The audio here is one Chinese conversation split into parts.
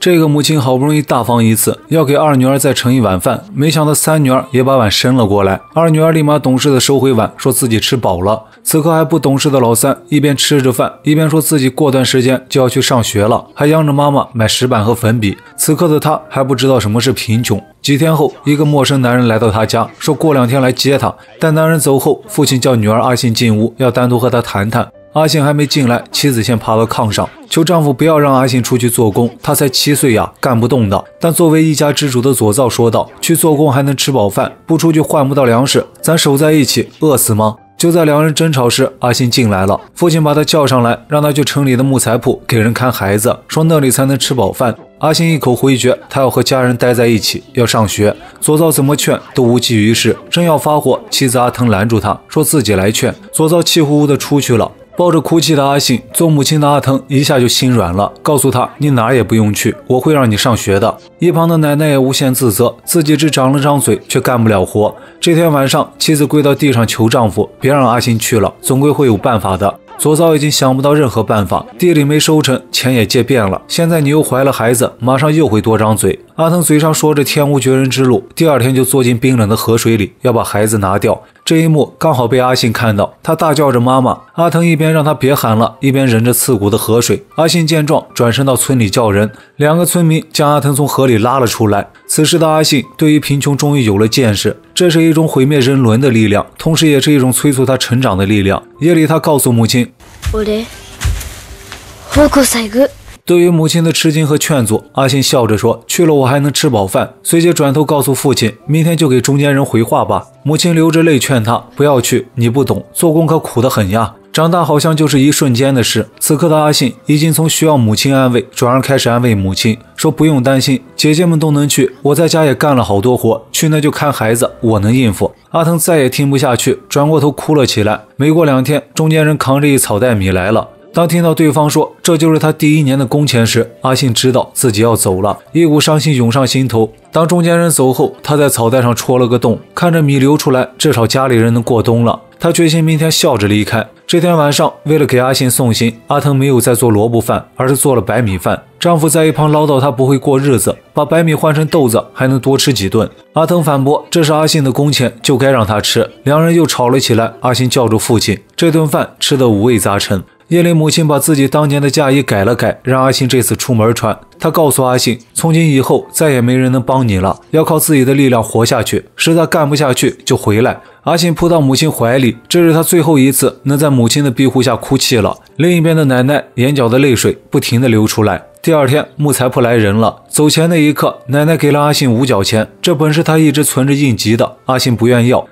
这个母亲好不容易大方一次，要给二女儿再盛一碗饭，没想到三女儿也把碗伸了过来。二女儿立马懂事的收回碗，说自己吃饱了。此刻还不懂事的老三一边吃着饭，一边说自己过段时间就要去上学了，还央着妈妈买石板和粉笔。此刻的他还不知道什么是贫穷。几天后，一个陌生男人来到他家，说过两天来接他。但男人走后，父亲叫女儿阿信进屋，要单独和他谈谈。阿信还没进来，妻子先爬到炕上，求丈夫不要让阿信出去做工。他才七岁呀，干不动的。但作为一家之主的佐造说道：“去做工还能吃饱饭，不出去换不到粮食，咱守在一起，饿死吗？”就在两人争吵时，阿信进来了。父亲把他叫上来，让他去城里的木材铺给人看孩子，说那里才能吃饱饭。阿信一口回绝，他要和家人待在一起，要上学。佐造怎么劝都无济于事，正要发火，妻子阿腾拦住他，说自己来劝。佐造气呼呼的出去了。抱着哭泣的阿信，做母亲的阿腾一下就心软了，告诉他：“你哪儿也不用去，我会让你上学的。”一旁的奶奶也无限自责，自己只长了张嘴，却干不了活。这天晚上，妻子跪到地上求丈夫别让阿信去了，总归会有办法的。左早已经想不到任何办法，地里没收成，钱也借遍了，现在你又怀了孩子，马上又会多张嘴。阿腾嘴上说着天无绝人之路，第二天就坐进冰冷的河水里，要把孩子拿掉。这一幕刚好被阿信看到，他大叫着妈妈。阿腾一边让他别喊了，一边忍着刺骨的河水。阿信见状，转身到村里叫人，两个村民将阿腾从河里拉了出来。此时的阿信对于贫穷终于有了见识，这是一种毁灭人伦的力量，同时也是一种催促他成长的力量。夜里，他告诉母亲：“我的对于母亲的吃惊和劝阻，阿信笑着说：“去了我还能吃饱饭。”随即转头告诉父亲：“明天就给中间人回话吧。”母亲流着泪劝他：“不要去，你不懂，做工可苦得很呀。长大好像就是一瞬间的事。”此刻的阿信已经从需要母亲安慰，转而开始安慰母亲，说：“不用担心，姐姐们都能去，我在家也干了好多活，去那就看孩子，我能应付。”阿腾再也听不下去，转过头哭了起来。没过两天，中间人扛着一草袋米来了。当听到对方说这就是他第一年的工钱时，阿信知道自己要走了，一股伤心涌上心头。当中间人走后，他在草袋上戳了个洞，看着米流出来，至少家里人能过冬了。他决心明天笑着离开。这天晚上，为了给阿信送行，阿腾没有再做萝卜饭，而是做了白米饭。丈夫在一旁唠叨他不会过日子，把白米换成豆子还能多吃几顿。阿腾反驳这是阿信的工钱，就该让他吃。两人又吵了起来。阿信叫住父亲，这顿饭吃得五味杂陈。夜里，母亲把自己当年的嫁衣改了改，让阿信这次出门穿。她告诉阿信，从今以后再也没人能帮你了，要靠自己的力量活下去。实在干不下去就回来。阿信扑到母亲怀里，这是他最后一次能在母亲的庇护下哭泣了。另一边的奶奶眼角的泪水不停地流出来。第二天，木材铺来人了。走前那一刻，奶奶给了阿信五角钱，这本是他一直存着应急的。阿信不愿要。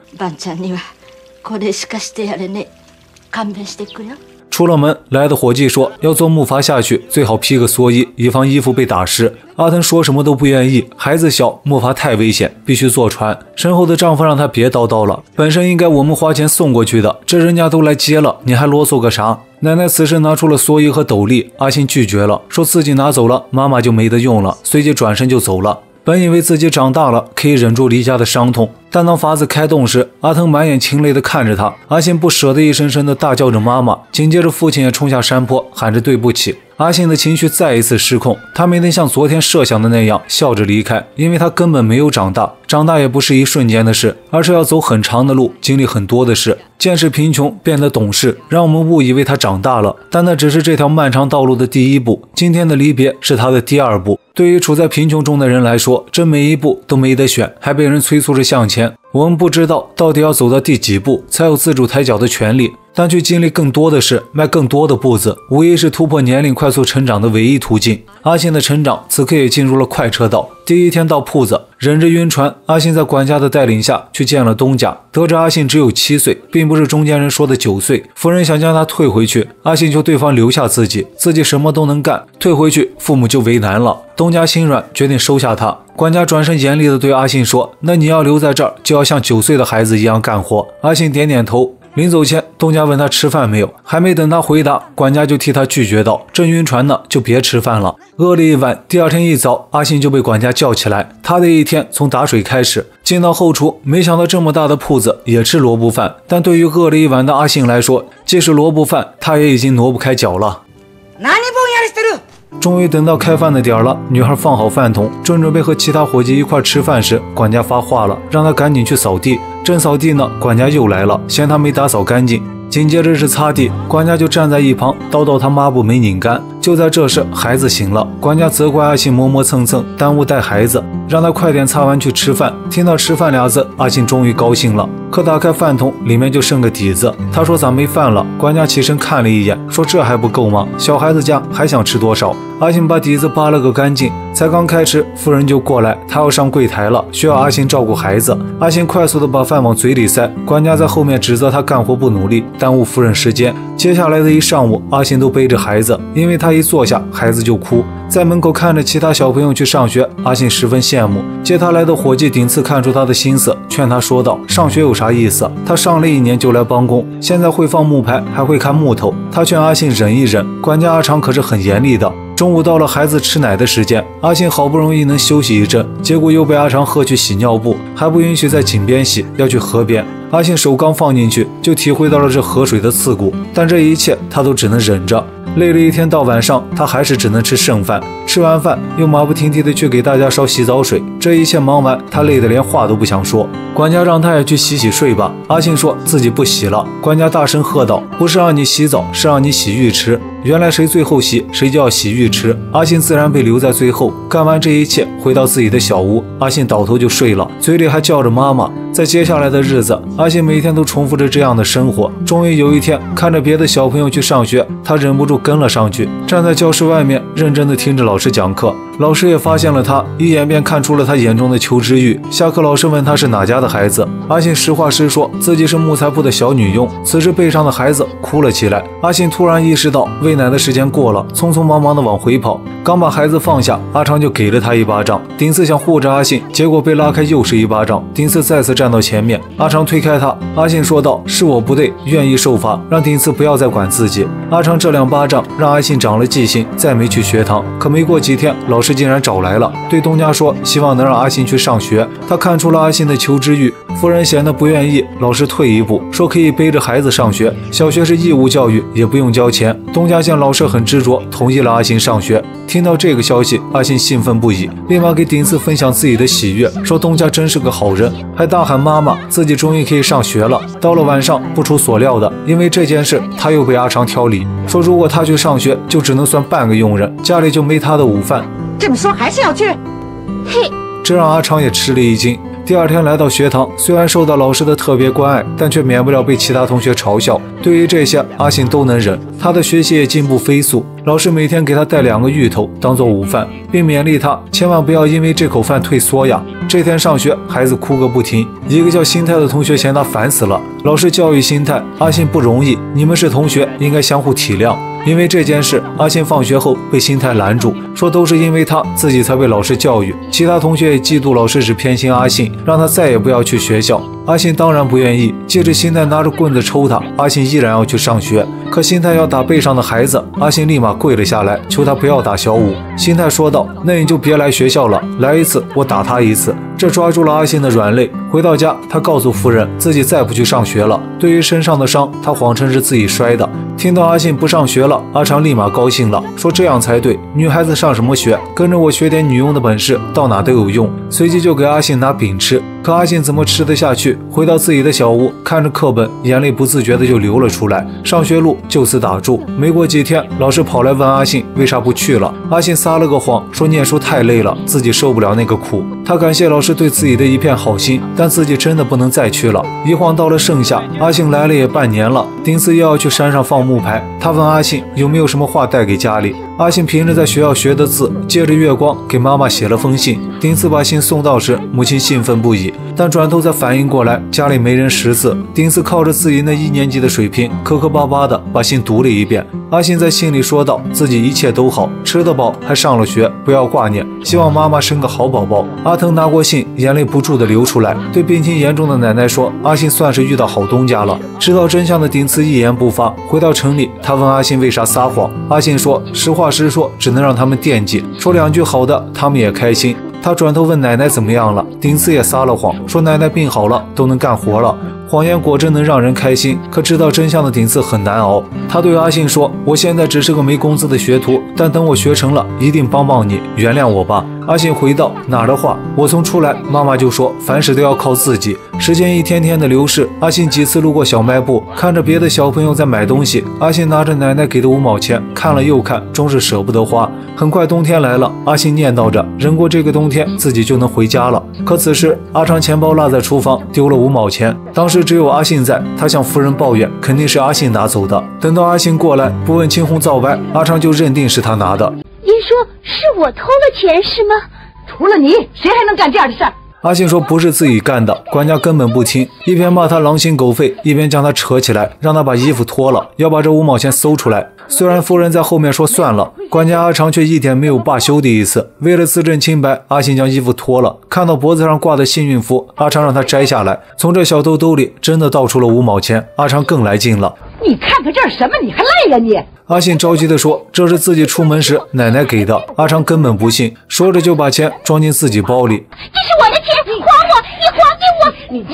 出了门，来的伙计说要坐木筏下去，最好披个蓑衣，以防衣服被打湿。阿腾说什么都不愿意，孩子小，木筏太危险，必须坐船。身后的丈夫让他别叨叨了，本身应该我们花钱送过去的，这人家都来接了，你还啰嗦个啥？奶奶此时拿出了蓑衣和斗笠，阿信拒绝了，说自己拿走了，妈妈就没得用了，随即转身就走了。本以为自己长大了，可以忍住离家的伤痛。但当筏子开动时，阿腾满眼噙泪地看着他，阿信不舍得一声声的大叫着妈妈。紧接着，父亲也冲下山坡，喊着对不起。阿信的情绪再一次失控，他没能像昨天设想的那样笑着离开，因为他根本没有长大。长大也不是一瞬间的事，而是要走很长的路，经历很多的事。见识贫穷，变得懂事，让我们误以为他长大了，但那只是这条漫长道路的第一步。今天的离别是他的第二步。对于处在贫穷中的人来说，这每一步都没得选，还被人催促着向前。我们不知道到底要走到第几步才有自主抬脚的权利，但去经历更多的事，迈更多的步子，无疑是突破年龄快速成长的唯一途径。阿信的成长此刻也进入了快车道。第一天到铺子，忍着晕船，阿信在管家的带领下去见了东家，得知阿信只有七岁，并不是中间人说的九岁。夫人想将他退回去，阿信求对方留下自己，自己什么都能干，退回去父母就为难了。东家心软，决定收下他。管家转身严厉地对阿信说：“那你要留在这儿，就要像九岁的孩子一样干活。”阿信点点头。临走前，东家问他吃饭没有，还没等他回答，管家就替他拒绝道：“正晕船呢，就别吃饭了。”饿了一晚，第二天一早，阿信就被管家叫起来。他的一天从打水开始，进到后厨，没想到这么大的铺子也吃萝卜饭。但对于饿了一晚的阿信来说，即使萝卜饭，他也已经挪不开脚了。终于等到开饭的点了，女孩放好饭桶，正准备和其他伙计一块吃饭时，管家发话了，让她赶紧去扫地。正扫地呢，管家又来了，嫌他没打扫干净。紧接着是擦地，管家就站在一旁叨叨他抹布没拧干。就在这时，孩子醒了，管家责怪阿信磨磨蹭蹭，耽误带孩子，让他快点擦完去吃饭。听到“吃饭”俩字，阿信终于高兴了。可打开饭桶，里面就剩个底子。他说：“咋没饭了？”管家起身看了一眼，说：“这还不够吗？小孩子家还想吃多少？”阿信把底子扒了个干净，才刚开吃，夫人就过来，他要上柜台了，需要阿信照顾孩子。阿信快速的把饭往嘴里塞，管家在后面指责他干活不努力，耽误夫人时间。接下来的一上午，阿信都背着孩子，因为他一坐下，孩子就哭。在门口看着其他小朋友去上学，阿信十分羡慕。接他来的伙计顶次看出他的心思，劝他说道：“上学有啥意思？他上了一年就来帮工，现在会放木牌，还会看木头。”他劝阿信忍一忍，管家阿长可是很严厉的。中午到了孩子吃奶的时间，阿信好不容易能休息一阵，结果又被阿长喝去洗尿布，还不允许在井边洗，要去河边。阿信手刚放进去，就体会到了这河水的刺骨，但这一切他都只能忍着。累了一天，到晚上他还是只能吃剩饭。吃完饭，又马不停蹄地去给大家烧洗澡水。这一切忙完，他累得连话都不想说。管家让他也去洗洗睡吧。阿信说自己不洗了。管家大声喝道：“不是让你洗澡，是让你洗浴池。”原来谁最后洗，谁就要洗浴池。阿信自然被留在最后。干完这一切，回到自己的小屋，阿信倒头就睡了，嘴里还叫着妈妈。在接下来的日子，阿信每天都重复着这样的生活。终于有一天，看着别的小朋友去上学，他忍不住跟了上去，站在教室外面，认真的听着老师讲课。老师也发现了他，一眼便看出了他眼中的求知欲。下课，老师问他是哪家的孩子，阿信实话实说自己是木材铺的小女佣。此时，背上的孩子哭了起来。阿信突然意识到为奶的时间过了，匆匆忙忙的往回跑，刚把孩子放下，阿长就给了他一巴掌。丁次想护着阿信，结果被拉开，又是一巴掌。丁次再次站到前面，阿长推开他，阿信说道：“是我不对，愿意受罚，让丁次不要再管自己。”阿长这两巴掌让阿信长了记性，再没去学堂。可没过几天，老师。竟然找来了，对东家说，希望能让阿信去上学。他看出了阿信的求知欲，夫人显得不愿意。老师退一步说，可以背着孩子上学，小学是义务教育，也不用交钱。东家见老师很执着，同意了阿信上学。听到这个消息，阿信兴奋不已，立马给顶次分享自己的喜悦，说东家真是个好人，还大喊妈妈，自己终于可以上学了。到了晚上，不出所料的，因为这件事，他又被阿长挑理，说如果他去上学，就只能算半个佣人，家里就没他的午饭。这么说还是要去？嘿，这让阿长也吃了一惊。第二天来到学堂，虽然受到老师的特别关爱，但却免不了被其他同学嘲笑。对于这些，阿信都能忍。他的学习也进步飞速，老师每天给他带两个芋头当做午饭，并勉励他千万不要因为这口饭退缩呀。这天上学，孩子哭个不停。一个叫心态的同学嫌他烦死了。老师教育心态，阿信不容易，你们是同学，应该相互体谅。因为这件事，阿信放学后被心态拦住，说都是因为他自己才被老师教育。其他同学也嫉妒老师只偏心阿信，让他再也不要去学校。阿信当然不愿意，借着心态拿着棍子抽他。阿信依然要去上学，可心态要打背上的孩子，阿信立马跪了下来，求他不要打小五。心态说道：“那你就别来学校了，来一次我打他一次。”这抓住了阿信的软肋。回到家，他告诉夫人自己再不去上学了。对于身上的伤，他谎称是自己摔的。听到阿信不上学了，阿长立马高兴了，说这样才对，女孩子上什么学？跟着我学点女佣的本事，到哪都有用。随即就给阿信拿饼吃。可阿信怎么吃得下去？回到自己的小屋，看着课本，眼泪不自觉的就流了出来。上学路就此打住。没过几天，老师跑来问阿信为啥不去了。阿信撒了个谎，说念书太累了，自己受不了那个苦。他感谢老师对自己的一片好心，但自己真的不能再去了。一晃到了盛夏，阿信来了也半年了，丁次又要去山上放木牌。他问阿信有没有什么话带给家里。阿信凭着在学校学的字，借着月光给妈妈写了封信。丁次把信送到时，母亲兴奋不已，但转头才反应过来家里没人识字。丁次靠着自己那一年级的水平，磕磕巴巴的把信读了一遍。阿信在信里说道：“自己一切都好，吃得饱，还上了学，不要挂念，希望妈妈生个好宝宝。”阿腾拿过信，眼泪不住的流出来，对病情严重的奶奶说：“阿信算是遇到好东家了。”知道真相的丁次一言不发。回到城里，他问阿信为啥撒谎，阿信说：“实话师说，只能让他们惦记，说两句好的，他们也开心。”他转头问奶奶怎么样了，顶子也撒了谎，说奶奶病好了，都能干活了。谎言果真能让人开心，可知道真相的顶子很难熬。他对阿信说：“我现在只是个没工资的学徒，但等我学成了，一定帮帮你，原谅我吧。”阿信回道：“哪儿的话？我从出来，妈妈就说凡事都要靠自己。”时间一天天的流逝，阿信几次路过小卖部，看着别的小朋友在买东西，阿信拿着奶奶给的五毛钱，看了又看，终是舍不得花。很快冬天来了，阿信念叨着，忍过这个冬天，自己就能回家了。可此时，阿昌钱包落在厨房，丢了五毛钱。当时只有阿信在，他向夫人抱怨，肯定是阿信拿走的。等到阿信过来，不问青红皂白，阿昌就认定是他拿的。您说是我偷了钱是吗？除了你，谁还能干这样的事儿？阿信说不是自己干的，管家根本不听，一边骂他狼心狗肺，一边将他扯起来，让他把衣服脱了，要把这五毛钱搜出来。虽然夫人在后面说算了，管家阿长却一点没有罢休的意思。为了自证清白，阿信将衣服脱了，看到脖子上挂的幸运符，阿长让他摘下来，从这小兜兜里真的倒出了五毛钱，阿长更来劲了。你看看这是什么？你还赖呀你！阿信着急地说：“这是自己出门时奶奶给的。”阿长根本不信，说着就把钱装进自己包里。这是我的钱，还我！你还给我！你！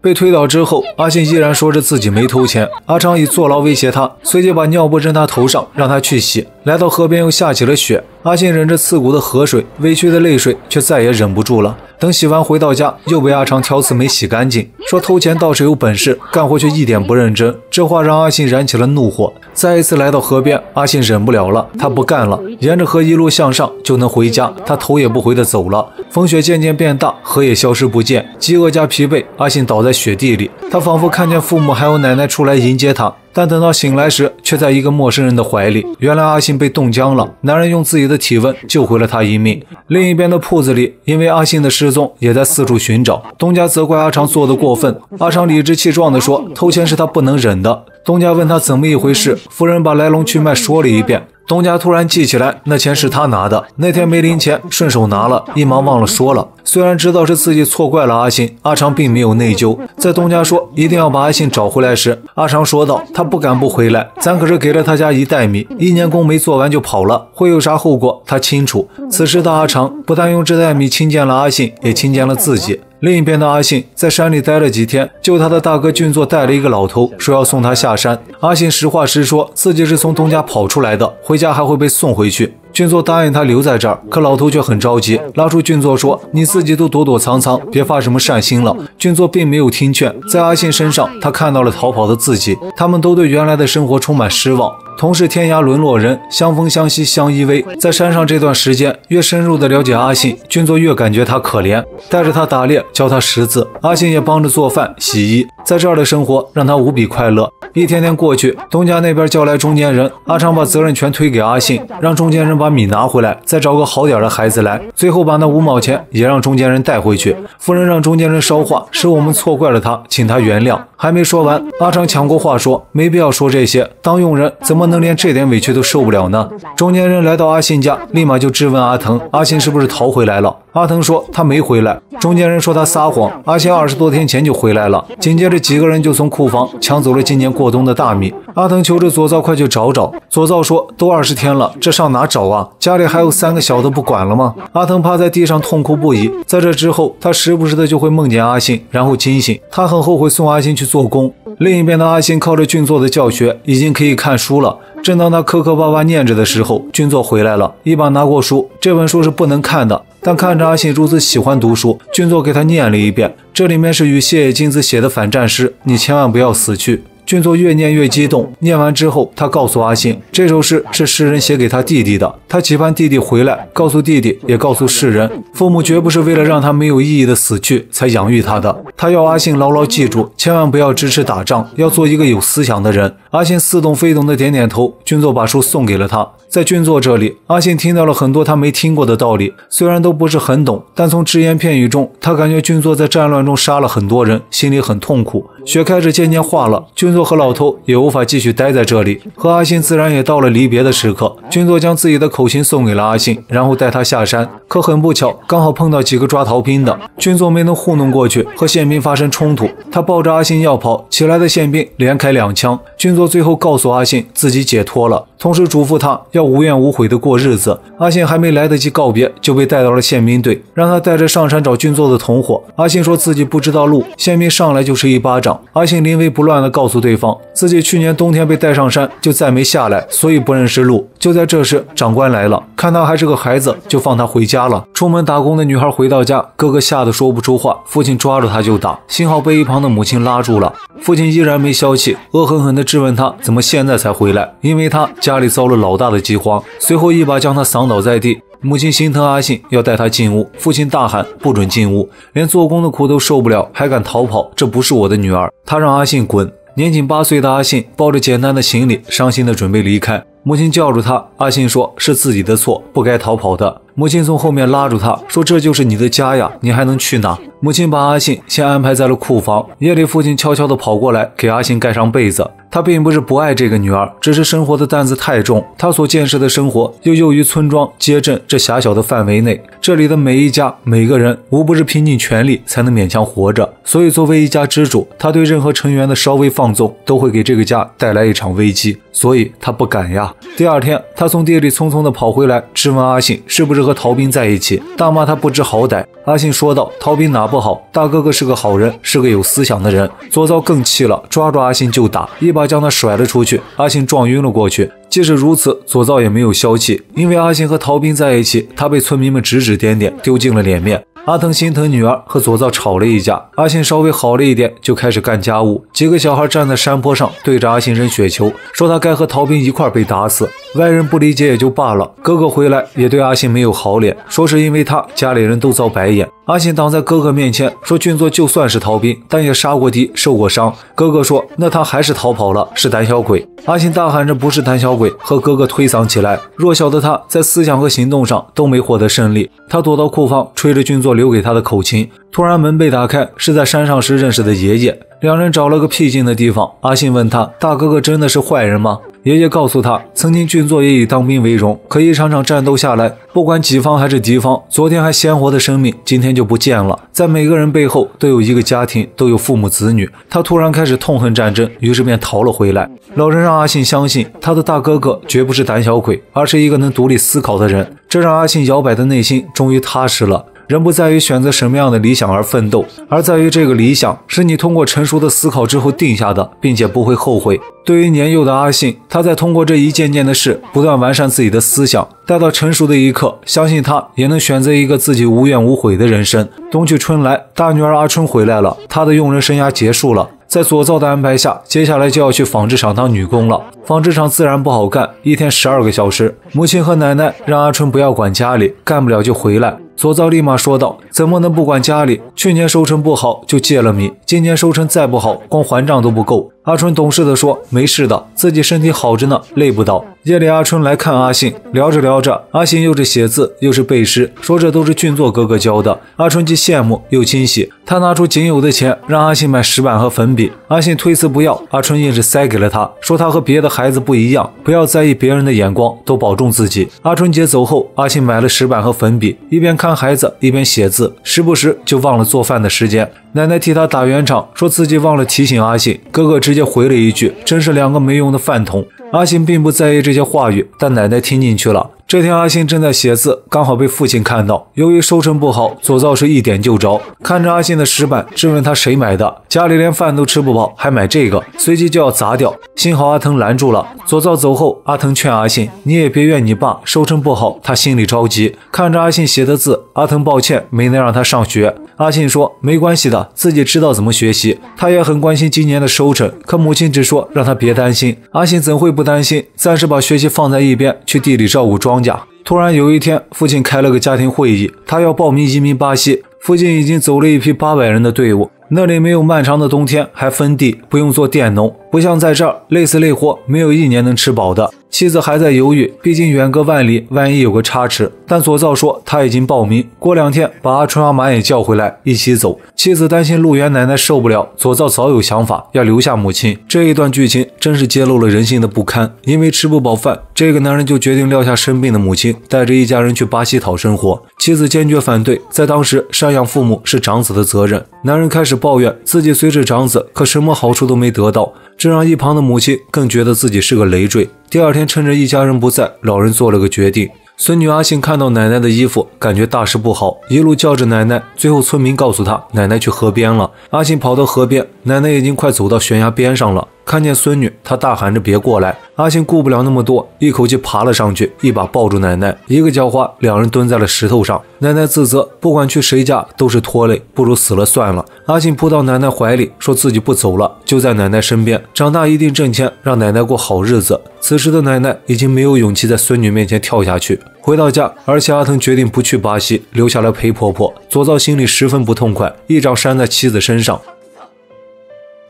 被推倒之后，阿信依然说着自己没偷钱。阿昌以坐牢威胁他，随即把尿布扔他头上，让他去洗。来到河边，又下起了雪。阿信忍着刺骨的河水，委屈的泪水，却再也忍不住了。等洗完回到家，又被阿昌挑刺没洗干净，说偷钱倒是有本事，干活却一点不认真。这话让阿信燃起了怒火。再一次来到河边，阿信忍不了了，他不干了，沿着河一路向上就能回家。他头也不回的走了。风雪渐渐变大，河也消失不见。饥饿加疲惫，阿信倒在雪地里。他仿佛看见父母还有奶奶出来迎接他。但等到醒来时，却在一个陌生人的怀里。原来阿信被冻僵了，男人用自己的体温救回了他一命。另一边的铺子里，因为阿信的失踪，也在四处寻找。东家责怪阿长做的过分，阿长理直气壮地说：“偷钱是他不能忍的。”东家问他怎么一回事，夫人把来龙去脉说了一遍。东家突然记起来，那钱是他拿的。那天没零钱，顺手拿了，一忙忘了说了。虽然知道是自己错怪了阿信，阿长并没有内疚。在东家说一定要把阿信找回来时，阿长说道：“他不敢不回来，咱可是给了他家一袋米，一年工没做完就跑了，会有啥后果？他清楚。”此时的阿长不但用这袋米亲见了阿信，也亲见了自己。另一边的阿信在山里待了几天，就他的大哥俊作带了一个老头，说要送他下山。阿信实话实说，自己是从东家跑出来的，回家还会被送回去。俊作答应他留在这儿，可老头却很着急，拉住俊作说：“你自己都躲躲藏藏，别发什么善心了。”俊作并没有听劝，在阿信身上，他看到了逃跑的自己。他们都对原来的生活充满失望，同是天涯沦落人，相逢相惜相依偎。在山上这段时间，越深入的了解阿信，俊作越感觉他可怜，带着他打猎，教他识字。阿信也帮着做饭、洗衣，在这儿的生活让他无比快乐。一天天过去，东家那边叫来中间人，阿昌把责任全推给阿信，让中间人把米拿回来，再找个好点的孩子来，最后把那五毛钱也让中间人带回去。夫人让中间人捎话，是我们错怪了他，请他原谅。还没说完，阿昌抢过话说：“没必要说这些，当佣人怎么能连这点委屈都受不了呢？”中间人来到阿信家，立马就质问阿腾：“阿信是不是逃回来了？”阿腾说：“他没回来。”中间人说他撒谎，阿信二十多天前就回来了。紧接着几个人就从库房抢走了今年过冬的大米。阿腾求着左造快去找找。左造说：“都二十天了，这上哪找啊？家里还有三个小的，不管了吗？”阿腾趴在地上痛哭不已。在这之后，他时不时的就会梦见阿信，然后惊醒。他很后悔送阿信去做工。另一边的阿信靠着俊作的教学，已经可以看书了。正当他磕磕巴巴念着的时候，军座回来了，一把拿过书。这本书是不能看的，但看着阿信如此喜欢读书，军座给他念了一遍。这里面是与谢野金子写的反战诗，你千万不要死去。俊作越念越激动，念完之后，他告诉阿信，这首诗是诗人写给他弟弟的，他期盼弟弟回来，告诉弟弟，也告诉世人，父母绝不是为了让他没有意义的死去才养育他的。他要阿信牢牢记住，千万不要支持打仗，要做一个有思想的人。阿信似懂非懂的点点头。俊作把书送给了他。在俊作这里，阿信听到了很多他没听过的道理，虽然都不是很懂，但从只言片语中，他感觉俊作在战乱中杀了很多人，心里很痛苦。雪开始渐渐化了，俊作和老头也无法继续待在这里，和阿信自然也到了离别的时刻。军座将自己的口琴送给了阿信，然后带他下山。可很不巧，刚好碰到几个抓逃兵的，军座没能糊弄过去，和宪兵发生冲突。他抱着阿信要跑，起来的宪兵连开两枪。军座最后告诉阿信自己解脱了，同时嘱咐他要无怨无悔的过日子。阿信还没来得及告别，就被带到了宪兵队，让他带着上山找军座的同伙。阿信说自己不知道路，宪兵上来就是一巴掌。阿信临危不乱的告诉对方，自己去年冬天被带上山，就再没下来，所以不认识路。就在这时，长官来了，看他还是个孩子，就放他回家了。出门打工的女孩回到家，哥哥吓得说不出话，父亲抓着他就打，幸好被一旁的母亲拉住了。父亲依然没消气，恶狠狠地质问他怎么现在才回来，因为他家里遭了老大的饥荒。随后一把将他扫倒在地。母亲心疼阿信，要带他进屋，父亲大喊不准进屋，连做工的苦都受不了，还敢逃跑？这不是我的女儿！他让阿信滚。年仅八岁的阿信抱着简单的行李，伤心的准备离开。母亲叫住他，阿信说是自己的错，不该逃跑的。母亲从后面拉住他，说这就是你的家呀，你还能去哪？母亲把阿信先安排在了库房。夜里，父亲悄悄地跑过来，给阿信盖上被子。他并不是不爱这个女儿，只是生活的担子太重。他所见识的生活又囿于村庄、街镇这狭小的范围内。这里的每一家、每个人，无不是拼尽全力才能勉强活着。所以，作为一家之主，他对任何成员的稍微放纵，都会给这个家带来一场危机。所以他不敢呀。第二天，他从地里匆匆地跑回来，质问阿信是不是和逃兵在一起，大骂他不知好歹。阿信说道：“逃兵哪不好？大哥哥是个好人，是个有思想的人。”左造更气了，抓住阿信就打，一把将他甩了出去。阿信撞晕了过去。即使如此，左造也没有消气，因为阿信和逃兵在一起，他被村民们指指点点，丢尽了脸面。阿腾心疼女儿，和佐造吵了一架。阿信稍微好了一点，就开始干家务。几个小孩站在山坡上，对着阿信扔雪球，说他该和逃兵一块被打死。外人不理解也就罢了，哥哥回来也对阿信没有好脸，说是因为他家里人都遭白眼。阿信挡在哥哥面前，说俊作就算是逃兵，但也杀过敌，受过伤。哥哥说，那他还是逃跑了，是胆小鬼。阿信大喊着不是胆小鬼，和哥哥推搡起来。弱小的他在思想和行动上都没获得胜利。他躲到库房，吹着俊作留给他的口琴。突然门被打开，是在山上时认识的爷爷。两人找了个僻静的地方。阿信问他：“大哥哥真的是坏人吗？”爷爷告诉他：“曾经俊作也以当兵为荣，可一场场战斗下来，不管己方还是敌方，昨天还鲜活的生命，今天就不见了。在每个人背后都有一个家庭，都有父母子女。他突然开始痛恨战争，于是便逃了回来。老人让阿信相信，他的大哥哥绝不是胆小鬼，而是一个能独立思考的人。这让阿信摇摆的内心终于踏实了。”人不在于选择什么样的理想而奋斗，而在于这个理想是你通过成熟的思考之后定下的，并且不会后悔。对于年幼的阿信，他在通过这一件件的事，不断完善自己的思想。待到成熟的一刻，相信他也能选择一个自己无怨无悔的人生。冬去春来，大女儿阿春回来了，她的佣人生涯结束了。在左造的安排下，接下来就要去纺织厂当女工了。纺织厂自然不好干，一天十二个小时。母亲和奶奶让阿春不要管家里，干不了就回来。左造立马说道：“怎么能不管家里？去年收成不好就借了米，今年收成再不好，光还账都不够。”阿春懂事的说：“没事的，自己身体好着呢，累不倒。”夜里，阿春来看阿信，聊着聊着，阿信又是写字又是背诗，说这都是俊作哥哥教的。阿春既羡慕又惊喜，他拿出仅有的钱让阿信买石板和粉笔。阿信推辞不要，阿春硬是塞给了他，说他和别的孩子不一样，不要在意别人的眼光，都保重自己。阿春姐走后，阿信买了石板和粉笔，一边看看孩子一边写字，时不时就忘了做饭的时间。奶奶替他打圆场，说自己忘了提醒阿信。哥哥直接回了一句：“真是两个没用的饭桶。”阿信并不在意这些话语，但奶奶听进去了。这天，阿信正在写字，刚好被父亲看到。由于收成不好，左造是一点就着，看着阿信的石板，质问他谁买的，家里连饭都吃不饱，还买这个，随即就要砸掉。幸好阿腾拦住了。左造走后，阿腾劝阿信：“你也别怨你爸，收成不好，他心里着急。”看着阿信写的字，阿腾抱歉没能让他上学。阿信说：“没关系的，自己知道怎么学习。”他也很关心今年的收成，可母亲只说让他别担心。阿信怎会不担心？暂时把学习放在一边，去地里照顾庄。庄稼。突然有一天，父亲开了个家庭会议，他要报名移民巴西。附近已经走了一批八百人的队伍，那里没有漫长的冬天，还分地，不用做佃农，不像在这儿累死累活，没有一年能吃饱的。妻子还在犹豫，毕竟远隔万里，万一有个差池。但左造说他已经报名，过两天把阿春阿玛也叫回来一起走。妻子担心陆源奶奶受不了，左造早有想法，要留下母亲。这一段剧情真是揭露了人性的不堪。因为吃不饱饭，这个男人就决定撂下生病的母亲，带着一家人去巴西讨生活。妻子坚决反对，在当时赡养父母是长子的责任。男人开始抱怨自己虽是长子，可什么好处都没得到。这让一旁的母亲更觉得自己是个累赘。第二天，趁着一家人不在，老人做了个决定。孙女阿信看到奶奶的衣服，感觉大事不好，一路叫着奶奶。最后，村民告诉她，奶奶去河边了。阿信跑到河边，奶奶已经快走到悬崖边上了。看见孙女，她大喊着：“别过来！”阿信顾不了那么多，一口气爬了上去，一把抱住奶奶，一个脚滑，两人蹲在了石头上。奶奶自责，不管去谁家都是拖累，不如死了算了。阿信扑到奶奶怀里，说自己不走了，就在奶奶身边，长大一定挣钱，让奶奶过好日子。此时的奶奶已经没有勇气在孙女面前跳下去。回到家，儿媳阿腾决定不去巴西，留下来陪婆婆。左造心里十分不痛快，一掌扇在妻子身上。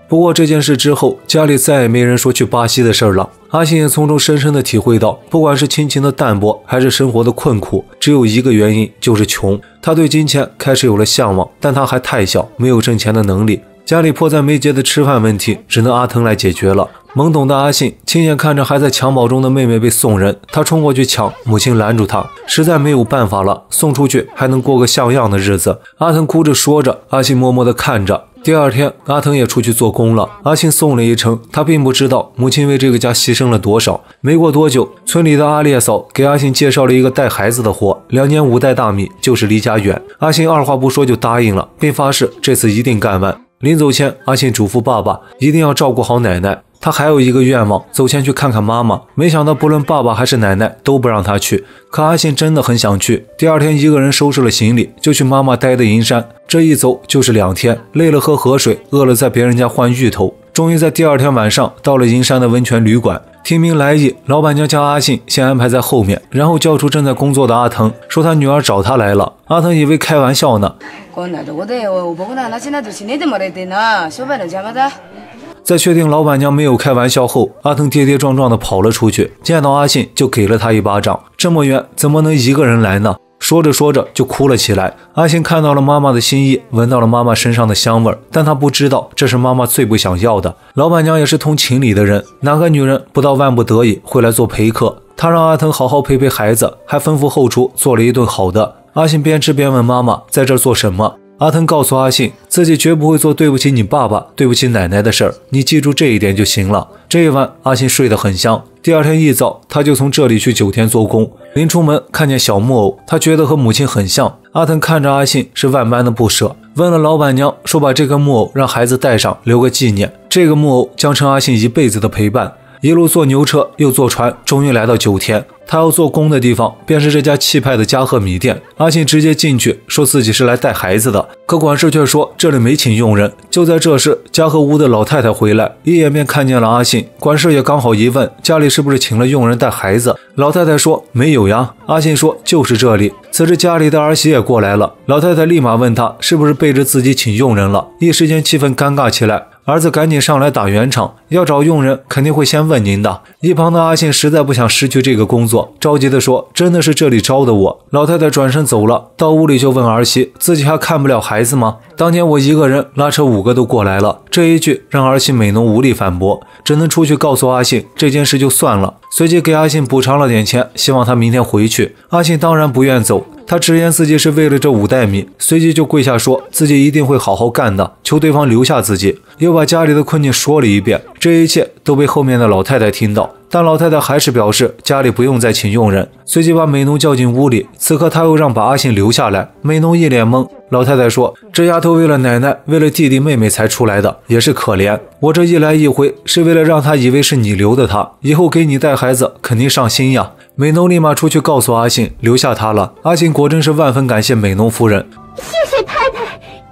不过这件事之后，家里再也没人说去巴西的事了。阿信也从中深深的体会到，不管是亲情的淡薄，还是生活的困苦，只有一个原因，就是穷。他对金钱开始有了向往，但他还太小，没有挣钱的能力。家里迫在眉睫的吃饭问题，只能阿腾来解决了。懵懂的阿信亲眼看着还在襁褓中的妹妹被送人，他冲过去抢，母亲拦住他，实在没有办法了，送出去还能过个像样的日子。阿腾哭着说着，阿信默默地看着。第二天，阿腾也出去做工了。阿信送了一程，他并不知道母亲为这个家牺牲了多少。没过多久，村里的阿烈嫂给阿信介绍了一个带孩子的活，两年五袋大米，就是离家远。阿信二话不说就答应了，并发誓这次一定干完。临走前，阿信嘱咐爸爸一定要照顾好奶奶。他还有一个愿望，走前去看看妈妈。没想到，不论爸爸还是奶奶都不让他去。可阿信真的很想去。第二天，一个人收拾了行李，就去妈妈待的银山。这一走就是两天，累了喝河水，饿了在别人家换芋头。终于在第二天晚上到了银山的温泉旅馆。听明来意，老板娘将阿信先安排在后面，然后叫出正在工作的阿腾，说他女儿找他来了。阿腾以为开玩笑呢。在确定老板娘没有开玩笑后，阿腾跌跌撞撞地跑了出去，见到阿信就给了他一巴掌。这么远，怎么能一个人来呢？说着说着就哭了起来。阿信看到了妈妈的心意，闻到了妈妈身上的香味，但他不知道这是妈妈最不想要的。老板娘也是通情理的人，哪个女人不到万不得已会来做陪客？她让阿腾好好陪陪孩子，还吩咐后厨做了一顿好的。阿信边吃边问妈妈在这做什么。阿腾告诉阿信，自己绝不会做对不起你爸爸、对不起奶奶的事儿，你记住这一点就行了。这一晚，阿信睡得很香。第二天一早，他就从这里去九田做工。临出门，看见小木偶，他觉得和母亲很像。阿腾看着阿信，是万般的不舍。问了老板娘，说把这个木偶让孩子带上，留个纪念。这个木偶将成阿信一辈子的陪伴。一路坐牛车，又坐船，终于来到酒田。他要做工的地方，便是这家气派的嘉贺米店。阿信直接进去，说自己是来带孩子的。可管事却说这里没请佣人。就在这时，嘉禾屋的老太太回来，一眼便看见了阿信。管事也刚好一问，家里是不是请了佣人带孩子？老太太说没有呀。阿信说就是这里。此时家里的儿媳也过来了，老太太立马问他是不是背着自己请佣人了。一时间气氛尴尬起来。儿子赶紧上来打圆场，要找佣人肯定会先问您的。一旁的阿信实在不想失去这个工作，着急地说：“真的是这里招的我。”老太太转身走了，到屋里就问儿媳：“自己还看不了孩子吗？”当年我一个人拉扯，五个都过来了。这一句让儿媳美浓无力反驳，只能出去告诉阿信这件事就算了。随即给阿信补偿了点钱，希望他明天回去。阿信当然不愿走。他直言自己是为了这五袋米，随即就跪下说自己一定会好好干的，求对方留下自己，又把家里的困境说了一遍。这一切都被后面的老太太听到，但老太太还是表示家里不用再请佣人，随即把美农叫进屋里。此刻他又让把阿信留下来，美农一脸懵。老太太说：“这丫头为了奶奶，为了弟弟妹妹才出来的，也是可怜。我这一来一回，是为了让她以为是你留的她，以后给你带孩子肯定上心呀。”美浓立马出去告诉阿信，留下他了。阿信果真是万分感谢美浓夫人，谢谢太太，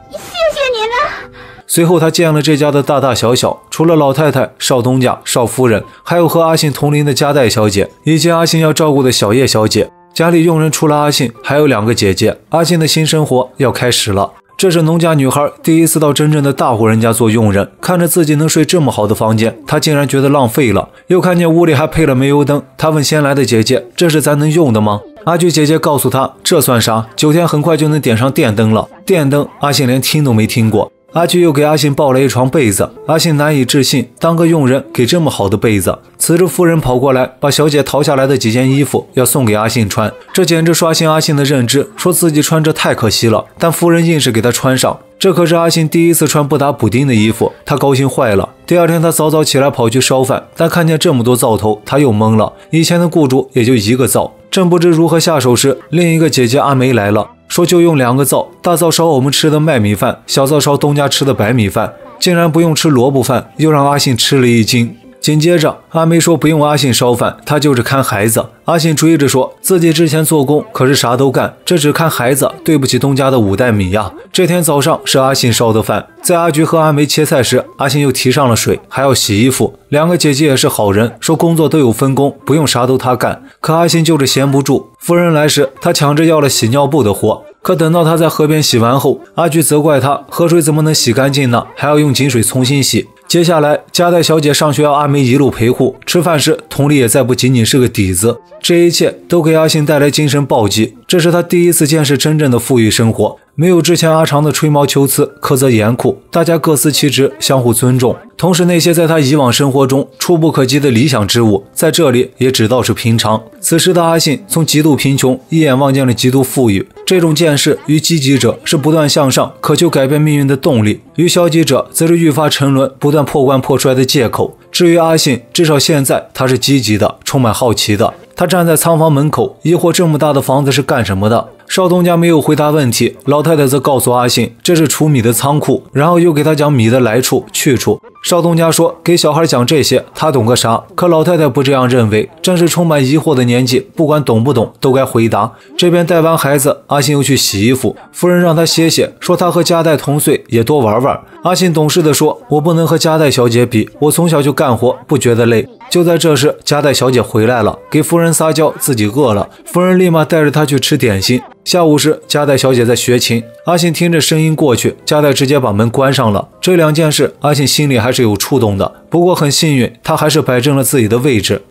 谢谢您了。随后他见了这家的大大小小，除了老太太、少东家、少夫人，还有和阿信同龄的加代小姐，以及阿信要照顾的小叶小姐。家里佣人除了阿信，还有两个姐姐。阿信的新生活要开始了。这是农家女孩第一次到真正的大户人家做佣人，看着自己能睡这么好的房间，她竟然觉得浪费了。又看见屋里还配了煤油灯，她问先来的姐姐：“这是咱能用的吗？”阿菊姐姐告诉她：“这算啥？九天很快就能点上电灯了。”电灯，阿信连听都没听过。阿菊又给阿信抱了一床被子，阿信难以置信，当个佣人给这么好的被子。此时夫人跑过来，把小姐淘下来的几件衣服要送给阿信穿，这简直刷新阿信的认知，说自己穿着太可惜了，但夫人硬是给他穿上。这可是阿信第一次穿不打补丁的衣服，他高兴坏了。第二天他早早起来跑去烧饭，但看见这么多灶头，他又懵了。以前的雇主也就一个灶，正不知如何下手时，另一个姐姐阿梅来了。说就用两个灶，大灶烧我们吃的麦米饭，小灶烧东家吃的白米饭，竟然不用吃萝卜饭，又让阿信吃了一惊。紧接着，阿梅说不用阿信烧饭，他就是看孩子。阿信追着说自己之前做工可是啥都干，这只看孩子，对不起东家的五袋米呀。这天早上是阿信烧的饭，在阿菊和阿梅切菜时，阿信又提上了水，还要洗衣服。两个姐姐也是好人，说工作都有分工，不用啥都他干。可阿信就是闲不住，夫人来时，他抢着要了洗尿布的活。可等到他在河边洗完后，阿菊责怪他河水怎么能洗干净呢？还要用井水重新洗。接下来，加代小姐上学要阿梅一路陪护，吃饭时佟丽也再不仅仅是个底子。这一切都给阿信带来精神暴击，这是他第一次见识真正的富裕生活。没有之前阿长的吹毛求疵、苛责严酷，大家各司其职，相互尊重。同时，那些在他以往生活中触不可及的理想之物，在这里也只道是平常。此时的阿信从极度贫穷一眼望见了极度富裕，这种见识与积极者是不断向上、渴求改变命运的动力；与消极者则是愈发沉沦、不断破罐破摔的借口。至于阿信，至少现在他是积极的，充满好奇的。他站在仓房门口，疑惑这么大的房子是干什么的。少东家没有回答问题，老太太则告诉阿信这是储米的仓库，然后又给他讲米的来处去处。少东家说给小孩讲这些，他懂个啥？可老太太不这样认为，正是充满疑惑的年纪，不管懂不懂都该回答。这边带完孩子，阿信又去洗衣服，夫人让他歇歇，说他和加代同岁，也多玩玩。阿信懂事的说：“我不能和加代小姐比，我从小就干活，不觉得累。”就在这时，加代小姐回来了，给夫人撒娇自己饿了，夫人立马带着她去吃点心。下午时，加代小姐在学琴，阿信听着声音过去，加代直接把门关上了。这两件事，阿信心里还是有触动的。不过很幸运，他还是摆正了自己的位置。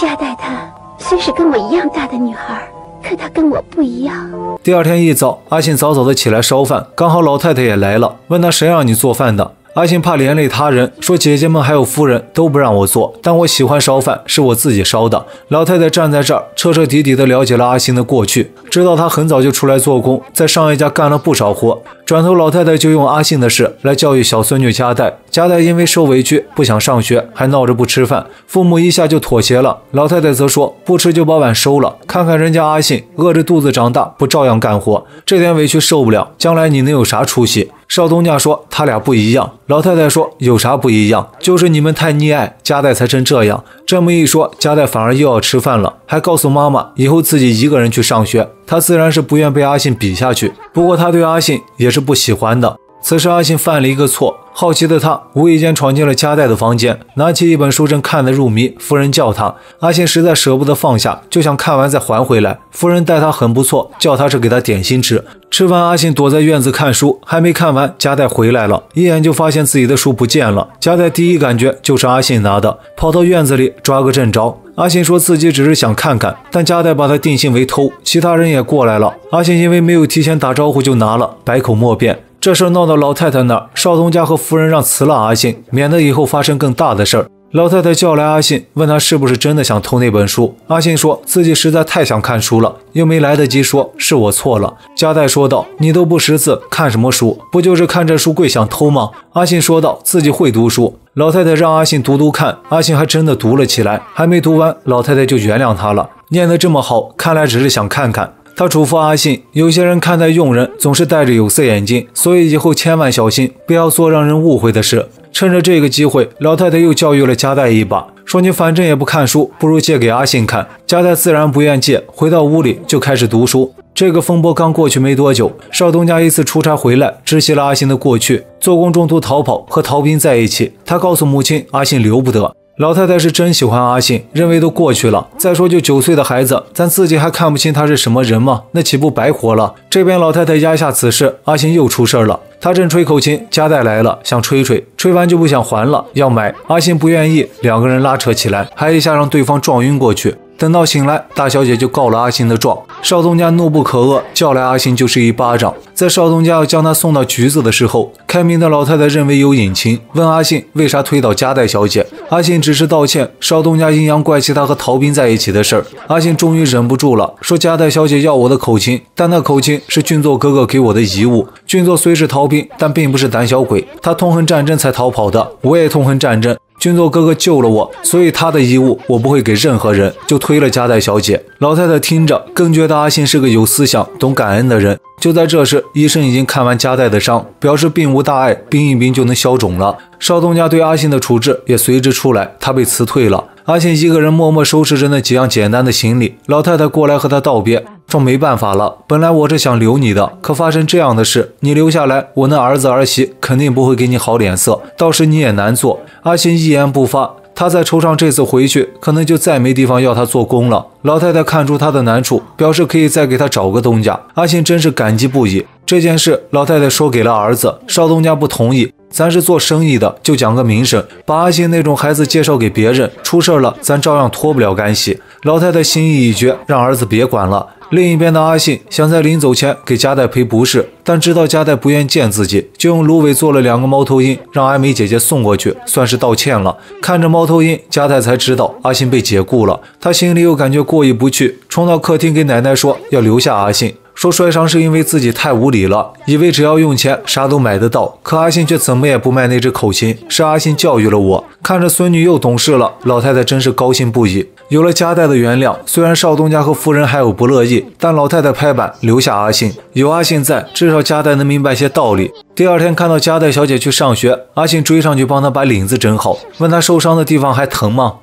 加代她虽是跟我一样大的女孩，可她跟我不一样。第二天一早，阿信早早的起来烧饭，刚好老太太也来了，问她谁让你做饭的。阿星怕连累他人，说姐姐们还有夫人都不让我做，但我喜欢烧饭，是我自己烧的。老太太站在这儿，彻彻底底的了解了阿星的过去，知道他很早就出来做工，在上一家干了不少活。转头，老太太就用阿信的事来教育小孙女加代。加代因为受委屈不想上学，还闹着不吃饭，父母一下就妥协了。老太太则说不吃就把碗收了，看看人家阿信饿着肚子长大，不照样干活？这点委屈受不了，将来你能有啥出息？少东家说他俩不一样，老太太说有啥不一样？就是你们太溺爱加代才成这样。这么一说，加代反而又要吃饭了，还告诉妈妈以后自己一个人去上学。他自然是不愿被阿信比下去，不过他对阿信也是不喜欢的。此时阿信犯了一个错。好奇的他无意间闯进了加代的房间，拿起一本书正看得入迷。夫人叫他，阿信实在舍不得放下，就想看完再还回来。夫人待他很不错，叫他是给他点心吃。吃完，阿信躲在院子看书，还没看完，加代回来了，一眼就发现自己的书不见了。加代第一感觉就是阿信拿的，跑到院子里抓个正着。阿信说自己只是想看看，但加代把他定性为偷。其他人也过来了，阿信因为没有提前打招呼就拿了，百口莫辩。这事闹到老太太那儿，少东家和夫人让辞了阿信，免得以后发生更大的事儿。老太太叫来阿信，问他是不是真的想偷那本书。阿信说自己实在太想看书了，又没来得及说是我错了。加代说道：“你都不识字，看什么书？不就是看这书柜想偷吗？”阿信说道：“自己会读书。”老太太让阿信读读看，阿信还真的读了起来。还没读完，老太太就原谅他了。念得这么好，看来只是想看看。他嘱咐阿信，有些人看待佣人总是戴着有色眼镜，所以以后千万小心，不要做让人误会的事。趁着这个机会，老太太又教育了加代一把，说你反正也不看书，不如借给阿信看。加代自然不愿借，回到屋里就开始读书。这个风波刚过去没多久，少东家一次出差回来，知悉了阿信的过去，做工中途逃跑，和逃兵在一起。他告诉母亲，阿信留不得。老太太是真喜欢阿信，认为都过去了。再说就九岁的孩子，咱自己还看不清他是什么人吗？那岂不白活了？这边老太太压下此事，阿信又出事了。他正吹口琴，夹带来了，想吹吹，吹完就不想还了，要买。阿信不愿意，两个人拉扯起来，还一下让对方撞晕过去。等到醒来，大小姐就告了阿信的状。少东家怒不可遏，叫来阿信就是一巴掌。在少东家要将他送到局子的时候，开明的老太太认为有隐情，问阿信为啥推倒加代小姐。阿信只是道歉。少东家阴阳怪气他和逃兵在一起的事儿。阿信终于忍不住了，说加代小姐要我的口琴，但那口琴是俊作哥哥给我的遗物。俊作虽是逃兵，但并不是胆小鬼，他痛恨战争才逃跑的。我也痛恨战争。君作哥哥救了我，所以他的遗物我不会给任何人，就推了加代小姐。老太太听着，更觉得阿信是个有思想、懂感恩的人。就在这时，医生已经看完加代的伤，表示并无大碍，冰一冰就能消肿了。少东家对阿信的处置也随之出来，他被辞退了。阿信一个人默默收拾着那几样简单的行李。老太太过来和他道别，说没办法了，本来我是想留你的，可发生这样的事，你留下来，我那儿子儿媳肯定不会给你好脸色，到时你也难做。阿信一言不发。他在惆怅，这次回去可能就再没地方要他做工了。老太太看出他的难处，表示可以再给他找个东家。阿信真是感激不已。这件事，老太太说给了儿子，少东家不同意。咱是做生意的，就讲个名声，把阿信那种孩子介绍给别人，出事了，咱照样脱不了干系。老太太心意已决，让儿子别管了。另一边的阿信想在临走前给加代赔不是，但知道加代不愿见自己，就用芦苇做了两个猫头鹰，让阿美姐姐送过去，算是道歉了。看着猫头鹰，加代才知道阿信被解雇了，他心里又感觉过意不去，冲到客厅给奶奶说要留下阿信。说摔伤是因为自己太无理了，以为只要用钱啥都买得到。可阿信却怎么也不卖那只口琴，是阿信教育了我。看着孙女又懂事了，老太太真是高兴不已。有了家代的原谅，虽然少东家和夫人还有不乐意，但老太太拍板留下阿信。有阿信在，至少家代能明白些道理。第二天看到家代小姐去上学，阿信追上去帮她把领子整好，问她受伤的地方还疼吗？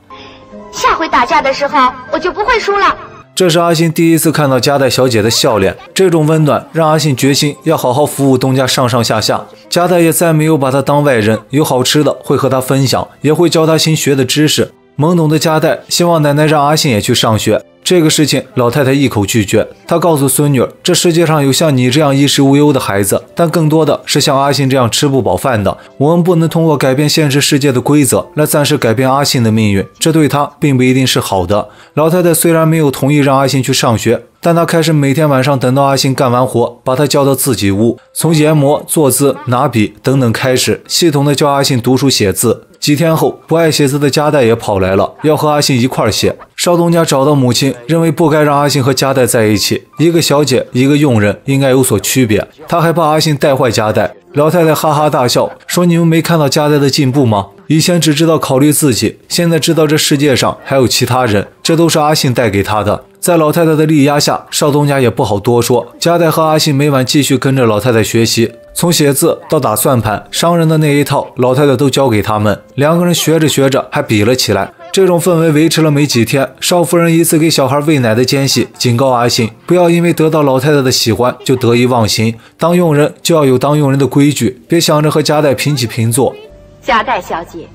下回打架的时候，我就不会输了。这是阿信第一次看到加代小姐的笑脸，这种温暖让阿信决心要好好服务东家上上下下。加代也再没有把他当外人，有好吃的会和他分享，也会教他新学的知识。懵懂的加代希望奶奶让阿信也去上学。这个事情，老太太一口拒绝。她告诉孙女儿：“这世界上有像你这样衣食无忧的孩子，但更多的是像阿信这样吃不饱饭的。我们不能通过改变现实世界的规则来暂时改变阿信的命运，这对他并不一定是好的。”老太太虽然没有同意让阿信去上学，但她开始每天晚上等到阿信干完活，把他叫到自己屋，从研磨、坐姿、拿笔等等开始，系统的教阿信读书写字。几天后，不爱写字的加代也跑来了，要和阿信一块写。少东家找到母亲，认为不该让阿信和加代在一起，一个小姐，一个佣人，应该有所区别。他还怕阿信带坏加代。老太太哈哈大笑，说：“你们没看到加代的进步吗？以前只知道考虑自己，现在知道这世界上还有其他人，这都是阿信带给他的。”在老太太的力压下，少东家也不好多说。加代和阿信每晚继续跟着老太太学习，从写字到打算盘，商人的那一套，老太太都教给他们。两个人学着学着还比了起来。这种氛围维持了没几天，少夫人一次给小孩喂奶的间隙，警告阿信不要因为得到老太太的喜欢就得意忘形。当佣人就要有当佣人的规矩，别想着和加代平起平坐。加代小姐，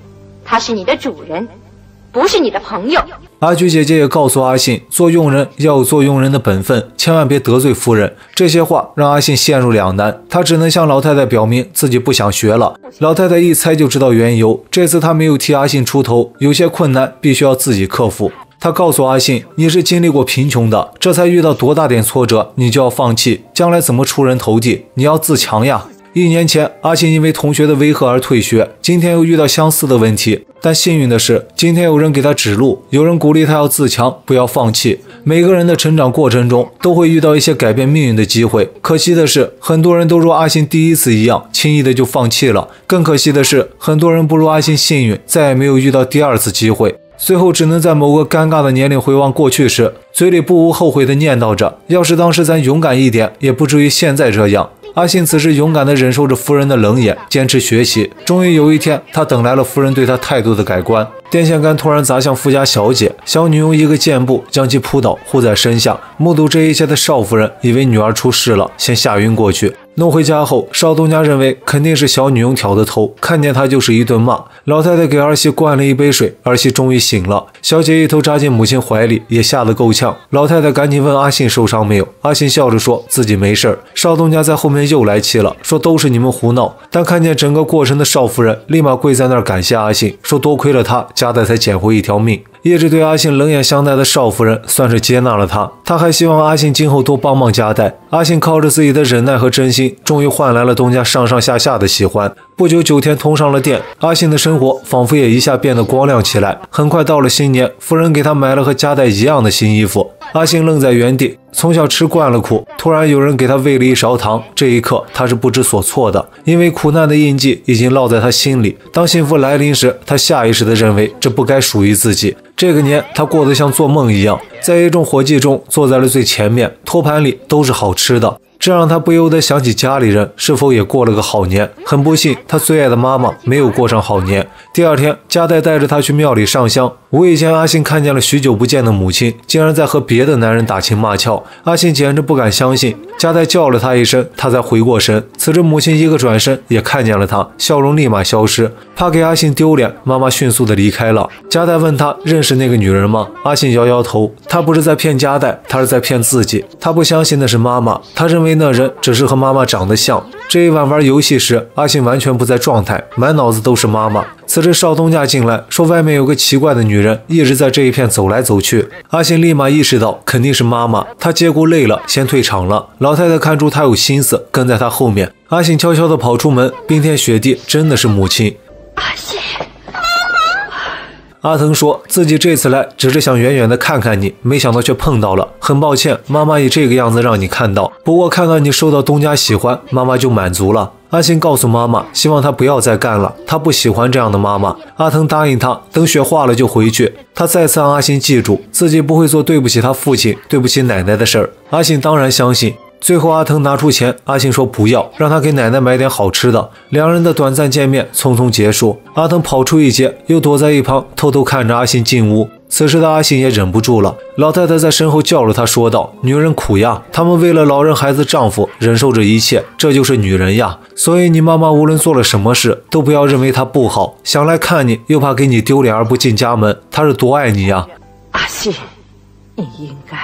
她是你的主人，不是你的朋友。阿菊姐姐也告诉阿信，做佣人要有做佣人的本分，千万别得罪夫人。这些话让阿信陷入两难，他只能向老太太表明自己不想学了。老太太一猜就知道缘由，这次她没有替阿信出头，有些困难必须要自己克服。她告诉阿信：“你是经历过贫穷的，这才遇到多大点挫折，你就要放弃，将来怎么出人头地？你要自强呀。”一年前，阿信因为同学的威吓而退学，今天又遇到相似的问题。但幸运的是，今天有人给他指路，有人鼓励他要自强，不要放弃。每个人的成长过程中都会遇到一些改变命运的机会。可惜的是，很多人都如阿信第一次一样，轻易的就放弃了。更可惜的是，很多人不如阿信幸运，再也没有遇到第二次机会。最后只能在某个尴尬的年龄回望过去时，嘴里不无后悔的念叨着：要是当时咱勇敢一点，也不至于现在这样。阿信此时勇敢地忍受着夫人的冷眼，坚持学习。终于有一天，他等来了夫人对他态度的改观。电线杆突然砸向富家小姐，小女佣一个箭步将其扑倒，护在身下。目睹这一切的少夫人以为女儿出事了，先吓晕过去。弄回家后，少东家认为肯定是小女佣挑的头，看见他就是一顿骂。老太太给儿媳灌了一杯水，儿媳终于醒了。小姐一头扎进母亲怀里，也吓得够呛。老太太赶紧问阿信受伤没有，阿信笑着说自己没事儿。少东家在后面又来气了，说都是你们胡闹。但看见整个过程的少夫人，立马跪在那儿感谢阿信，说多亏了他，家的才捡回一条命。一直对阿信冷眼相待的少夫人，算是接纳了他。他还希望阿信今后多帮忙家代。阿信靠着自己的忍耐和真心，终于换来了东家上上下下的喜欢。不久，九天通上了电，阿信的生活仿佛也一下变得光亮起来。很快到了新年，夫人给他买了和家代一样的新衣服。阿信愣在原地，从小吃惯了苦，突然有人给他喂了一勺糖，这一刻他是不知所措的，因为苦难的印记已经烙在他心里。当幸福来临时，他下意识地认为这不该属于自己。这个年，他过得像做梦一样，在一众伙计中坐在了最前面，托盘里都是好吃的。这让他不由得想起家里人是否也过了个好年。很不幸，他最爱的妈妈没有过上好年。第二天，加代带着他去庙里上香，无意间阿信看见了许久不见的母亲，竟然在和别的男人打情骂俏。阿信简直不敢相信。加代叫了他一声，他才回过神。此时母亲一个转身，也看见了他，笑容立马消失。怕给阿信丢脸，妈妈迅速的离开了。加代问他认识那个女人吗？阿信摇摇头，他不是在骗加代，他是在骗自己。他不相信那是妈妈，他认为为那人只是和妈妈长得像。这一晚玩游戏时，阿信完全不在状态，满脑子都是妈妈。此时少东家进来，说外面有个奇怪的女人一直在这一片走来走去。阿信立马意识到肯定是妈妈，他接过累了，先退场了。老太太看出他有心思，跟在他后面。阿信悄悄地跑出门，冰天雪地，真的是母亲。阿信，阿腾说自己这次来只是想远远的看看你，没想到却碰到了。很抱歉，妈妈以这个样子让你看到。不过看到你受到东家喜欢，妈妈就满足了。阿信告诉妈妈，希望她不要再干了，她不喜欢这样的妈妈。阿腾答应他，等雪化了就回去。他再次让阿信记住，自己不会做对不起他父亲、对不起奶奶的事儿。阿信当然相信。最后，阿腾拿出钱，阿信说不要，让他给奶奶买点好吃的。两人的短暂见面匆匆结束。阿腾跑出一截，又躲在一旁，偷偷看着阿信进屋。此时的阿信也忍不住了，老太太在身后叫了他，说道：“女人苦呀，他们为了老人、孩子、丈夫，忍受着一切，这就是女人呀。所以你妈妈无论做了什么事，都不要认为她不好，想来看你，又怕给你丢脸而不进家门，她是多爱你呀。”阿信，你应该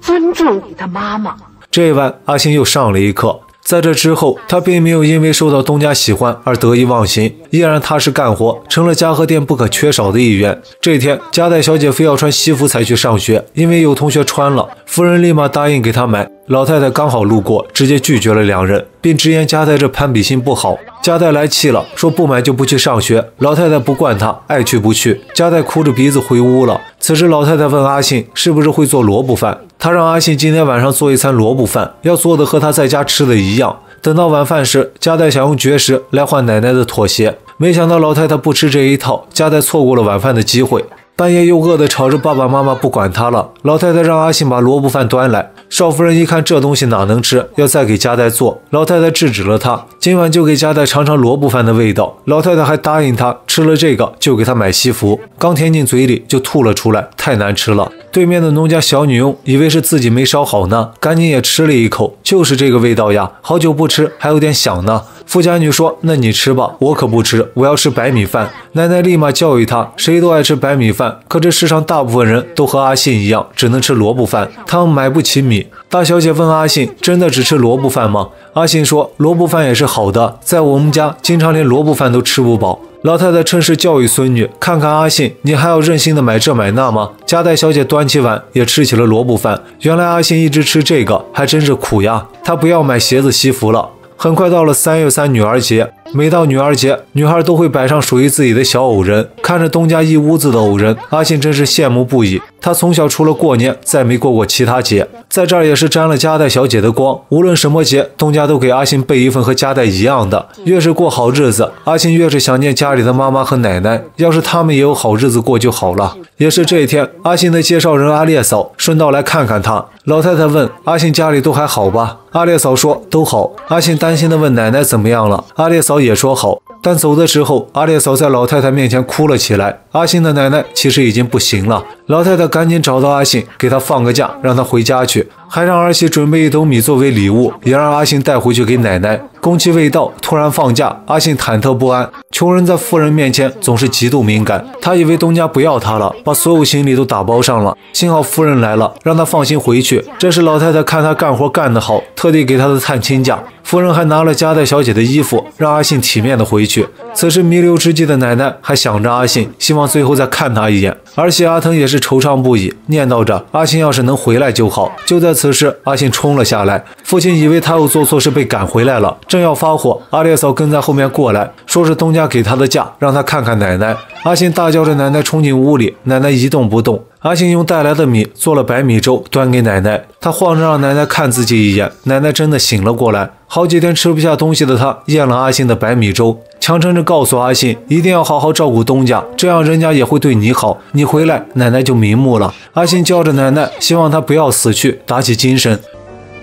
尊重你的妈妈。这晚，阿星又上了一课。在这之后，他并没有因为受到东家喜欢而得意忘形，依然踏实干活，成了家和店不可缺少的一员。这天，加代小姐非要穿西服才去上学，因为有同学穿了，夫人立马答应给她买。老太太刚好路过，直接拒绝了两人，并直言加代这攀比心不好。加代来气了，说不买就不去上学。老太太不惯他，爱去不去。加代哭着鼻子回屋了。此时，老太太问阿信是不是会做萝卜饭，她让阿信今天晚上做一餐萝卜饭，要做的和她在家吃的一样。等到晚饭时，加代想用绝食来换奶奶的妥协，没想到老太太不吃这一套，加代错过了晚饭的机会。半夜又饿得吵着爸爸妈妈不管他了，老太太让阿信把萝卜饭端来。少夫人一看这东西哪能吃，要再给家代做。老太太制止了他，今晚就给家代尝尝萝卜饭的味道。老太太还答应他，吃了这个就给他买西服。刚填进嘴里就吐了出来，太难吃了。对面的农家小女佣以为是自己没烧好呢，赶紧也吃了一口，就是这个味道呀，好久不吃还有点想呢。富家女说：“那你吃吧，我可不吃，我要吃白米饭。”奶奶立马教育她：“谁都爱吃白米饭，可这世上大部分人都和阿信一样，只能吃萝卜饭，他们买不起米。”大小姐问阿信：“真的只吃萝卜饭吗？”阿信说：“萝卜饭也是好的，在我们家经常连萝卜饭都吃不饱。”老太太趁势教育孙女：“看看阿信，你还要任性的买这买那吗？”加代小姐端起碗也吃起了萝卜饭。原来阿信一直吃这个，还真是苦呀！她不要买鞋子西服了。很快到了三月三女儿节，每到女儿节，女孩都会摆上属于自己的小偶人。看着东家一屋子的偶人，阿信真是羡慕不已。他从小除了过年，再没过过其他节，在这儿也是沾了家代小姐的光。无论什么节，东家都给阿信备一份和家代一样的。越是过好日子，阿信越是想念家里的妈妈和奶奶。要是他们也有好日子过就好了。也是这一天，阿信的介绍人阿烈嫂顺道来看看他。老太太问阿信家里都还好吧？阿烈嫂说都好。阿信担心地问奶奶怎么样了？阿烈嫂也说好。但走的时候，阿烈嫂在老太太面前哭了起来。阿信的奶奶其实已经不行了。老太太赶紧找到阿信，给他放个假，让他回家去，还让儿媳准备一斗米作为礼物，也让阿信带回去给奶奶。工期未到，突然放假，阿信忐忑不安。穷人在富人面前总是极度敏感，他以为东家不要他了，把所有行李都打包上了。幸好夫人来了，让他放心回去。这是老太太看他干活干得好，特地给他的探亲假。夫人还拿了夹带小姐的衣服，让阿信体面的回去。此时弥留之际的奶奶还想着阿信，希望最后再看他一眼。儿媳阿腾也是惆怅不已，念叨着阿信要是能回来就好。就在此时，阿信冲了下来，父亲以为他又做错事被赶回来了，正要发火，阿烈嫂跟在后面过来，说是东家给他的假，让他看看奶奶。阿信大叫着，奶奶冲进屋里，奶奶一动不动。阿信用带来的米做了白米粥，端给奶奶。他晃着让奶奶看自己一眼，奶奶真的醒了过来。好几天吃不下东西的他，咽了阿信的白米粥，强撑着告诉阿信，一定要好好照顾东家，这样人家也会对你好。你回来，奶奶就瞑目了。阿信叫着奶奶，希望她不要死去，打起精神。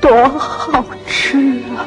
多好吃啊，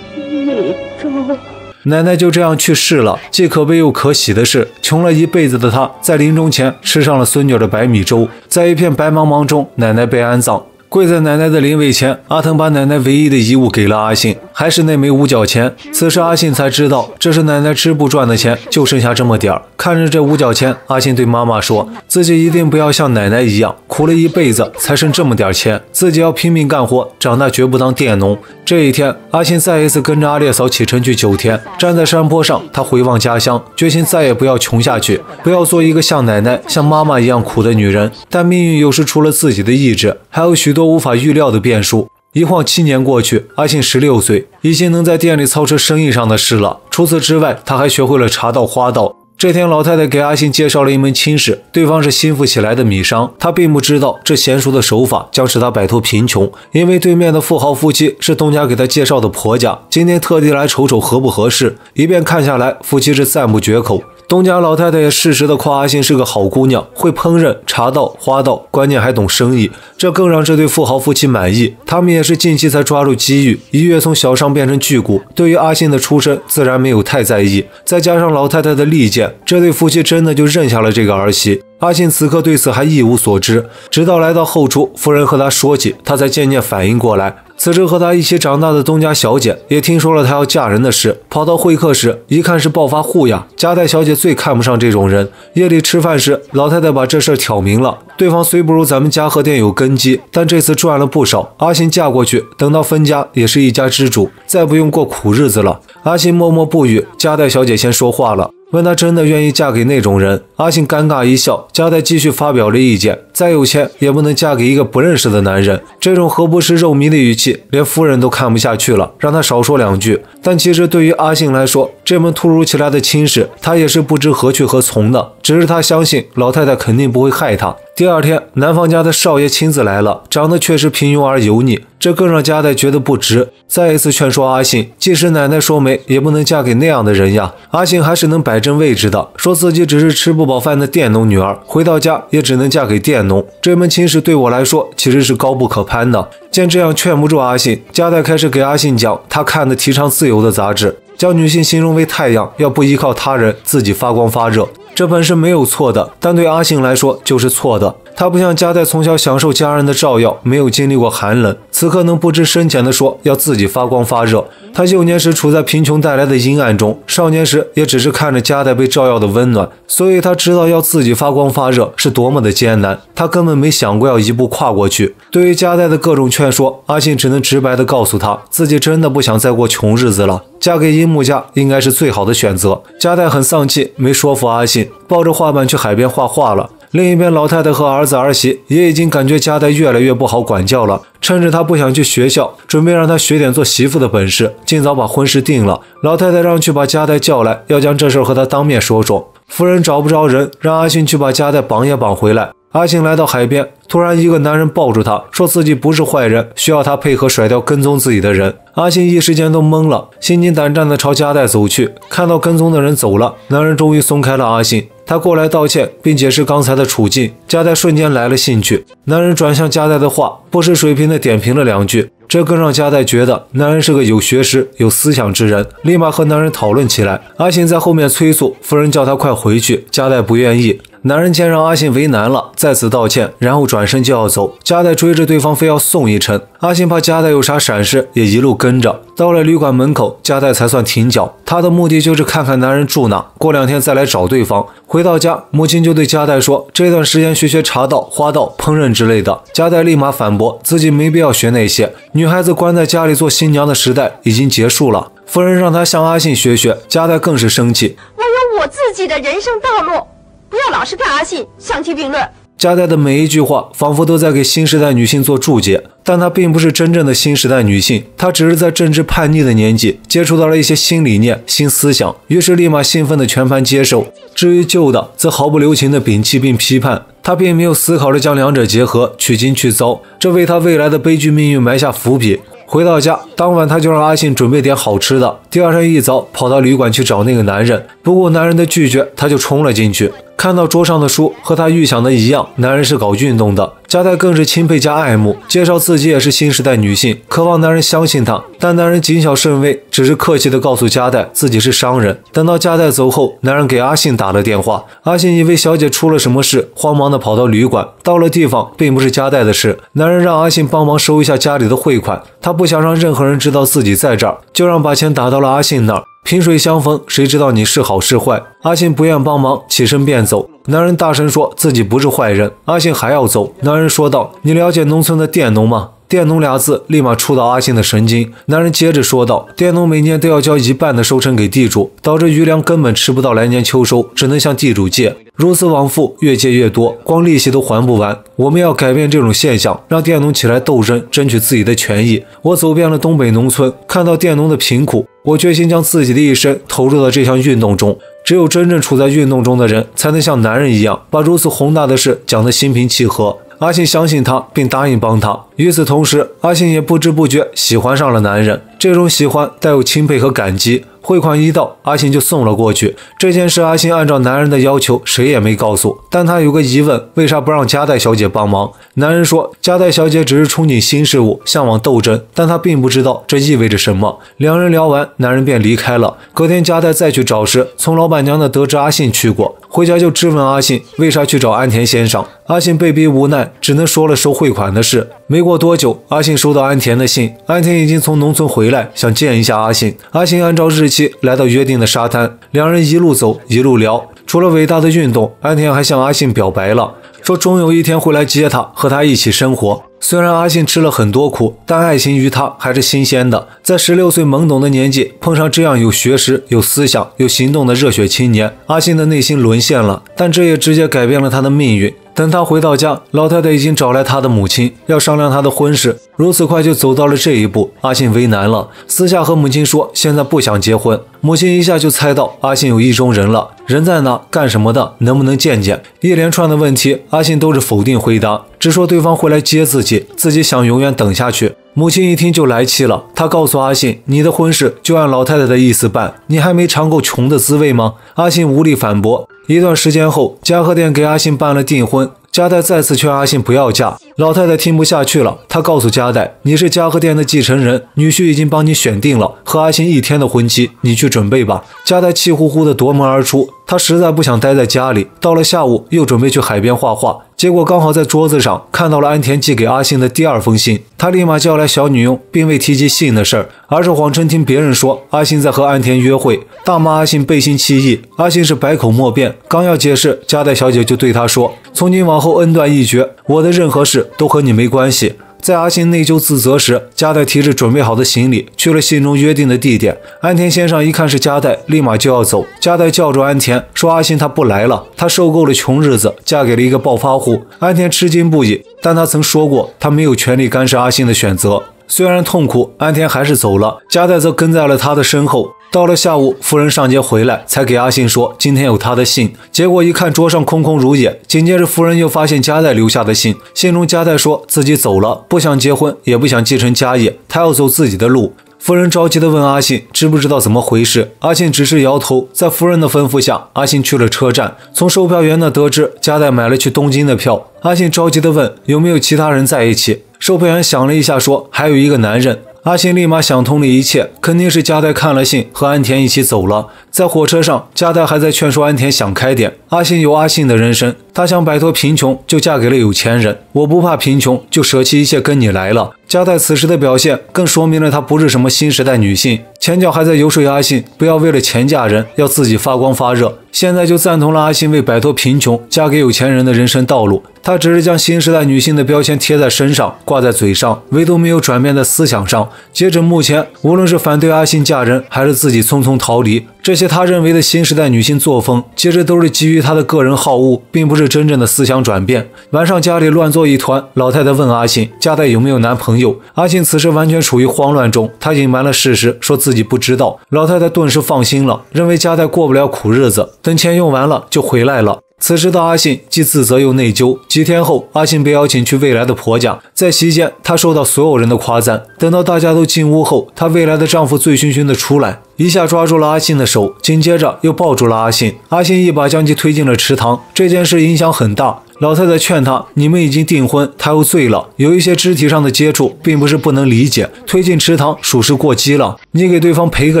米粥。奶奶就这样去世了。既可悲又可喜的是，穷了一辈子的她，在临终前吃上了孙女的白米粥。在一片白茫茫中，奶奶被安葬。跪在奶奶的灵位前，阿腾把奶奶唯一的遗物给了阿信，还是那枚五角钱。此时阿信才知道，这是奶奶织布赚的钱，就剩下这么点儿。看着这五角钱，阿信对妈妈说：“自己一定不要像奶奶一样，苦了一辈子才剩这么点钱，自己要拼命干活，长大绝不当佃农。”这一天，阿信再一次跟着阿烈嫂启程去九天。站在山坡上，他回望家乡，决心再也不要穷下去，不要做一个像奶奶、像妈妈一样苦的女人。但命运有时除了自己的意志，还有许多。都无法预料的变数。一晃七年过去，阿信十六岁，已经能在店里操持生意上的事了。除此之外，他还学会了茶道、花道。这天，老太太给阿信介绍了一门亲事，对方是新富起来的米商。他并不知道这娴熟的手法将使他摆脱贫穷，因为对面的富豪夫妻是东家给他介绍的婆家，今天特地来瞅瞅合不合适。一遍看下来，夫妻是赞不绝口。东家老太太也适时的夸阿信是个好姑娘，会烹饪茶道、花道，关键还懂生意，这更让这对富豪夫妻满意。他们也是近期才抓住机遇，一跃从小商变成巨贾。对于阿信的出身，自然没有太在意。再加上老太太的力荐，这对夫妻真的就认下了这个儿媳。阿信此刻对此还一无所知，直到来到后厨，夫人和他说起，他才渐渐反应过来。此时和他一起长大的东家小姐也听说了他要嫁人的事，跑到会客室一看是暴发户呀。加代小姐最看不上这种人。夜里吃饭时，老太太把这事挑明了。对方虽不如咱们嘉禾店有根基，但这次赚了不少。阿信嫁过去，等到分家也是一家之主，再不用过苦日子了。阿信默默不语，加代小姐先说话了。问他真的愿意嫁给那种人？阿信尴尬一笑，加代继续发表了意见：再有钱也不能嫁给一个不认识的男人。这种何不食肉糜的语气，连夫人都看不下去了，让他少说两句。但其实对于阿信来说，这门突如其来的亲事，他也是不知何去何从的。只是他相信老太太肯定不会害他。第二天，男方家的少爷亲自来了，长得确实平庸而油腻，这更让加代觉得不值。再一次劝说阿信，即使奶奶说媒，也不能嫁给那样的人呀。阿信还是能摆正位置的，说自己只是吃不饱饭的佃农女儿，回到家也只能嫁给佃农。这门亲事对我来说其实是高不可攀的。见这样劝不住阿信，加代开始给阿信讲他看的提倡自由的杂志，将女性形容为太阳，要不依靠他人，自己发光发热。这本是没有错的，但对阿信来说就是错的。他不像加代从小享受家人的照耀，没有经历过寒冷，此刻能不知深浅的说要自己发光发热。他幼年时处在贫穷带来的阴暗中，少年时也只是看着加代被照耀的温暖，所以他知道要自己发光发热是多么的艰难。他根本没想过要一步跨过去。对于加代的各种劝说，阿信只能直白的告诉他自己真的不想再过穷日子了，嫁给樱木家应该是最好的选择。加代很丧气，没说服阿信。抱着画板去海边画画了。另一边，老太太和儿子儿媳也已经感觉加代越来越不好管教了。趁着他不想去学校，准备让他学点做媳妇的本事，尽早把婚事定了。老太太让去把加代叫来，要将这事和他当面说说。夫人找不着人，让阿信去把加代绑也绑回来。阿信来到海边，突然一个男人抱住他，说自己不是坏人，需要他配合甩掉跟踪自己的人。阿信一时间都懵了，心惊胆战地朝加代走去。看到跟踪的人走了，男人终于松开了阿信。他过来道歉，并解释刚才的处境。加代瞬间来了兴趣。男人转向加代的话，不失水平地点评了两句。这更让加代觉得男人是个有学识、有思想之人，立马和男人讨论起来。阿信在后面催促夫人，叫他快回去。加代不愿意。男人见让阿信为难了，再次道歉，然后转身就要走。加代追着对方，非要送一程。阿信怕加代有啥闪失，也一路跟着。到了旅馆门口，加代才算停脚。他的目的就是看看男人住哪，过两天再来找对方。回到家，母亲就对加代说：“这段时间学学茶道、花道、烹饪之类的。”加代立马反驳自己没必要学那些，女孩子关在家里做新娘的时代已经结束了。夫人让她向阿信学学，加代更是生气：“我有我自己的人生道路。”不要老是跟阿信相提并论。加代的每一句话仿佛都在给新时代女性做注解，但她并不是真正的新时代女性，她只是在正值叛逆的年纪接触到了一些新理念、新思想，于是立马兴奋的全盘接受。至于旧的，则毫不留情的摒弃并批判。她并没有思考着将两者结合，取精去糟，这为她未来的悲剧命运埋下伏笔。回到家，当晚他就让阿信准备点好吃的。第二天一早，跑到旅馆去找那个男人，不顾男人的拒绝，他就冲了进去。看到桌上的书和他预想的一样，男人是搞运动的。加代更是钦佩加爱慕，介绍自己也是新时代女性，渴望男人相信他。但男人谨小慎微，只是客气地告诉加代自己是商人。等到加代走后，男人给阿信打了电话，阿信以为小姐出了什么事，慌忙地跑到旅馆。到了地方，并不是加代的事，男人让阿信帮忙收一下家里的汇款，他不想让任何人知道自己在这儿，就让把钱打到了阿信那儿。萍水相逢，谁知道你是好是坏？阿信不愿帮忙，起身便走。男人大声说自己不是坏人，阿信还要走。男人说道：“你了解农村的佃农吗？”佃农俩字立马触到阿信的神经。男人接着说道：“佃农每年都要交一半的收成给地主，导致余粮根本吃不到来年秋收，只能向地主借，如此往复，越借越多，光利息都还不完。我们要改变这种现象，让佃农起来斗争，争取自己的权益。我走遍了东北农村，看到佃农的贫苦，我决心将自己的一生投入到这项运动中。只有真正处在运动中的人，才能像男人一样，把如此宏大的事讲得心平气和。”阿信相信他，并答应帮他。与此同时，阿信也不知不觉喜欢上了男人。这种喜欢带有钦佩和感激。汇款一到，阿信就送了过去。这件事，阿信按照男人的要求，谁也没告诉。但他有个疑问：为啥不让加代小姐帮忙？男人说，加代小姐只是憧憬新事物，向往斗争，但她并不知道这意味着什么。两人聊完，男人便离开了。隔天，加代再去找时，从老板娘那得知阿信去过，回家就质问阿信为啥去找安田先生。阿信被逼无奈，只能说了收汇款的事。没过多久，阿信收到安田的信，安田已经从农村回来，想见一下阿信。阿信按照日期来到约定的沙滩，两人一路走一路聊。除了伟大的运动，安田还向阿信表白了，说终有一天会来接他，和他一起生活。虽然阿信吃了很多苦，但爱情于他还是新鲜的。在十六岁懵懂的年纪，碰上这样有学识、有思想、有行动的热血青年，阿信的内心沦陷了。但这也直接改变了他的命运。等他回到家，老太太已经找来他的母亲，要商量他的婚事。如此快就走到了这一步，阿信为难了，私下和母亲说现在不想结婚。母亲一下就猜到阿信有意中人了，人在哪，干什么的，能不能见见？一连串的问题，阿信都是否定回答，只说对方会来接自己，自己想永远等下去。母亲一听就来气了，她告诉阿信：“你的婚事就按老太太的意思办，你还没尝够穷的滋味吗？”阿信无力反驳。一段时间后，嘉禾店给阿信办了订婚。加代再次劝阿信不要嫁，老太太听不下去了。她告诉加代：“你是嘉禾店的继承人，女婿已经帮你选定了和阿信一天的婚期，你去准备吧。”加代气呼呼地夺门而出。他实在不想待在家里。到了下午，又准备去海边画画，结果刚好在桌子上看到了安田寄给阿信的第二封信。他立马叫来小女佣，并未提及信的事儿，而是谎称听别人说阿信在和安田约会，大骂阿信背信弃义。阿信是百口莫辩，刚要解释，加代小姐就对他说：“从今往后恩断义绝，我的任何事都和你没关系。”在阿信内疚自责时，加代提着准备好的行李去了信中约定的地点。安田先生一看是加代，立马就要走。加代叫住安田，说：“阿信他不来了，他受够了穷日子，嫁给了一个暴发户。”安田吃惊不已，但他曾说过，他没有权利干涉阿信的选择。虽然痛苦，安田还是走了，加代则跟在了他的身后。到了下午，夫人上街回来，才给阿信说今天有他的信。结果一看桌上空空如也，紧接着夫人又发现加代留下的信，信中加代说自己走了，不想结婚，也不想继承家业，他要走自己的路。夫人着急地问阿信知不知道怎么回事，阿信只是摇头。在夫人的吩咐下，阿信去了车站，从售票员那得知加代买了去东京的票。阿信着急地问有没有其他人在一起。售票员想了一下，说还有一个男人。阿信立马想通了一切，肯定是加代看了信，和安田一起走了。在火车上，加代还在劝说安田想开点。阿信有阿信的人生，他想摆脱贫穷，就嫁给了有钱人。我不怕贫穷，就舍弃一切跟你来了。加代此时的表现，更说明了她不是什么新时代女性。前脚还在游说阿信不要为了钱嫁人，要自己发光发热，现在就赞同了阿信为摆脱贫穷，嫁给有钱人的人生道路。她只是将新时代女性的标签贴在身上，挂在嘴上，唯独没有转变在思想上。截止目前，无论是反对阿信嫁人，还是自己匆匆逃离，这些他认为的新时代女性作风，其实都是基于她的个人好恶，并不是真正的思想转变。晚上家里乱作一团，老太太问阿信家代有没有男朋友。阿信此时完全处于慌乱中，他隐瞒了事实，说自己不知道。老太太顿时放心了，认为家代过不了苦日子，等钱用完了就回来了。此时的阿信既自责又内疚。几天后，阿信被邀请去未来的婆家，在席间，她受到所有人的夸赞。等到大家都进屋后，她未来的丈夫醉醺醺的出来，一下抓住了阿信的手，紧接着又抱住了阿信。阿信一把将其推进了池塘。这件事影响很大。老太太劝他：“你们已经订婚，他又醉了，有一些肢体上的接触，并不是不能理解。推进池塘属实过激了。你给对方赔个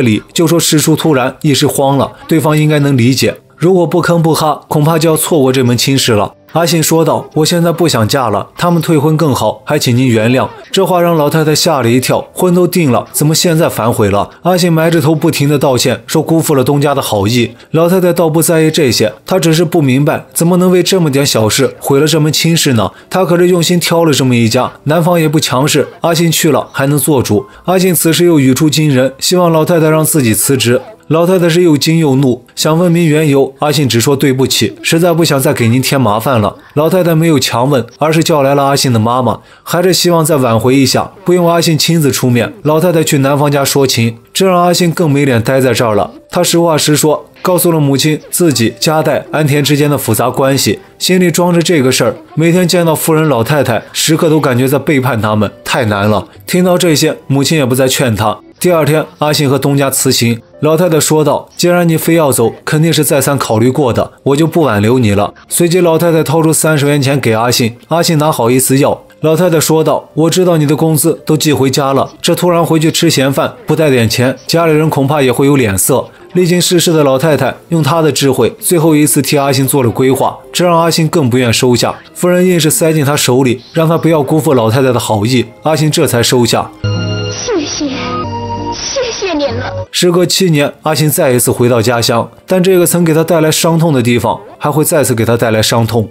礼，就说师叔突然，一时慌了，对方应该能理解。”如果不吭不哈，恐怕就要错过这门亲事了。阿信说道：“我现在不想嫁了，他们退婚更好，还请您原谅。”这话让老太太吓了一跳，婚都定了，怎么现在反悔了？阿信埋着头不停的道歉，说辜负了东家的好意。老太太倒不在意这些，她只是不明白，怎么能为这么点小事毁了这门亲事呢？她可是用心挑了这么一家，男方也不强势，阿信去了还能做主。阿信此时又语出惊人，希望老太太让自己辞职。老太太是又惊又怒，想问明缘由。阿信只说对不起，实在不想再给您添麻烦了。老太太没有强问，而是叫来了阿信的妈妈，还是希望再挽回一下，不用阿信亲自出面。老太太去男方家说情，这让阿信更没脸待在这儿了。他实话实说，告诉了母亲自己加代安田之间的复杂关系，心里装着这个事儿。每天见到夫人老太太，时刻都感觉在背叛他们，太难了。听到这些，母亲也不再劝他。第二天，阿信和东家辞行。老太太说道：“既然你非要走，肯定是再三考虑过的，我就不挽留你了。”随即，老太太掏出三十元钱给阿信。阿信哪好意思要？老太太说道：“我知道你的工资都寄回家了，这突然回去吃闲饭，不带点钱，家里人恐怕也会有脸色。”历经世事的老太太用她的智慧，最后一次替阿信做了规划，这让阿信更不愿收下。夫人硬是塞进他手里，让他不要辜负老太太的好意。阿信这才收下。谢谢。时隔七年，阿信再一次回到家乡，但这个曾给他带来伤痛的地方，还会再次给他带来伤痛。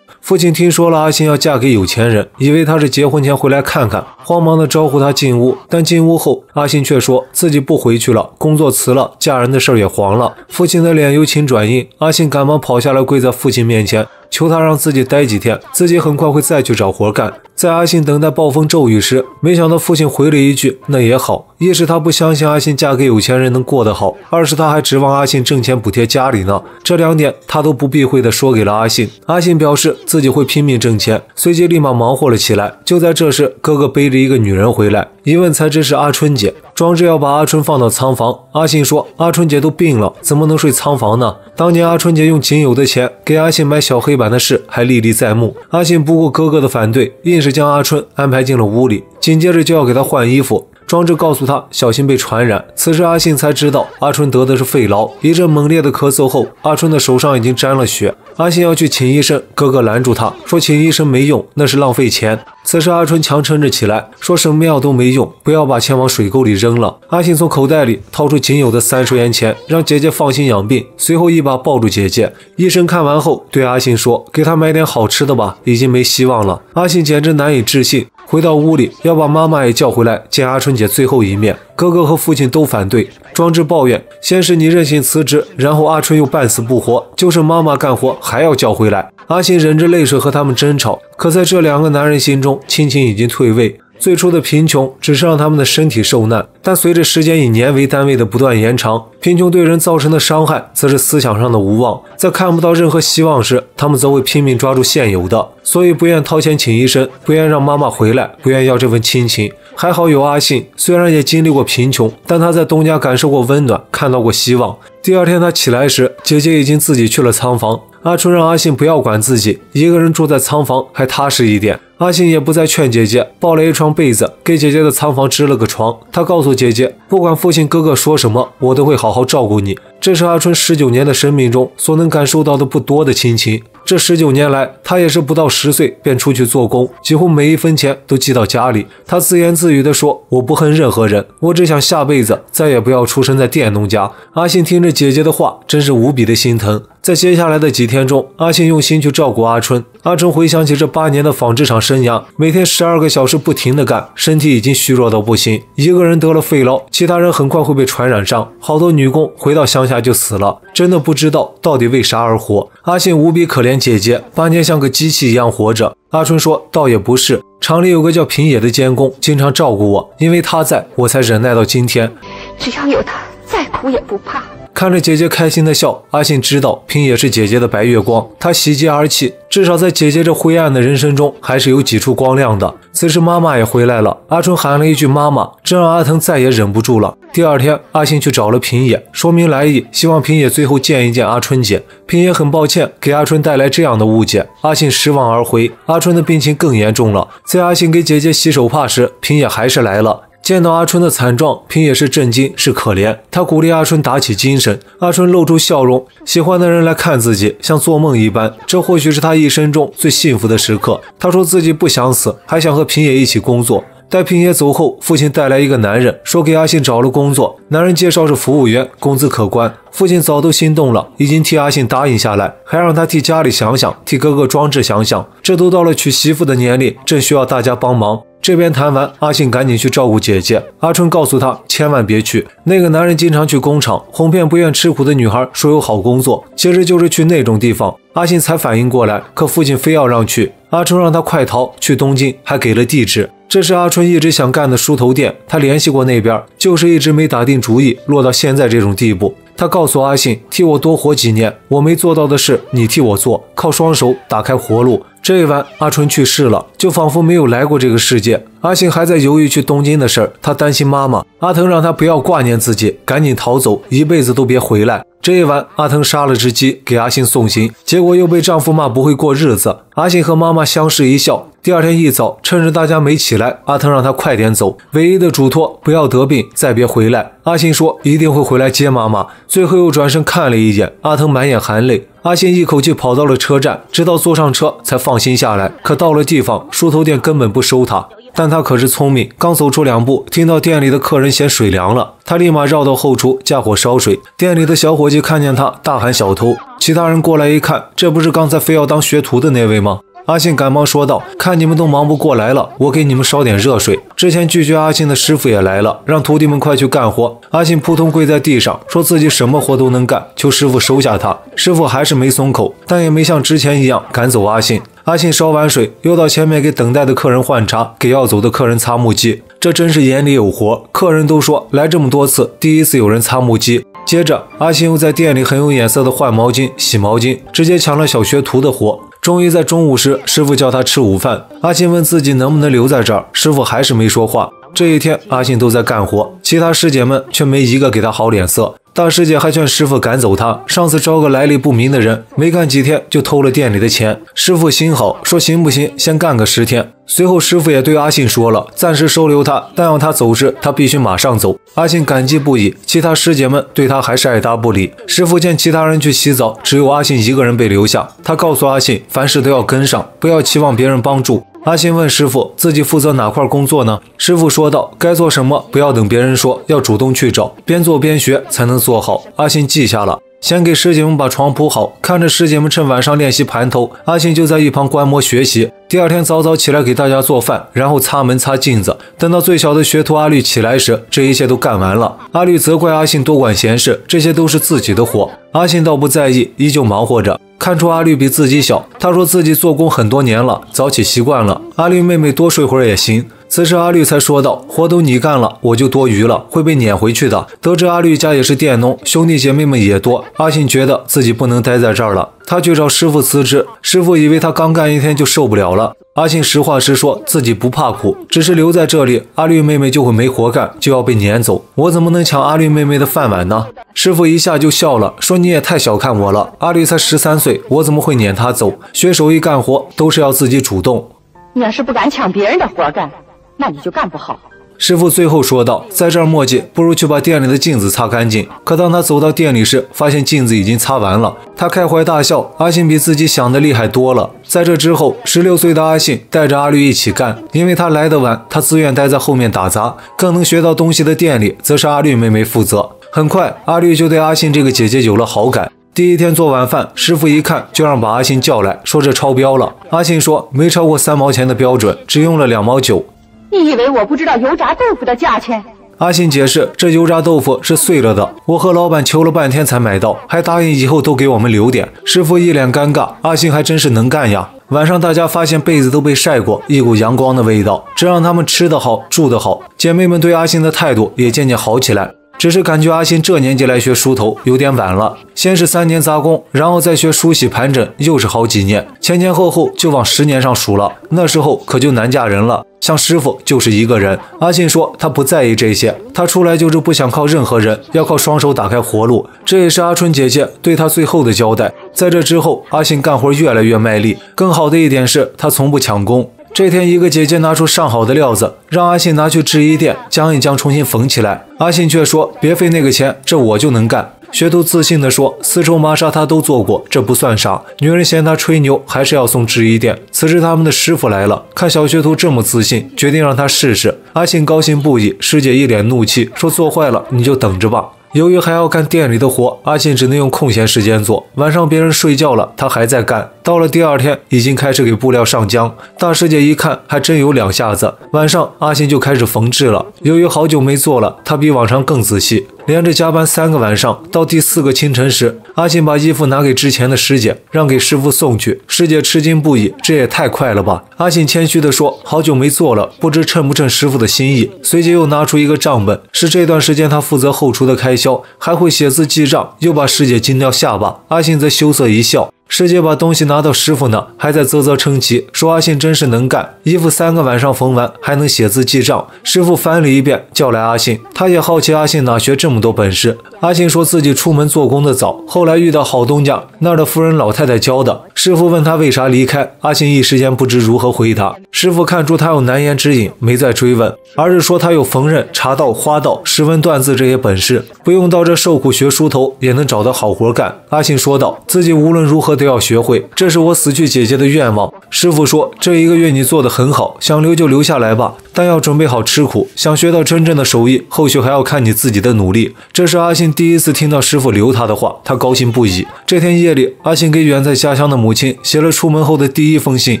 父亲听说了阿信要嫁给有钱人，以为他是结婚前回来看看，慌忙的招呼他进屋。但进屋后，阿信却说自己不回去了，工作辞了，嫁人的事儿也黄了。父亲的脸由晴转阴，阿信赶忙跑下来，跪在父亲面前。求他让自己待几天，自己很快会再去找活干。在阿信等待暴风骤雨时，没想到父亲回了一句：“那也好。”一是他不相信阿信嫁给有钱人能过得好，二是他还指望阿信挣钱补贴家里呢。这两点他都不避讳地说给了阿信。阿信表示自己会拼命挣钱，随即立马忙活了起来。就在这时，哥哥背着一个女人回来，一问才知是阿春姐，庄志要把阿春放到仓房。阿信说：“阿春姐都病了，怎么能睡仓房呢？”当年阿春姐用仅有的钱给阿信买小黑板的事还历历在目。阿信不顾哥哥的反对，硬是将阿春安排进了屋里，紧接着就要给他换衣服。庄志告诉他小心被传染。此时阿信才知道阿春得的是肺痨。一阵猛烈的咳嗽后，阿春的手上已经沾了血。阿信要去请医生，哥哥拦住他说：“请医生没用，那是浪费钱。”此时阿春强撑着起来，说什么药都没用，不要把钱往水沟里扔了。阿信从口袋里掏出仅有的三十元钱，让姐姐放心养病。随后一把抱住姐姐。医生看完后对阿信说：“给他买点好吃的吧，已经没希望了。”阿信简直难以置信。回到屋里，要把妈妈也叫回来见阿春姐最后一面。哥哥和父亲都反对。庄志抱怨：先是你任性辞职，然后阿春又半死不活，就是妈妈干活还要叫回来。阿信忍着泪水和他们争吵，可在这两个男人心中，亲情已经退位。最初的贫穷只是让他们的身体受难，但随着时间以年为单位的不断延长，贫穷对人造成的伤害则是思想上的无望。在看不到任何希望时，他们则会拼命抓住现有的，所以不愿掏钱请医生，不愿让妈妈回来，不愿要这份亲情。还好有阿信，虽然也经历过贫穷，但他在东家感受过温暖，看到过希望。第二天他起来时，姐姐已经自己去了仓房。阿春让阿信不要管自己，一个人住在仓房还踏实一点。阿信也不再劝姐姐，抱了一床被子给姐姐的仓房支了个床。他告诉姐姐，不管父亲哥哥说什么，我都会好好照顾你。这是阿春十九年的生命中所能感受到的不多的亲情。这十九年来，他也是不到十岁便出去做工，几乎每一分钱都寄到家里。他自言自语地说：“我不恨任何人，我只想下辈子再也不要出生在佃农家。”阿信听着姐姐的话，真是无比的心疼。在接下来的几天中，阿信用心去照顾阿春。阿春回想起这八年的纺织厂生涯，每天十二个小时不停地干，身体已经虚弱到不行。一个人得了肺痨，其他人很快会被传染上。好多女工回到乡下就死了，真的不知道到底为啥而活。阿信无比可怜姐姐，八年像个机器一样活着。阿春说：“倒也不是，厂里有个叫平野的监工，经常照顾我，因为他在我才忍耐到今天。只要有他，再苦也不怕。”看着姐姐开心的笑，阿信知道平野是姐姐的白月光，他喜极而泣。至少在姐姐这灰暗的人生中，还是有几处光亮的。此时妈妈也回来了，阿春喊了一句“妈妈”，这让阿腾再也忍不住了。第二天，阿信去找了平野，说明来意，希望平野最后见一见阿春姐。平野很抱歉给阿春带来这样的误解，阿信失望而回。阿春的病情更严重了，在阿信给姐姐洗手帕时，平野还是来了。见到阿春的惨状，平野是震惊，是可怜。他鼓励阿春打起精神。阿春露出笑容，喜欢的人来看自己，像做梦一般。这或许是他一生中最幸福的时刻。他说自己不想死，还想和平野一起工作。待平野走后，父亲带来一个男人，说给阿信找了工作。男人介绍是服务员，工资可观。父亲早都心动了，已经替阿信答应下来，还让他替家里想想，替哥哥庄志想想。这都到了娶媳妇的年龄，正需要大家帮忙。这边谈完，阿信赶紧去照顾姐姐。阿春告诉他千万别去，那个男人经常去工厂哄骗不愿吃苦的女孩，说有好工作，其实就是去那种地方。阿信才反应过来，可父亲非要让去。阿春让他快逃，去东京，还给了地址。这是阿春一直想干的梳头店，他联系过那边，就是一直没打定主意，落到现在这种地步。他告诉阿信，替我多活几年，我没做到的事，你替我做，靠双手打开活路。这一晚，阿春去世了，就仿佛没有来过这个世界。阿信还在犹豫去东京的事儿，他担心妈妈。阿腾让他不要挂念自己，赶紧逃走，一辈子都别回来。这一晚，阿腾杀了只鸡给阿信送行，结果又被丈夫骂不会过日子。阿信和妈妈相视一笑。第二天一早，趁着大家没起来，阿腾让他快点走，唯一的嘱托不要得病，再别回来。阿信说一定会回来接妈妈，最后又转身看了一眼阿腾，满眼含泪。阿信一口气跑到了车站，直到坐上车才放心下来。可到了地方，梳头店根本不收他。但他可是聪明，刚走出两步，听到店里的客人嫌水凉了，他立马绕到后厨架火烧水。店里的小伙计看见他，大喊小偷。其他人过来一看，这不是刚才非要当学徒的那位吗？阿信赶忙说道：“看你们都忙不过来了，我给你们烧点热水。”之前拒绝阿信的师傅也来了，让徒弟们快去干活。阿信扑通跪在地上，说自己什么活都能干，求师傅收下他。师傅还是没松口，但也没像之前一样赶走阿信。阿信烧完水，又到前面给等待的客人换茶，给要走的客人擦木屐。这真是眼里有活，客人都说来这么多次，第一次有人擦木屐。接着，阿信又在店里很有眼色的换毛巾、洗毛巾，直接抢了小学徒的活。终于在中午时，师傅叫他吃午饭。阿信问自己能不能留在这儿，师傅还是没说话。这一天，阿信都在干活，其他师姐们却没一个给他好脸色。大师姐还劝师傅赶走他。上次招个来历不明的人，没干几天就偷了店里的钱。师傅心好，说行不行，先干个十天。随后，师傅也对阿信说了，暂时收留他，但要他走时，他必须马上走。阿信感激不已，其他师姐们对他还是爱答不理。师傅见其他人去洗澡，只有阿信一个人被留下。他告诉阿信，凡事都要跟上，不要期望别人帮助。阿信问师傅，自己负责哪块工作呢？师傅说道，该做什么，不要等别人说，要主动去找，边做边学，才能做好。阿信记下了。先给师姐们把床铺好，看着师姐们趁晚上练习盘头，阿信就在一旁观摩学习。第二天早早起来给大家做饭，然后擦门、擦镜子。等到最小的学徒阿绿起来时，这一切都干完了。阿绿责怪阿信多管闲事，这些都是自己的活。阿信倒不在意，依旧忙活着。看出阿绿比自己小，他说自己做工很多年了，早起习惯了。阿绿妹妹多睡会儿也行。此时阿绿才说道：“活都你干了，我就多余了，会被撵回去的。”得知阿绿家也是佃农，兄弟姐妹们也多，阿信觉得自己不能待在这儿了，他去找师傅辞职。师傅以为他刚干一天就受不了了。阿信实话实说，自己不怕苦，只是留在这里，阿绿妹妹就会没活干，就要被撵走。我怎么能抢阿绿妹妹的饭碗呢？师傅一下就笑了，说：“你也太小看我了，阿绿才十三岁，我怎么会撵她走？学手艺干活都是要自己主动。”你要是不敢抢别人的活干，那你就干不好。师傅最后说道：“在这儿墨迹，不如去把店里的镜子擦干净。”可当他走到店里时，发现镜子已经擦完了。他开怀大笑：“阿信比自己想的厉害多了。”在这之后，十六岁的阿信带着阿绿一起干，因为他来得晚，他自愿待在后面打杂。更能学到东西的店里，则是阿绿妹妹负责。很快，阿绿就对阿信这个姐姐有了好感。第一天做晚饭，师傅一看就让把阿信叫来说：“这超标了。”阿信说：“没超过三毛钱的标准，只用了两毛九。”你以为我不知道油炸豆腐的价钱？阿信解释，这油炸豆腐是碎了的，我和老板求了半天才买到，还答应以后都给我们留点。师傅一脸尴尬，阿信还真是能干呀。晚上大家发现被子都被晒过，一股阳光的味道，这让他们吃得好，住得好。姐妹们对阿信的态度也渐渐好起来。只是感觉阿信这年纪来学梳头有点晚了，先是三年杂工，然后再学梳洗盘整，又是好几年，前前后后就往十年上数了。那时候可就难嫁人了，像师傅就是一个人。阿信说他不在意这些，他出来就是不想靠任何人，要靠双手打开活路。这也是阿春姐姐对他最后的交代。在这之后，阿信干活越来越卖力，更好的一点是他从不抢工。这天，一个姐姐拿出上好的料子，让阿信拿去制衣店将一将，重新缝起来。阿信却说：“别费那个钱，这我就能干。”学徒自信地说：“丝绸、麻纱他都做过，这不算啥。”女人嫌他吹牛，还是要送制衣店。此时，他们的师傅来了，看小学徒这么自信，决定让他试试。阿信高兴不已，师姐一脸怒气说：“做坏了你就等着吧。”由于还要干店里的活，阿信只能用空闲时间做。晚上别人睡觉了，他还在干。到了第二天，已经开始给布料上浆。大师姐一看，还真有两下子。晚上，阿信就开始缝制了。由于好久没做了，他比往常更仔细。连着加班三个晚上，到第四个清晨时，阿信把衣服拿给之前的师姐，让给师傅送去。师姐吃惊不已，这也太快了吧！阿信谦虚地说：“好久没做了，不知称不称师傅的心意。”随即又拿出一个账本，是这段时间他负责后厨的开销，还会写字记账，又把师姐惊掉下巴。阿信则羞涩一笑。师姐把东西拿到师傅那，还在啧啧称奇，说阿信真是能干，衣服三个晚上缝完，还能写字记账。师傅翻了一遍，叫来阿信，他也好奇阿信哪学这么多本事。阿信说自己出门做工的早，后来遇到好东家那儿的夫人老太太教的。师傅问他为啥离开，阿信一时间不知如何回答。师傅看出他有难言之隐，没再追问，而是说他有缝纫、茶道、花道、识文断字这些本事，不用到这受苦学梳头，也能找到好活干。阿信说道，自己无论如何都要学会，这是我死去姐姐的愿望。师傅说，这一个月你做的很好，想留就留下来吧，但要准备好吃苦。想学到真正的手艺，后续还要看你自己的努力。这是阿信第一次听到师傅留他的话，他高兴不已。这天夜里，阿信给远在家乡的母亲写了出门后的第一封信，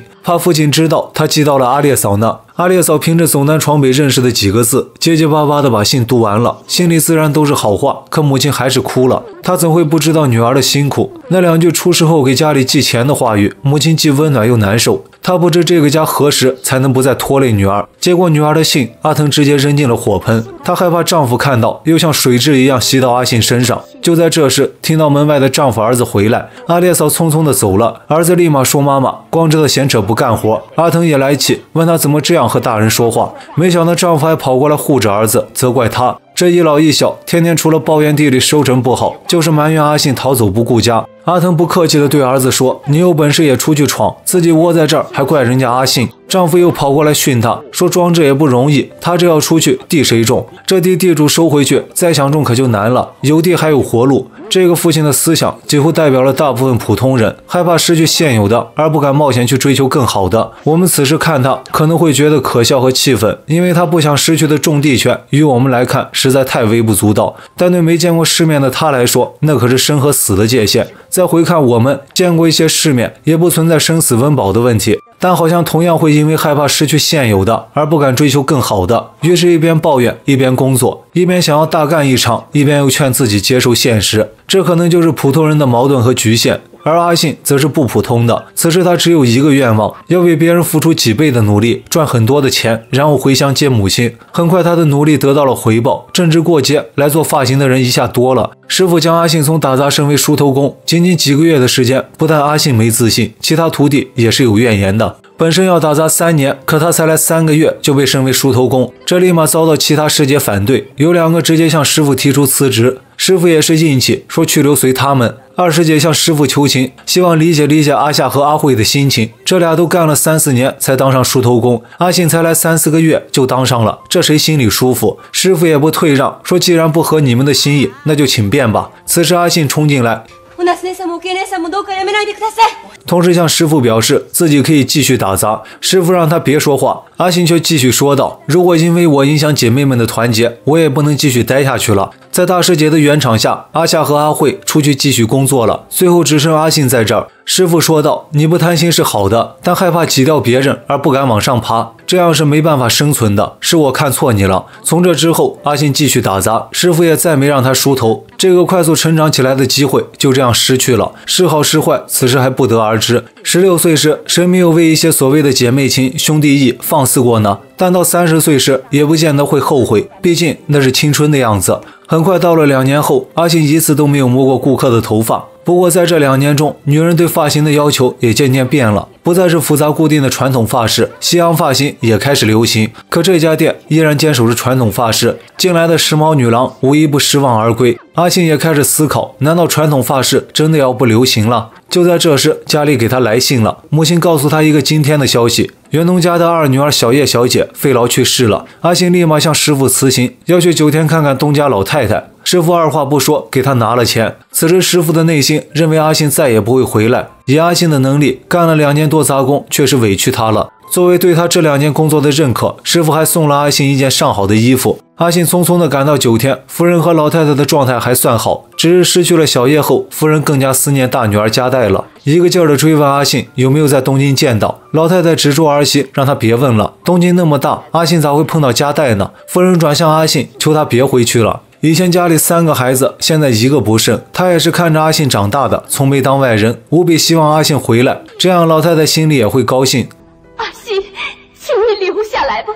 怕父亲知道，他寄到了阿列嫂那。阿列嫂凭着走南闯北认识的几个字，结结巴巴的把信读完了，心里自然都是好话，可母亲还是哭了。她怎会不知道女儿的辛苦？那两句出事后给家里寄钱的话语，母亲既温暖又难受。她不知这个家何时才能不再拖累女儿。接过女儿的信，阿腾直接扔进了火盆。她害怕丈夫看到，又像水蛭一样吸到阿信身上。就在这时，听到门外的丈夫儿子回来，阿烈嫂匆匆的走了。儿子立马说：“妈妈光知道闲扯不干活。”阿腾也来气，问他怎么这样。和大人说话，没想到丈夫还跑过来护着儿子，责怪他。这一老一小，天天除了抱怨地里收成不好，就是埋怨阿信逃走不顾家。阿腾不客气地对儿子说：“你有本事也出去闯，自己窝在这儿还怪人家阿信。”丈夫又跑过来训她，说：“装置也不容易，他这要出去，地谁种？这地地主收回去，再想种可就难了。有地还有活路。”这个父亲的思想几乎代表了大部分普通人，害怕失去现有的，而不敢冒险去追求更好的。我们此时看他，可能会觉得可笑和气愤，因为他不想失去的种地权，于我们来看实在太微不足道。但对没见过世面的他来说，那可是生和死的界限。再回看我们见过一些世面，也不存在生死温饱的问题。但好像同样会因为害怕失去现有的而不敢追求更好的，于是，一边抱怨，一边工作，一边想要大干一场，一边又劝自己接受现实。这可能就是普通人的矛盾和局限。而阿信则是不普通的。此时他只有一个愿望，要为别人付出几倍的努力，赚很多的钱，然后回乡接母亲。很快，他的努力得到了回报。正值过节，来做发型的人一下多了。师傅将阿信从打杂升为梳头工，仅仅几个月的时间，不但阿信没自信，其他徒弟也是有怨言的。本身要打杂三年，可他才来三个月就被升为梳头工，这立马遭到其他师姐反对，有两个直接向师傅提出辞职。师傅也是硬气，说去留随他们。二师姐向师傅求情，希望理解理解阿夏和阿慧的心情。这俩都干了三四年才当上梳头工，阿信才来三四个月就当上了，这谁心里舒服？师傅也不退让，说既然不合你们的心意，那就请便吧。此时阿信冲进来。同时向师傅表示自己可以继续打杂，师傅让他别说话，阿信却继续说道：“如果因为我影响姐妹们的团结，我也不能继续待下去了。”在大师姐的圆场下，阿夏和阿慧出去继续工作了，最后只剩阿信在这儿。师傅说道：“你不贪心是好的，但害怕挤掉别人而不敢往上爬，这样是没办法生存的。是我看错你了。”从这之后，阿信继续打杂，师傅也再没让他梳头。这个快速成长起来的机会就这样失去了，是好是坏，此时还不得而十六岁时，谁没有为一些所谓的姐妹情、兄弟义放肆过呢？但到三十岁时，也不见得会后悔，毕竟那是青春的样子。很快到了两年后，阿信一次都没有摸过顾客的头发。不过在这两年中，女人对发型的要求也渐渐变了，不再是复杂固定的传统发式，西洋发型也开始流行。可这家店依然坚守着传统发式，进来的时髦女郎无一不失望而归。阿信也开始思考，难道传统发式真的要不流行了？就在这时，家里给他来信了，母亲告诉他一个惊天的消息：袁东家的二女儿小叶小姐肺痨去世了。阿信立马向师傅辞行，要去九天看看东家老太太。师傅二话不说，给他拿了钱。此时，师傅的内心认为阿信再也不会回来。以阿信的能力，干了两年多杂工，确实委屈他了。作为对他这两年工作的认可，师傅还送了阿信一件上好的衣服。阿信匆匆地赶到九天，夫人和老太太的状态还算好，只是失去了小叶后，夫人更加思念大女儿佳代了，一个劲儿地追问阿信有没有在东京见到。老太太止住儿媳，让他别问了。东京那么大，阿信咋会碰到佳代呢？夫人转向阿信，求他别回去了。以前家里三个孩子，现在一个不剩。他也是看着阿信长大的，从没当外人，无比希望阿信回来，这样老太太心里也会高兴。阿信，请你留下来吧，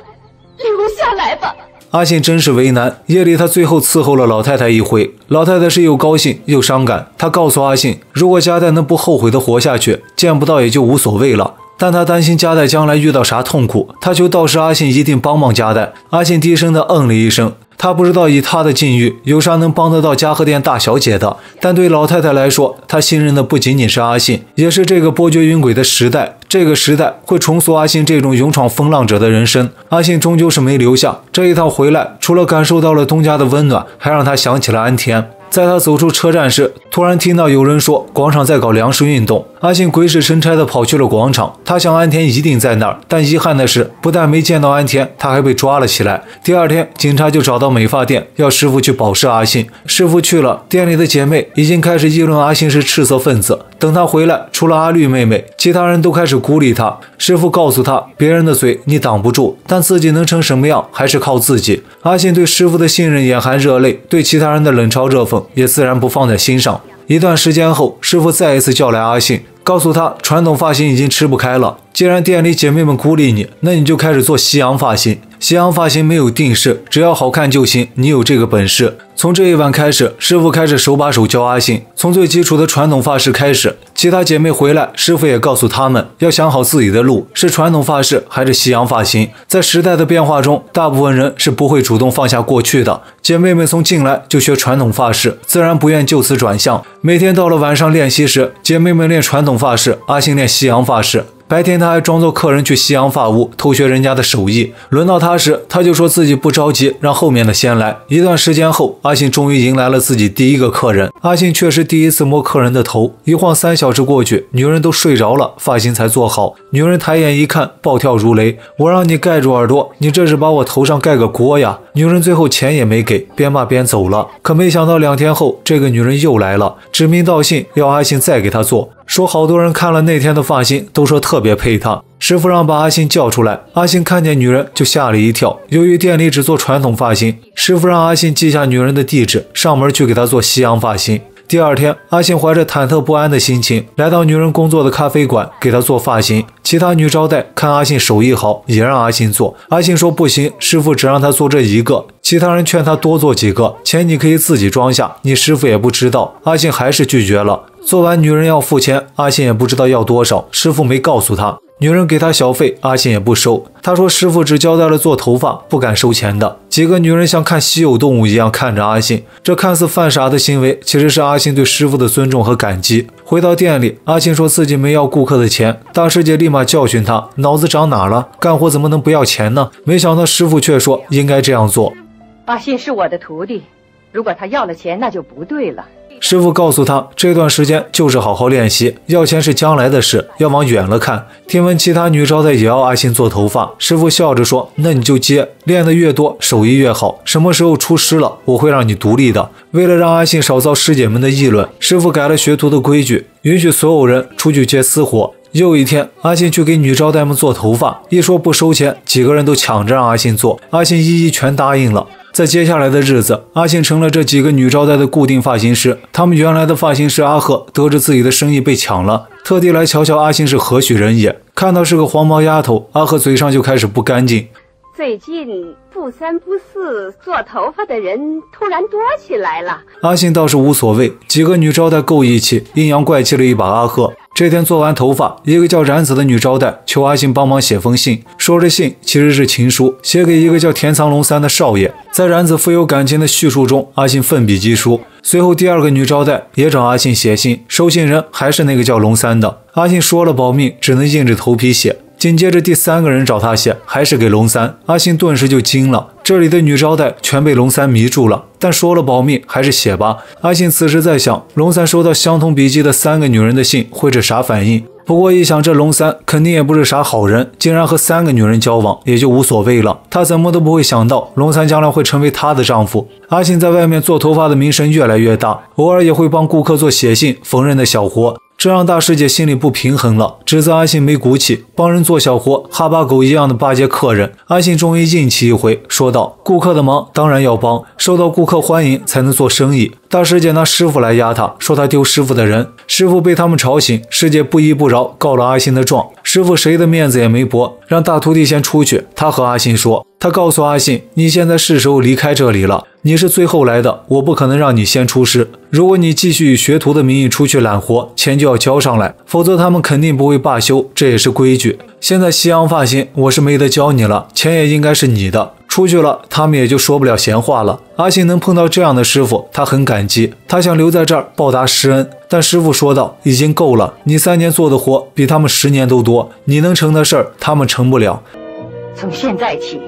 留下来吧。阿信真是为难。夜里，他最后伺候了老太太一回，老太太是又高兴又伤感。她告诉阿信，如果加代能不后悔的活下去，见不到也就无所谓了。但他担心加代将来遇到啥痛苦，他求道士阿信一定帮帮加代。阿信低声的嗯了一声。他不知道以他的境遇有啥能帮得到嘉禾店大小姐的，但对老太太来说，她信任的不仅仅是阿信，也是这个波谲云诡的时代。这个时代会重塑阿信这种勇闯风浪者的人生。阿信终究是没留下，这一趟回来，除了感受到了东家的温暖，还让他想起了安田。在他走出车站时，突然听到有人说广场在搞粮食运动。阿信鬼使神差地跑去了广场，他想安田一定在那儿，但遗憾的是，不但没见到安田，他还被抓了起来。第二天，警察就找到美发店，要师傅去保释阿信。师傅去了，店里的姐妹已经开始议论阿信是赤色分子。等他回来，除了阿绿妹妹，其他人都开始孤立他。师傅告诉他，别人的嘴你挡不住，但自己能成什么样，还是靠自己。阿信对师傅的信任眼含热泪，对其他人的冷嘲热讽。也自然不放在心上。一段时间后，师傅再一次叫来阿信，告诉他传统发型已经吃不开了。既然店里姐妹们孤立你，那你就开始做西洋发型。西洋发型没有定式，只要好看就行。你有这个本事。从这一晚开始，师傅开始手把手教阿信，从最基础的传统发式开始。其他姐妹回来，师傅也告诉她们要想好自己的路，是传统发饰还是西洋发型。在时代的变化中，大部分人是不会主动放下过去的。姐妹们从进来就学传统发饰，自然不愿就此转向。每天到了晚上练习时，姐妹们练传统发饰，阿星练西洋发饰。白天他还装作客人去西洋发屋偷学人家的手艺，轮到他时，他就说自己不着急，让后面的先来。一段时间后，阿信终于迎来了自己第一个客人。阿信却是第一次摸客人的头，一晃三小时过去，女人都睡着了，发型才做好。女人抬眼一看，暴跳如雷：“我让你盖住耳朵，你这是把我头上盖个锅呀！”女人最后钱也没给，边骂边走了。可没想到两天后，这个女人又来了，指名道姓要阿信再给她做。说好多人看了那天的发型，都说特别配他。师傅让把阿信叫出来，阿信看见女人就吓了一跳。由于店里只做传统发型，师傅让阿信记下女人的地址，上门去给她做西洋发型。第二天，阿信怀着忐忑不安的心情来到女人工作的咖啡馆，给她做发型。其他女招待看阿信手艺好，也让阿信做。阿信说不行，师傅只让他做这一个。其他人劝他多做几个，钱你可以自己装下，你师傅也不知道。阿信还是拒绝了。做完，女人要付钱，阿信也不知道要多少，师傅没告诉他。女人给他小费，阿信也不收。他说师傅只交代了做头发，不敢收钱的。几个女人像看稀有动物一样看着阿信，这看似犯傻的行为，其实是阿信对师傅的尊重和感激。回到店里，阿信说自己没要顾客的钱，大师姐立马教训他：脑子长哪了？干活怎么能不要钱呢？没想到师傅却说应该这样做。阿信是我的徒弟，如果他要了钱，那就不对了。师傅告诉他，这段时间就是好好练习，要钱是将来的事，要往远了看。听闻其他女招待也要阿信做头发，师傅笑着说：“那你就接，练得越多，手艺越好。什么时候出师了，我会让你独立的。”为了让阿信少遭师姐们的议论，师傅改了学徒的规矩，允许所有人出去接私活。又一天，阿信去给女招待们做头发，一说不收钱，几个人都抢着让阿信做，阿信一一全答应了。在接下来的日子，阿信成了这几个女招待的固定发型师。他们原来的发型师阿赫得知自己的生意被抢了，特地来瞧瞧阿信是何许人也。看到是个黄毛丫头，阿赫嘴上就开始不干净。最近不三不四做头发的人突然多起来了。阿信倒是无所谓，几个女招待够义气，阴阳怪气了一把阿赫。这天做完头发，一个叫冉子的女招待求阿信帮忙写封信，说这信其实是情书，写给一个叫田藏龙三的少爷。在冉子富有感情的叙述中，阿信奋笔疾书。随后，第二个女招待也找阿信写信，收信人还是那个叫龙三的。阿信说了保命，只能硬着头皮写。紧接着，第三个人找他写，还是给龙三。阿信顿时就惊了，这里的女招待全被龙三迷住了。但说了保密，还是写吧。阿信此时在想，龙三收到相同笔迹的三个女人的信会是啥反应？不过一想，这龙三肯定也不是啥好人，竟然和三个女人交往，也就无所谓了。他怎么都不会想到，龙三将来会成为他的丈夫。阿信在外面做头发的名声越来越大，偶尔也会帮顾客做写信、缝纫的小活。这让大师姐心里不平衡了，指责阿信没骨气，帮人做小活，哈巴狗一样的巴结客人。阿信终于硬气一回，说道：“顾客的忙当然要帮，受到顾客欢迎才能做生意。”大师姐拿师傅来压他，说他丢师傅的人。师傅被他们吵醒，师姐不依不饶，告了阿信的状。师傅谁的面子也没驳，让大徒弟先出去。他和阿信说，他告诉阿信，你现在是时候离开这里了，你是最后来的，我不可能让你先出师。如果你继续以学徒的名义出去揽活，钱就要交上来，否则他们肯定不会罢休，这也是规矩。现在西洋发型我是没得教你了，钱也应该是你的。出去了，他们也就说不了闲话了。阿信能碰到这样的师傅，他很感激，他想留在这儿报答师恩。但师傅说道：“已经够了，你三年做的活比他们十年都多，你能成的事儿，他们成不了。从现在起，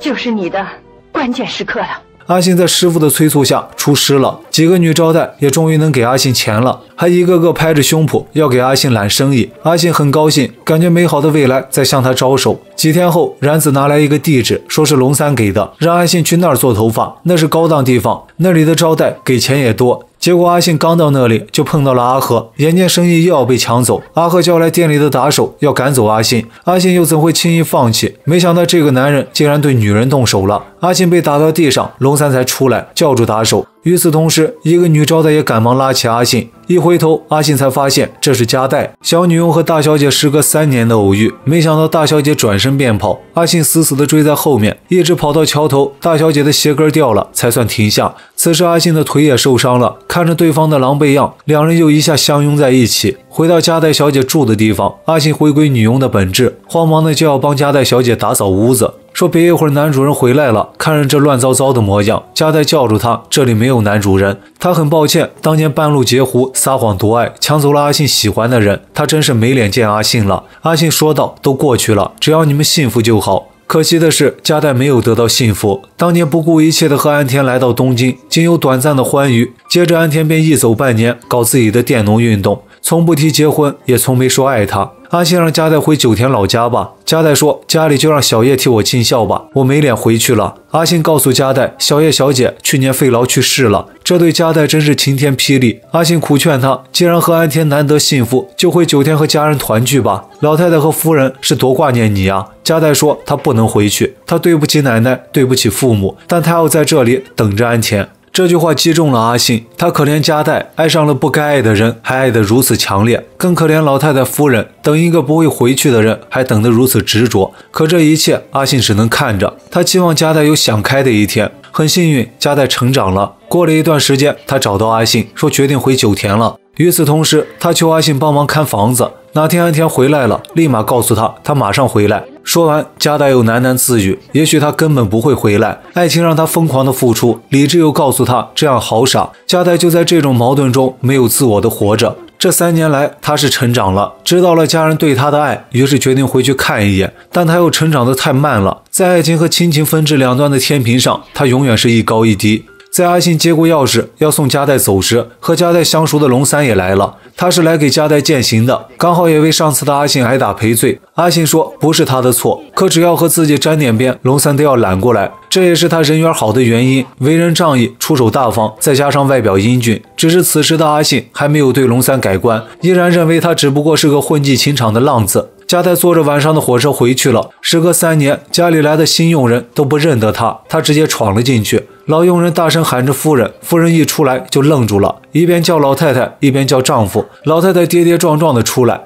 就是你的关键时刻了。”阿信在师傅的催促下出师了，几个女招待也终于能给阿信钱了，还一个个拍着胸脯要给阿信揽生意。阿信很高兴，感觉美好的未来在向他招手。几天后，然子拿来一个地址，说是龙三给的，让阿信去那儿做头发，那是高档地方，那里的招待给钱也多。结果阿信刚到那里，就碰到了阿赫，眼见生意又要被抢走，阿赫叫来店里的打手要赶走阿信，阿信又怎会轻易放弃？没想到这个男人竟然对女人动手了，阿信被打到地上，龙三才出来叫住打手。与此同时，一个女招待也赶忙拉起阿信。一回头，阿信才发现这是加代。小女佣和大小姐时隔三年的偶遇，没想到大小姐转身便跑，阿信死死地追在后面，一直跑到桥头，大小姐的鞋跟掉了，才算停下。此时，阿信的腿也受伤了，看着对方的狼狈样，两人又一下相拥在一起。回到加代小姐住的地方，阿信回归女佣的本质，慌忙的就要帮加代小姐打扫屋子。说别一会儿男主人回来了，看着这乱糟糟的模样，加代叫住他，这里没有男主人。他很抱歉，当年半路截胡，撒谎夺爱，抢走了阿信喜欢的人，他真是没脸见阿信了。阿信说道：“都过去了，只要你们幸福就好。”可惜的是，加代没有得到幸福。当年不顾一切的和安田来到东京，仅有短暂的欢愉，接着安田便一走半年，搞自己的佃农运动，从不提结婚，也从没说爱他。阿信让加代回九田老家吧。加代说：“家里就让小叶替我尽孝吧，我没脸回去了。”阿信告诉加代，小叶小姐去年肺痨去世了。这对加代真是晴天霹雳。阿信苦劝他，既然和安田难得幸福，就回九田和家人团聚吧。老太太和夫人是多挂念你呀。加代说他不能回去，他对不起奶奶，对不起父母，但他要在这里等着安田。这句话击中了阿信，他可怜加代爱上了不该爱的人，还爱得如此强烈，更可怜老太太夫人等一个不会回去的人，还等得如此执着。可这一切，阿信只能看着。他期望加代有想开的一天。很幸运，加代成长了。过了一段时间，他找到阿信，说决定回九田了。与此同时，他求阿信帮忙看房子。哪天安田回来了，立马告诉他，他马上回来。说完，加代又喃喃自语：“也许他根本不会回来。爱情让他疯狂的付出，理智又告诉他这样好傻。加代就在这种矛盾中没有自我的活着。这三年来，他是成长了，知道了家人对他的爱，于是决定回去看一眼。但他又成长的太慢了，在爱情和亲情分治两端的天平上，他永远是一高一低。”在阿信接过钥匙要送加代走时，和加代相熟的龙三也来了。他是来给加代践行的，刚好也为上次的阿信挨打赔罪。阿信说不是他的错，可只要和自己沾点边，龙三都要揽过来。这也是他人缘好的原因，为人仗义，出手大方，再加上外表英俊。只是此时的阿信还没有对龙三改观，依然认为他只不过是个混迹情场的浪子。加代坐着晚上的火车回去了。时隔三年，家里来的新佣人都不认得他，他直接闯了进去。老佣人大声喊着“夫人”，夫人一出来就愣住了，一边叫老太太，一边叫丈夫。老太太跌跌撞撞的出来。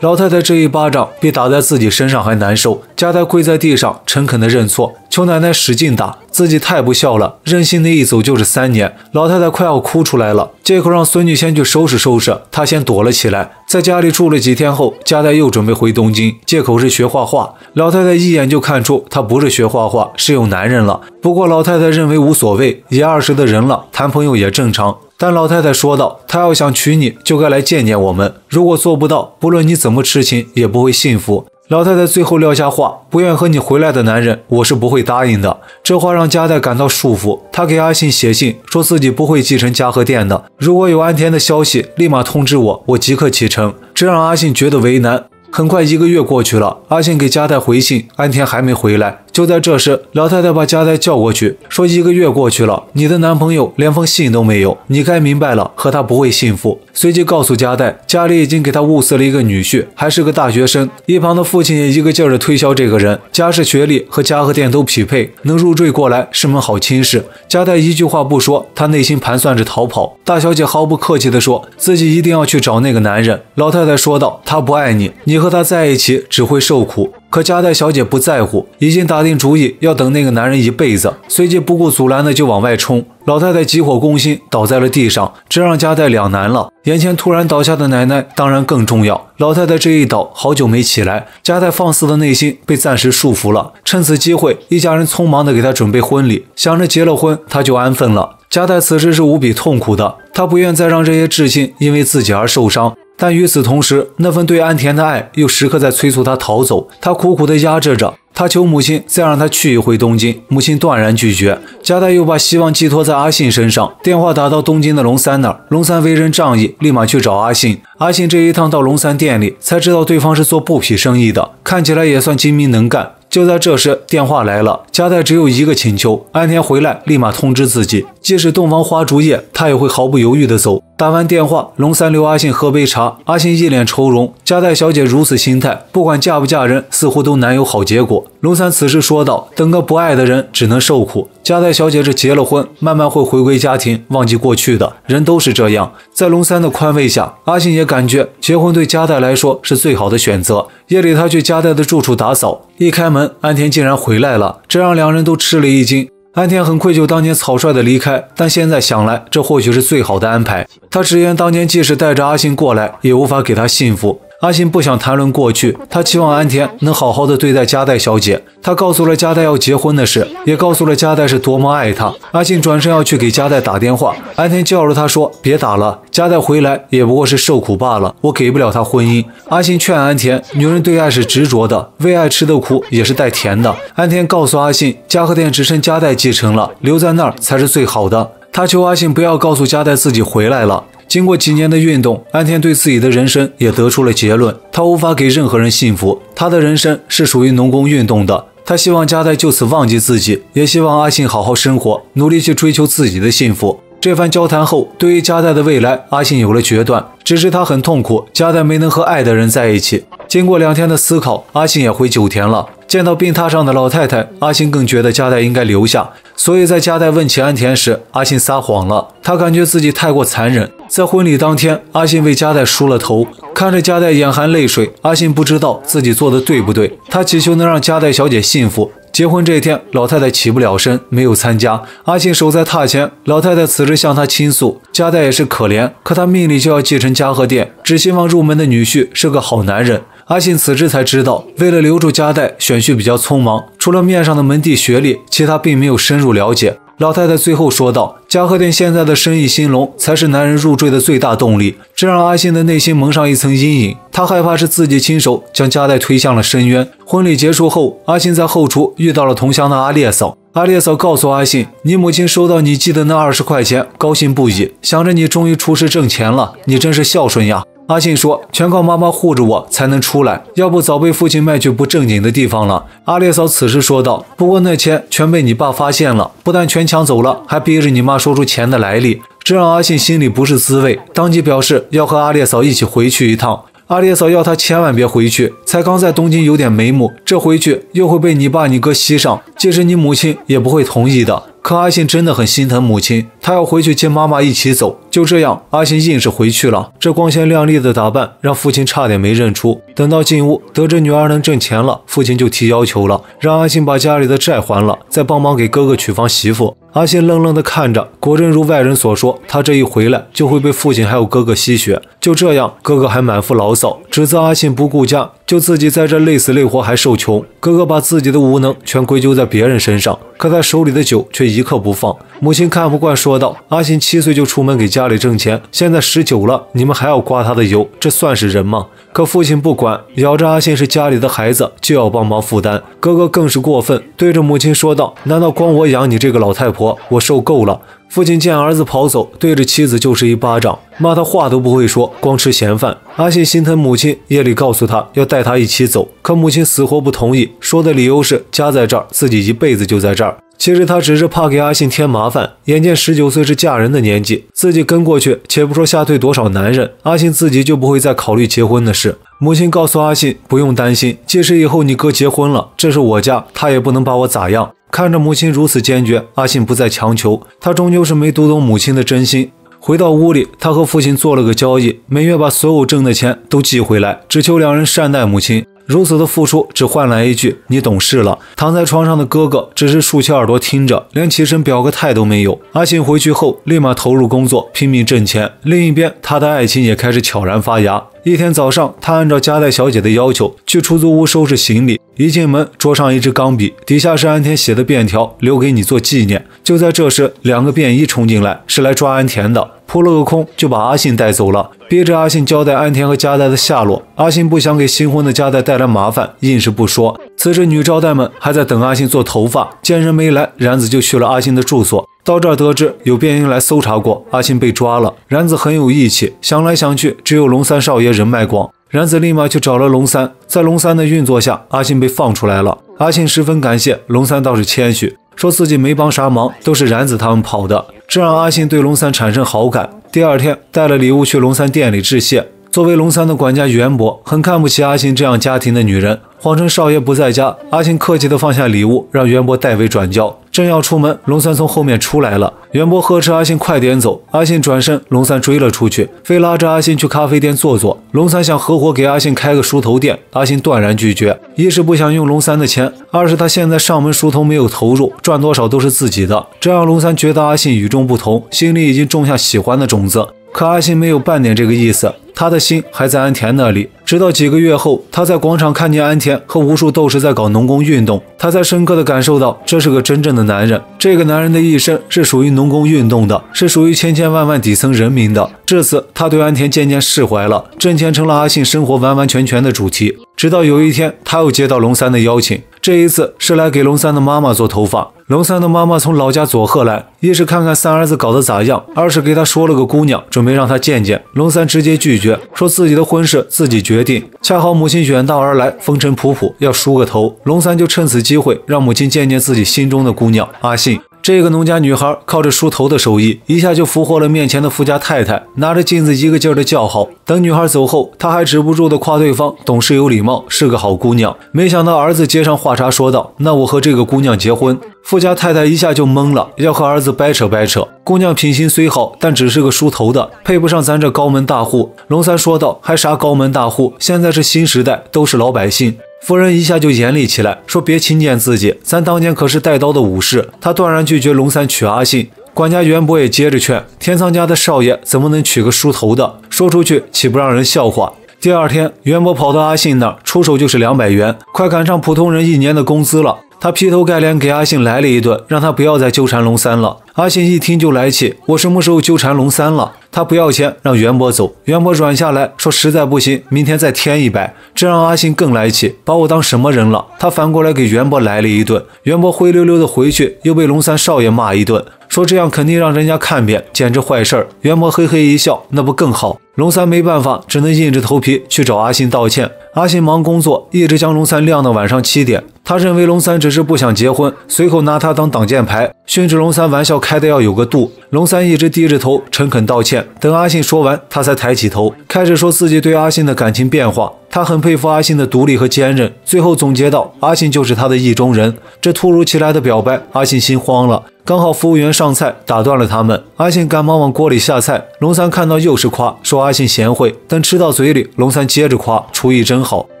老太太这一巴掌比打在自己身上还难受。加代跪在地上，诚恳的认错，求奶奶使劲打自己，太不孝了，任性的一走就是三年。老太太快要哭出来了，借口让孙女先去收拾收拾，她先躲了起来。在家里住了几天后，加代又准备回东京，借口是学画画。老太太一眼就看出她不是学画画，是有男人了。不过老太太认为无所谓，也二十的人了，谈朋友也正常。但老太太说道：“她要想娶你，就该来见见我们。如果做不到，不论你怎么痴情，也不会幸福。”老太太最后撂下话：“不愿和你回来的男人，我是不会答应的。”这话让加代感到束缚。他给阿信写信，说自己不会继承嘉禾店的。如果有安田的消息，立马通知我，我即刻启程。这让阿信觉得为难。很快一个月过去了，阿信给加代回信，安田还没回来。就在这时，老太太把加代叫过去，说：“一个月过去了，你的男朋友连封信都没有，你该明白了，和他不会幸福。”随即告诉加代，家里已经给他物色了一个女婿，还是个大学生。一旁的父亲也一个劲儿的推销这个人，家世学历和家和店都匹配，能入赘过来是门好亲事。加代一句话不说，他内心盘算着逃跑。大小姐毫不客气地说自己一定要去找那个男人。老太太说道：“他不爱你，你和他在一起只会受苦。”可加代小姐不在乎，已经打定主意要等那个男人一辈子，随即不顾阻拦的就往外冲。老太太急火攻心，倒在了地上，这让加代两难了。眼前突然倒下的奶奶当然更重要。老太太这一倒，好久没起来，加代放肆的内心被暂时束缚了。趁此机会，一家人匆忙的给他准备婚礼，想着结了婚他就安分了。加代此时是无比痛苦的，他不愿再让这些至亲因为自己而受伤。但与此同时，那份对安田的爱又时刻在催促他逃走。他苦苦地压制着，他求母亲再让他去一回东京，母亲断然拒绝。加代又把希望寄托在阿信身上，电话打到东京的龙三那儿。龙三为人仗义，立马去找阿信。阿信这一趟到龙三店里，才知道对方是做布匹生意的，看起来也算精明能干。就在这时，电话来了。加代只有一个请求：安田回来，立马通知自己。即使洞房花烛夜，他也会毫不犹豫地走。打完电话，龙三留阿信喝杯茶。阿信一脸愁容。加代小姐如此心态，不管嫁不嫁人，似乎都难有好结果。龙三此时说道：“等个不爱的人，只能受苦。加代小姐这结了婚，慢慢会回归家庭，忘记过去的。人都是这样。”在龙三的宽慰下，阿信也感觉结婚对加代来说是最好的选择。夜里，他去加代的住处打扫，一开门，安田竟然回来了，这让两人都吃了一惊。安田很愧疚当年草率的离开，但现在想来，这或许是最好的安排。他直言，当年即使带着阿信过来，也无法给他幸福。阿信不想谈论过去，他期望安田能好好的对待加代小姐。他告诉了加代要结婚的事，也告诉了加代是多么爱他。阿信转身要去给加代打电话，安田叫着他说：“别打了，加代回来也不过是受苦罢了，我给不了他婚姻。”阿信劝安田，女人对爱是执着的，为爱吃的苦也是带甜的。安田告诉阿信，家和店只剩加代继承了，留在那儿才是最好的。他求阿信不要告诉加代自己回来了。经过几年的运动，安田对自己的人生也得出了结论：他无法给任何人幸福。他的人生是属于农工运动的。他希望加代就此忘记自己，也希望阿信好好生活，努力去追求自己的幸福。这番交谈后，对于加代的未来，阿信有了决断。只是他很痛苦，加代没能和爱的人在一起。经过两天的思考，阿信也回九田了。见到病榻上的老太太，阿信更觉得加代应该留下。所以在加代问起安田时，阿信撒谎了。他感觉自己太过残忍。在婚礼当天，阿信为加代梳了头，看着加代眼含泪水，阿信不知道自己做的对不对。他祈求能让加代小姐幸福。结婚这一天，老太太起不了身，没有参加。阿信守在榻前，老太太此时向他倾诉，家代也是可怜，可他命里就要继承嘉禾店，只希望入门的女婿是个好男人。阿信此时才知道，为了留住家代，选婿比较匆忙，除了面上的门第学历，其他并没有深入了解。老太太最后说道：“嘉禾店现在的生意兴隆，才是男人入赘的最大动力。”这让阿信的内心蒙上一层阴影。他害怕是自己亲手将家代推向了深渊。婚礼结束后，阿信在后厨遇到了同乡的阿烈嫂。阿烈嫂告诉阿信：“你母亲收到你寄的那二十块钱，高兴不已，想着你终于出师挣钱了，你真是孝顺呀。”阿信说：“全靠妈妈护着我才能出来，要不早被父亲卖去不正经的地方了。”阿烈嫂此时说道：“不过那钱全被你爸发现了，不但全抢走了，还逼着你妈说出钱的来历，这让阿信心里不是滋味，当即表示要和阿烈嫂一起回去一趟。阿烈嫂要他千万别回去，才刚在东京有点眉目，这回去又会被你爸你哥吸上，即使你母亲也不会同意的。”可阿信真的很心疼母亲，他要回去接妈妈一起走。就这样，阿信硬是回去了。这光鲜亮丽的打扮让父亲差点没认出。等到进屋，得知女儿能挣钱了，父亲就提要求了，让阿信把家里的债还了，再帮忙给哥哥娶房媳妇。阿信愣愣地看着，果真如外人所说，他这一回来就会被父亲还有哥哥吸血。就这样，哥哥还满腹牢骚，指责阿信不顾家。就自己在这累死累活还受穷，哥哥把自己的无能全归咎在别人身上，可他手里的酒却一刻不放。母亲看不惯，说道：“阿信七岁就出门给家里挣钱，现在十九了，你们还要刮他的油，这算是人吗？”可父亲不管，咬着阿信是家里的孩子，就要帮忙负担。哥哥更是过分，对着母亲说道：“难道光我养你这个老太婆？我受够了。”父亲见儿子跑走，对着妻子就是一巴掌，骂他话都不会说，光吃闲饭。阿信心疼母亲，夜里告诉他要带他一起走，可母亲死活不同意，说的理由是家在这儿，自己一辈子就在这儿。其实他只是怕给阿信添麻烦。眼见十九岁是嫁人的年纪，自己跟过去，且不说吓退多少男人，阿信自己就不会再考虑结婚的事。母亲告诉阿信不用担心，即使以后你哥结婚了，这是我家，他也不能把我咋样。看着母亲如此坚决，阿信不再强求。他终究是没读懂母亲的真心。回到屋里，他和父亲做了个交易，每月把所有挣的钱都寄回来，只求两人善待母亲。如此的付出，只换来一句“你懂事了”。躺在床上的哥哥只是竖起耳朵听着，连起身表个态都没有。阿信回去后，立马投入工作，拼命挣钱。另一边，他的爱情也开始悄然发芽。一天早上，他按照加代小姐的要求去出租屋收拾行李。一进门，桌上一支钢笔，底下是安田写的便条，留给你做纪念。就在这时，两个便衣冲进来，是来抓安田的。扑了个空，就把阿信带走了，逼着阿信交代安田和加代的下落。阿信不想给新婚的加代带来麻烦，硬是不说。此时，女招待们还在等阿信做头发，见人没来，然子就去了阿信的住所。到这儿得知有便衣来搜查过，阿信被抓了。然子很有义气，想来想去，只有龙三少爷人脉广。然子立马去找了龙三，在龙三的运作下，阿信被放出来了。阿信十分感谢龙三，倒是谦虚，说自己没帮啥忙，都是然子他们跑的。这让阿信对龙三产生好感。第二天，带了礼物去龙三店里致谢。作为龙三的管家袁博，很看不起阿信这样家庭的女人。谎称少爷不在家，阿信客气地放下礼物，让袁博代为转交。正要出门，龙三从后面出来了。袁博呵斥阿信快点走，阿信转身，龙三追了出去，非拉着阿信去咖啡店坐坐。龙三想合伙给阿信开个梳头店，阿信断然拒绝，一是不想用龙三的钱，二是他现在上门梳头没有投入，赚多少都是自己的。这让龙三觉得阿信与众不同，心里已经种下喜欢的种子。可阿信没有半点这个意思。他的心还在安田那里，直到几个月后，他在广场看见安田和无数斗士在搞农工运动，他才深刻的感受到这是个真正的男人。这个男人的一生是属于农工运动的，是属于千千万万底层人民的。至此，他对安田渐渐释怀了，挣钱成了阿信生活完完全全的主题。直到有一天，他又接到龙三的邀请，这一次是来给龙三的妈妈做头发。龙三的妈妈从老家佐贺来，一是看看三儿子搞得咋样，二是给他说了个姑娘，准备让他见见。龙三直接拒绝，说自己的婚事自己决定。恰好母亲远道而来，风尘仆仆，要梳个头。龙三就趁此机会让母亲见见自己心中的姑娘阿信。这个农家女孩靠着梳头的手艺，一下就俘获了面前的富家太太，拿着镜子一个劲儿的叫好。等女孩走后，她还止不住的夸对方懂事有礼貌，是个好姑娘。没想到儿子接上话茬说道：“那我和这个姑娘结婚。”富家太太一下就懵了，要和儿子掰扯掰扯。姑娘品行虽好，但只是个梳头的，配不上咱这高门大户。龙三说道：“还啥高门大户？现在是新时代，都是老百姓。”夫人一下就严厉起来，说别轻贱自己，咱当年可是带刀的武士。他断然拒绝龙三娶阿信。管家袁博也接着劝，天仓家的少爷怎么能娶个梳头的？说出去岂不让人笑话？第二天，袁博跑到阿信那儿，出手就是两百元，快赶上普通人一年的工资了。他劈头盖脸给阿信来了一顿，让他不要再纠缠龙三了。阿信一听就来气，我什么时候纠缠龙三了？他不要钱，让袁博走。袁博软下来说，实在不行，明天再添一百。这让阿信更来气，把我当什么人了？他反过来给袁博来了一顿。袁博灰溜溜的回去，又被龙三少爷骂一顿，说这样肯定让人家看扁，简直坏事儿。袁博嘿嘿一笑，那不更好？龙三没办法，只能硬着头皮去找阿信道歉。阿信忙工作，一直将龙三晾到晚上七点。他认为龙三只是不想结婚，随口拿他当挡箭牌，训斥龙三玩笑开的要有个度。龙三一直低着头，诚恳道歉。等阿信说完，他才抬起头，开始说自己对阿信的感情变化。他很佩服阿信的独立和坚韧，最后总结道：阿信就是他的意中人。这突如其来的表白，阿信心慌了。刚好服务员上菜，打断了他们。阿信赶忙往锅里下菜。龙三看到又是夸，说阿信贤惠。等吃到嘴里，龙三接着夸，厨艺真好。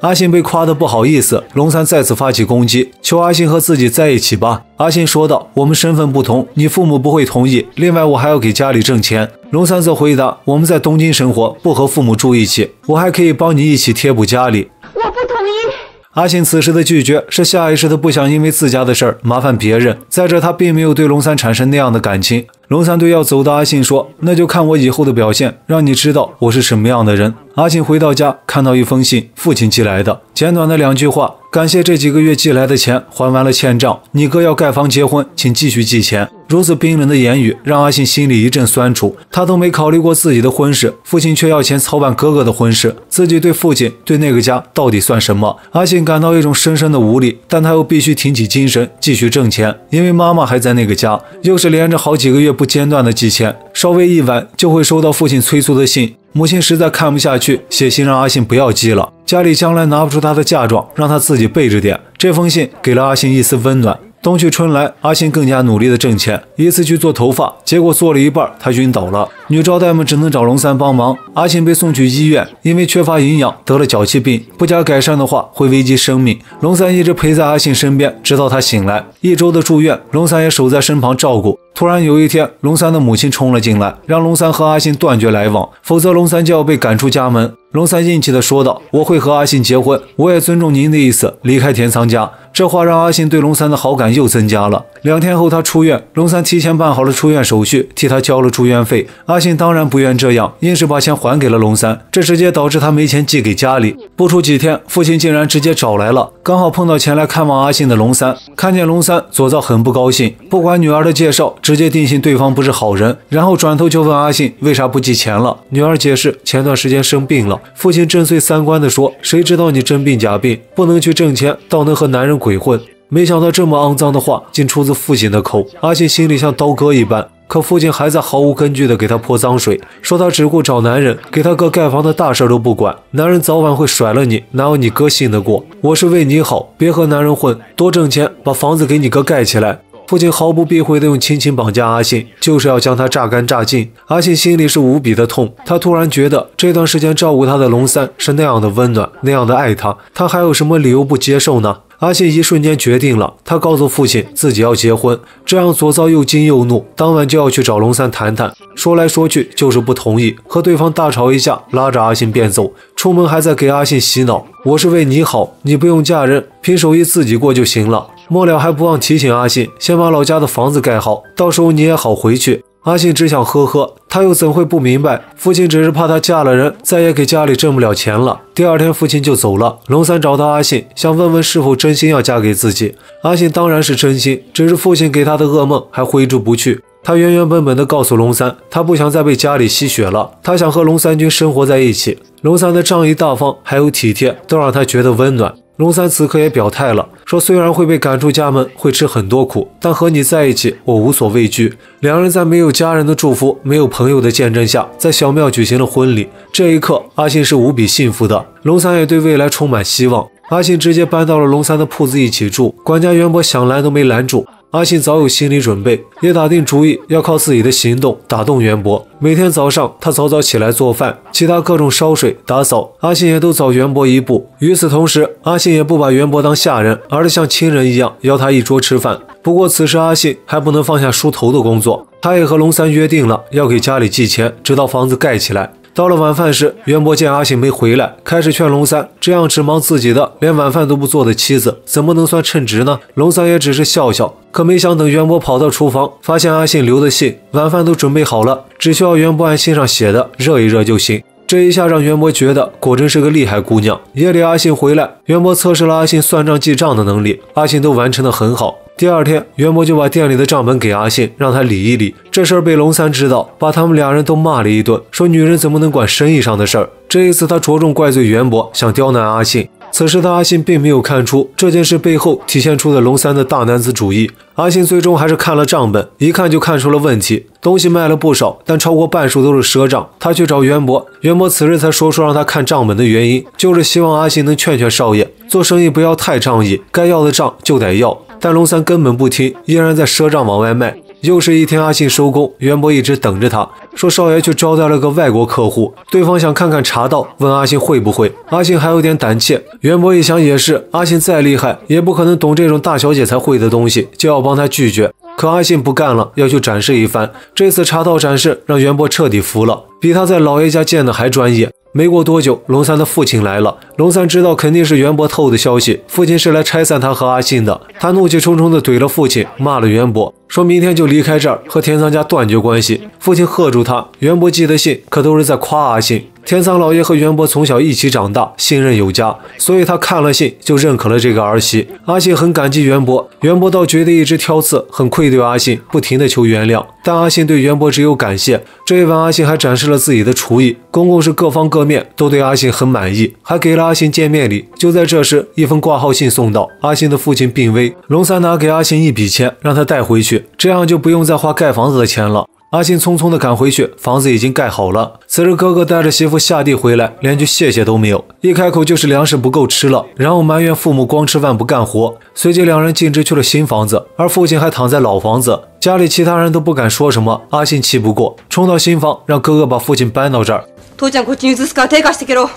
阿信被夸得不好意思，龙三再次发起攻击，求阿信和自己在一起吧。阿信说道：“我们身份不同，你父母不会同意。另外，我还要给家里挣钱。”龙三则回答：“我们在东京生活，不和父母住一起，我还可以帮你一起贴补家里。”我不同意。阿信此时的拒绝是下意识的，不想因为自家的事儿麻烦别人。再者，他并没有对龙三产生那样的感情。龙三对要走的阿信说：“那就看我以后的表现，让你知道我是什么样的人。”阿信回到家，看到一封信，父亲寄来的，简短的两句话：感谢这几个月寄来的钱，还完了欠账。你哥要盖房结婚，请继续寄钱。如此冰冷的言语让阿信心里一阵酸楚。他都没考虑过自己的婚事，父亲却要钱操办哥哥的婚事，自己对父亲、对那个家到底算什么？阿信感到一种深深的无力，但他又必须挺起精神继续挣钱，因为妈妈还在那个家，又是连着好几个月不间断的寄钱，稍微一晚就会收到父亲催促的信。母亲实在看不下去，写信让阿信不要寄了，家里将来拿不出他的嫁妆，让他自己备着点。这封信给了阿信一丝温暖。冬去春来，阿信更加努力的挣钱，一次去做头发，结果做了一半，他晕倒了。女招待们只能找龙三帮忙。阿信被送去医院，因为缺乏营养得了脚气病，不加改善的话会危及生命。龙三一直陪在阿信身边，直到他醒来。一周的住院，龙三也守在身旁照顾。突然有一天，龙三的母亲冲了进来，让龙三和阿信断绝来往，否则龙三就要被赶出家门。龙三硬气地说道：“我会和阿信结婚，我也尊重您的意思，离开田仓家。”这话让阿信对龙三的好感又增加了。两天后，他出院，龙三提前办好了出院手续，替他交了住院费。阿阿信当然不愿这样，硬是把钱还给了龙三，这直接导致他没钱寄给家里。不出几天，父亲竟然直接找来了，刚好碰到前来看望阿信的龙三，看见龙三，左造很不高兴，不管女儿的介绍，直接定性对方不是好人，然后转头就问阿信为啥不寄钱了。女儿解释前段时间生病了。父亲震碎三观的说：“谁知道你真病假病，不能去挣钱，倒能和男人鬼混。”没想到这么肮脏的话竟出自父亲的口，阿信心里像刀割一般。可父亲还在毫无根据地给他泼脏水，说他只顾找男人，给他哥盖房的大事都不管。男人早晚会甩了你，哪有你哥信得过？我是为你好，别和男人混，多挣钱，把房子给你哥盖起来。父亲毫不避讳地用亲情绑架阿信，就是要将他榨干榨尽。阿信心里是无比的痛，他突然觉得这段时间照顾他的龙三是那样的温暖，那样的爱他，他还有什么理由不接受呢？阿信一瞬间决定了，他告诉父亲自己要结婚，这样左造又惊又怒，当晚就要去找龙三谈谈。说来说去就是不同意，和对方大吵一架，拉着阿信便走。出门还在给阿信洗脑：“我是为你好，你不用嫁人，凭手艺自己过就行了。”末了还不忘提醒阿信，先把老家的房子盖好，到时候你也好回去。阿信只想呵呵，他又怎会不明白？父亲只是怕他嫁了人，再也给家里挣不了钱了。第二天，父亲就走了。龙三找到阿信，想问问是否真心要嫁给自己。阿信当然是真心，只是父亲给他的噩梦还挥之不去。他原原本本的告诉龙三，他不想再被家里吸血了，他想和龙三军生活在一起。龙三的仗义大方还有体贴，都让他觉得温暖。龙三此刻也表态了，说虽然会被赶出家门，会吃很多苦，但和你在一起，我无所畏惧。两人在没有家人的祝福、没有朋友的见证下，在小庙举行了婚礼。这一刻，阿信是无比幸福的，龙三也对未来充满希望。阿信直接搬到了龙三的铺子一起住，管家袁博想拦都没拦住。阿信早有心理准备，也打定主意要靠自己的行动打动袁博。每天早上，他早早起来做饭，其他各种烧水、打扫，阿信也都早袁博一步。与此同时，阿信也不把袁博当下人，而是像亲人一样邀他一桌吃饭。不过此时阿信还不能放下梳头的工作，他也和龙三约定了要给家里寄钱，直到房子盖起来。到了晚饭时，袁博见阿信没回来，开始劝龙三：这样只忙自己的，连晚饭都不做的妻子，怎么能算称职呢？龙三也只是笑笑，可没想等袁博跑到厨房，发现阿信留的信，晚饭都准备好了，只需要袁博按信上写的热一热就行。这一下让袁博觉得果真是个厉害姑娘。夜里阿信回来，袁博测试了阿信算账记账的能力，阿信都完成的很好。第二天，袁博就把店里的账本给阿信，让他理一理。这事儿被龙三知道，把他们俩人都骂了一顿，说女人怎么能管生意上的事儿。这一次，他着重怪罪袁博，想刁难阿信。此时的阿信并没有看出这件事背后体现出的龙三的大男子主义。阿信最终还是看了账本，一看就看出了问题，东西卖了不少，但超过半数都是赊账。他去找袁博，袁博此时才说出让他看账本的原因，就是希望阿信能劝劝少爷，做生意不要太仗义，该要的账就得要。但龙三根本不听，依然在赊账往外卖。又是一天，阿信收工，袁博一直等着他，说少爷去招待了个外国客户，对方想看看茶道，问阿信会不会。阿信还有点胆怯。袁博一想也是，阿信再厉害，也不可能懂这种大小姐才会的东西，就要帮他拒绝。可阿信不干了，要去展示一番。这次茶道展示让袁博彻底服了，比他在老爷家见的还专业。没过多久，龙三的父亲来了。龙三知道肯定是袁博透的消息，父亲是来拆散他和阿信的。他怒气冲冲地怼了父亲，骂了袁博，说明天就离开这儿，和田仓家断绝关系。父亲喝住他。袁博寄的信可都是在夸阿信。田仓老爷和袁博从小一起长大，信任有加，所以他看了信就认可了这个儿媳。阿信很感激袁博，袁博倒觉得一直挑刺，很愧对阿信，不停的求原谅。但阿信对袁博只有感谢。这一晚，阿信还展示了自己的厨艺，公公是各方各面都对阿信很满意，还给了阿信见面礼。就在这时，一封挂号信送到，阿信的父亲病危，龙三拿给阿信一笔钱，让他带回去，这样就不用再花盖房子的钱了。阿信匆匆地赶回去，房子已经盖好了。此时，哥哥带着媳妇下地回来，连句谢谢都没有，一开口就是粮食不够吃了，然后埋怨父母光吃饭不干活。随即，两人径直去了新房子，而父亲还躺在老房子。家里其他人都不敢说什么。阿信气不过，冲到新房，让哥哥把父亲搬到这儿。父ちゃんこっちに移すから手貸してけろ。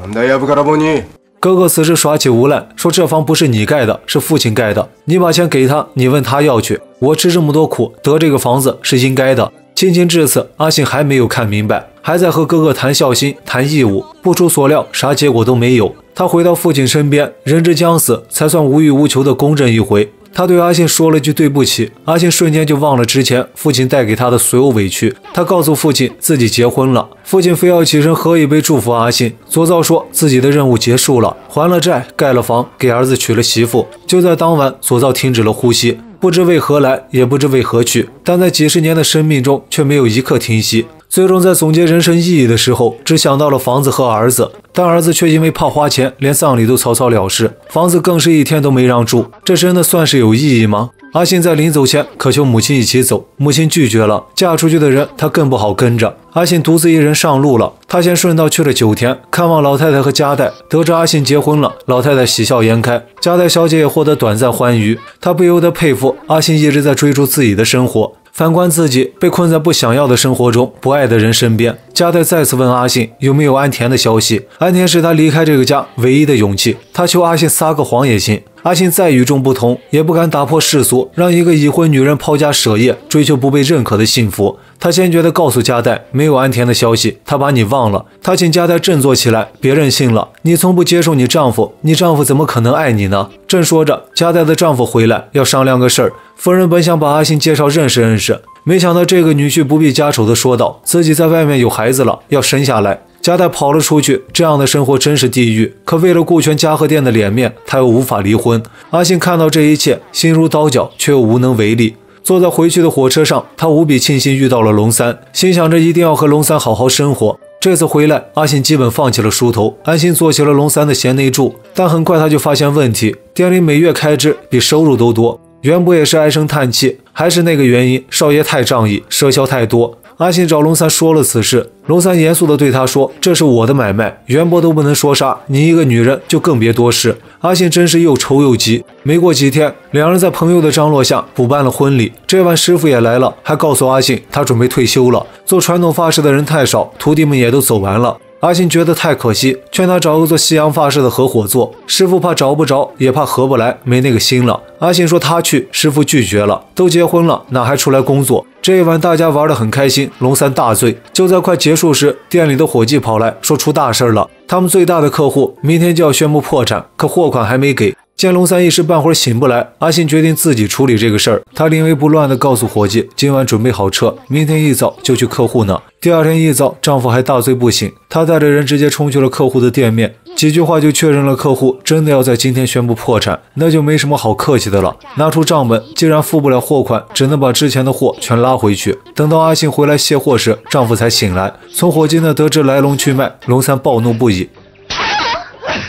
なんだやぶからぼに。 哥哥此时耍起无赖，说这房不是你盖的，是父亲盖的。你把钱给他，你问他要去。我吃这么多苦，得这个房子是应该的。亲情至此，阿信还没有看明白，还在和哥哥谈孝心、谈义务。不出所料，啥结果都没有。他回到父亲身边，人之将死，才算无欲无求的公正一回。他对阿信说了句对不起，阿信瞬间就忘了之前父亲带给他的所有委屈。他告诉父亲自己结婚了，父亲非要起身喝一杯祝福阿信。佐造说自己的任务结束了，还了债，盖了房，给儿子娶了媳妇。就在当晚，佐造停止了呼吸，不知为何来，也不知为何去，但在几十年的生命中却没有一刻停息。最终在总结人生意义的时候，只想到了房子和儿子，但儿子却因为怕花钱，连葬礼都草草了事，房子更是一天都没让住。这真的算是有意义吗？阿信在临走前渴求母亲一起走，母亲拒绝了。嫁出去的人，他更不好跟着。阿信独自一人上路了。他先顺道去了酒田，看望老太太和加代。得知阿信结婚了，老太太喜笑颜开，加代小姐也获得短暂欢愉。他不由得佩服阿信一直在追逐自己的生活。反观自己，被困在不想要的生活中，不爱的人身边。加代再次问阿信有没有安田的消息。安田是他离开这个家唯一的勇气。他求阿信撒个谎也行。阿信再与众不同，也不敢打破世俗，让一个已婚女人抛家舍业，追求不被认可的幸福。他坚决地告诉加代，没有安田的消息，他把你忘了。他请加代振作起来，别任性了。你从不接受你丈夫，你丈夫怎么可能爱你呢？正说着，加代的丈夫回来，要商量个事儿。夫人本想把阿信介绍认识认识，没想到这个女婿不必家丑的说道，自己在外面有孩子了，要生下来。加代跑了出去，这样的生活真是地狱。可为了顾全家和店的脸面，他又无法离婚。阿信看到这一切，心如刀绞，却又无能为力。坐在回去的火车上，他无比庆幸遇到了龙三，心想着一定要和龙三好好生活。这次回来，阿信基本放弃了梳头，安心做起了龙三的贤内助。但很快他就发现问题，店里每月开支比收入都多。袁博也是唉声叹气，还是那个原因，少爷太仗义，赊销太多。阿信找龙三说了此事，龙三严肃地对他说：“这是我的买卖，袁博都不能说啥，你一个女人就更别多事。”阿信真是又愁又急。没过几天，两人在朋友的张罗下补办了婚礼。这晚师傅也来了，还告诉阿信他准备退休了。做传统发饰的人太少，徒弟们也都走完了。阿信觉得太可惜，劝他找个做西洋发饰的合伙做。师傅怕找不着，也怕合不来，没那个心了。阿信说他去，师傅拒绝了。都结婚了，哪还出来工作？这一晚大家玩得很开心，龙三大醉。就在快结束时，店里的伙计跑来说出大事了，他们最大的客户明天就要宣布破产，可货款还没给。见龙三一时半会儿醒不来，阿信决定自己处理这个事儿。他临危不乱地告诉伙计，今晚准备好车，明天一早就去客户那。第二天一早，丈夫还大醉不醒，她带着人直接冲去了客户的店面，几句话就确认了客户真的要在今天宣布破产，那就没什么好客气的了。拿出账本，既然付不了货款，只能把之前的货全拉回去。等到阿信回来卸货时，丈夫才醒来，从伙计那得知来龙去脉，龙三暴怒不已，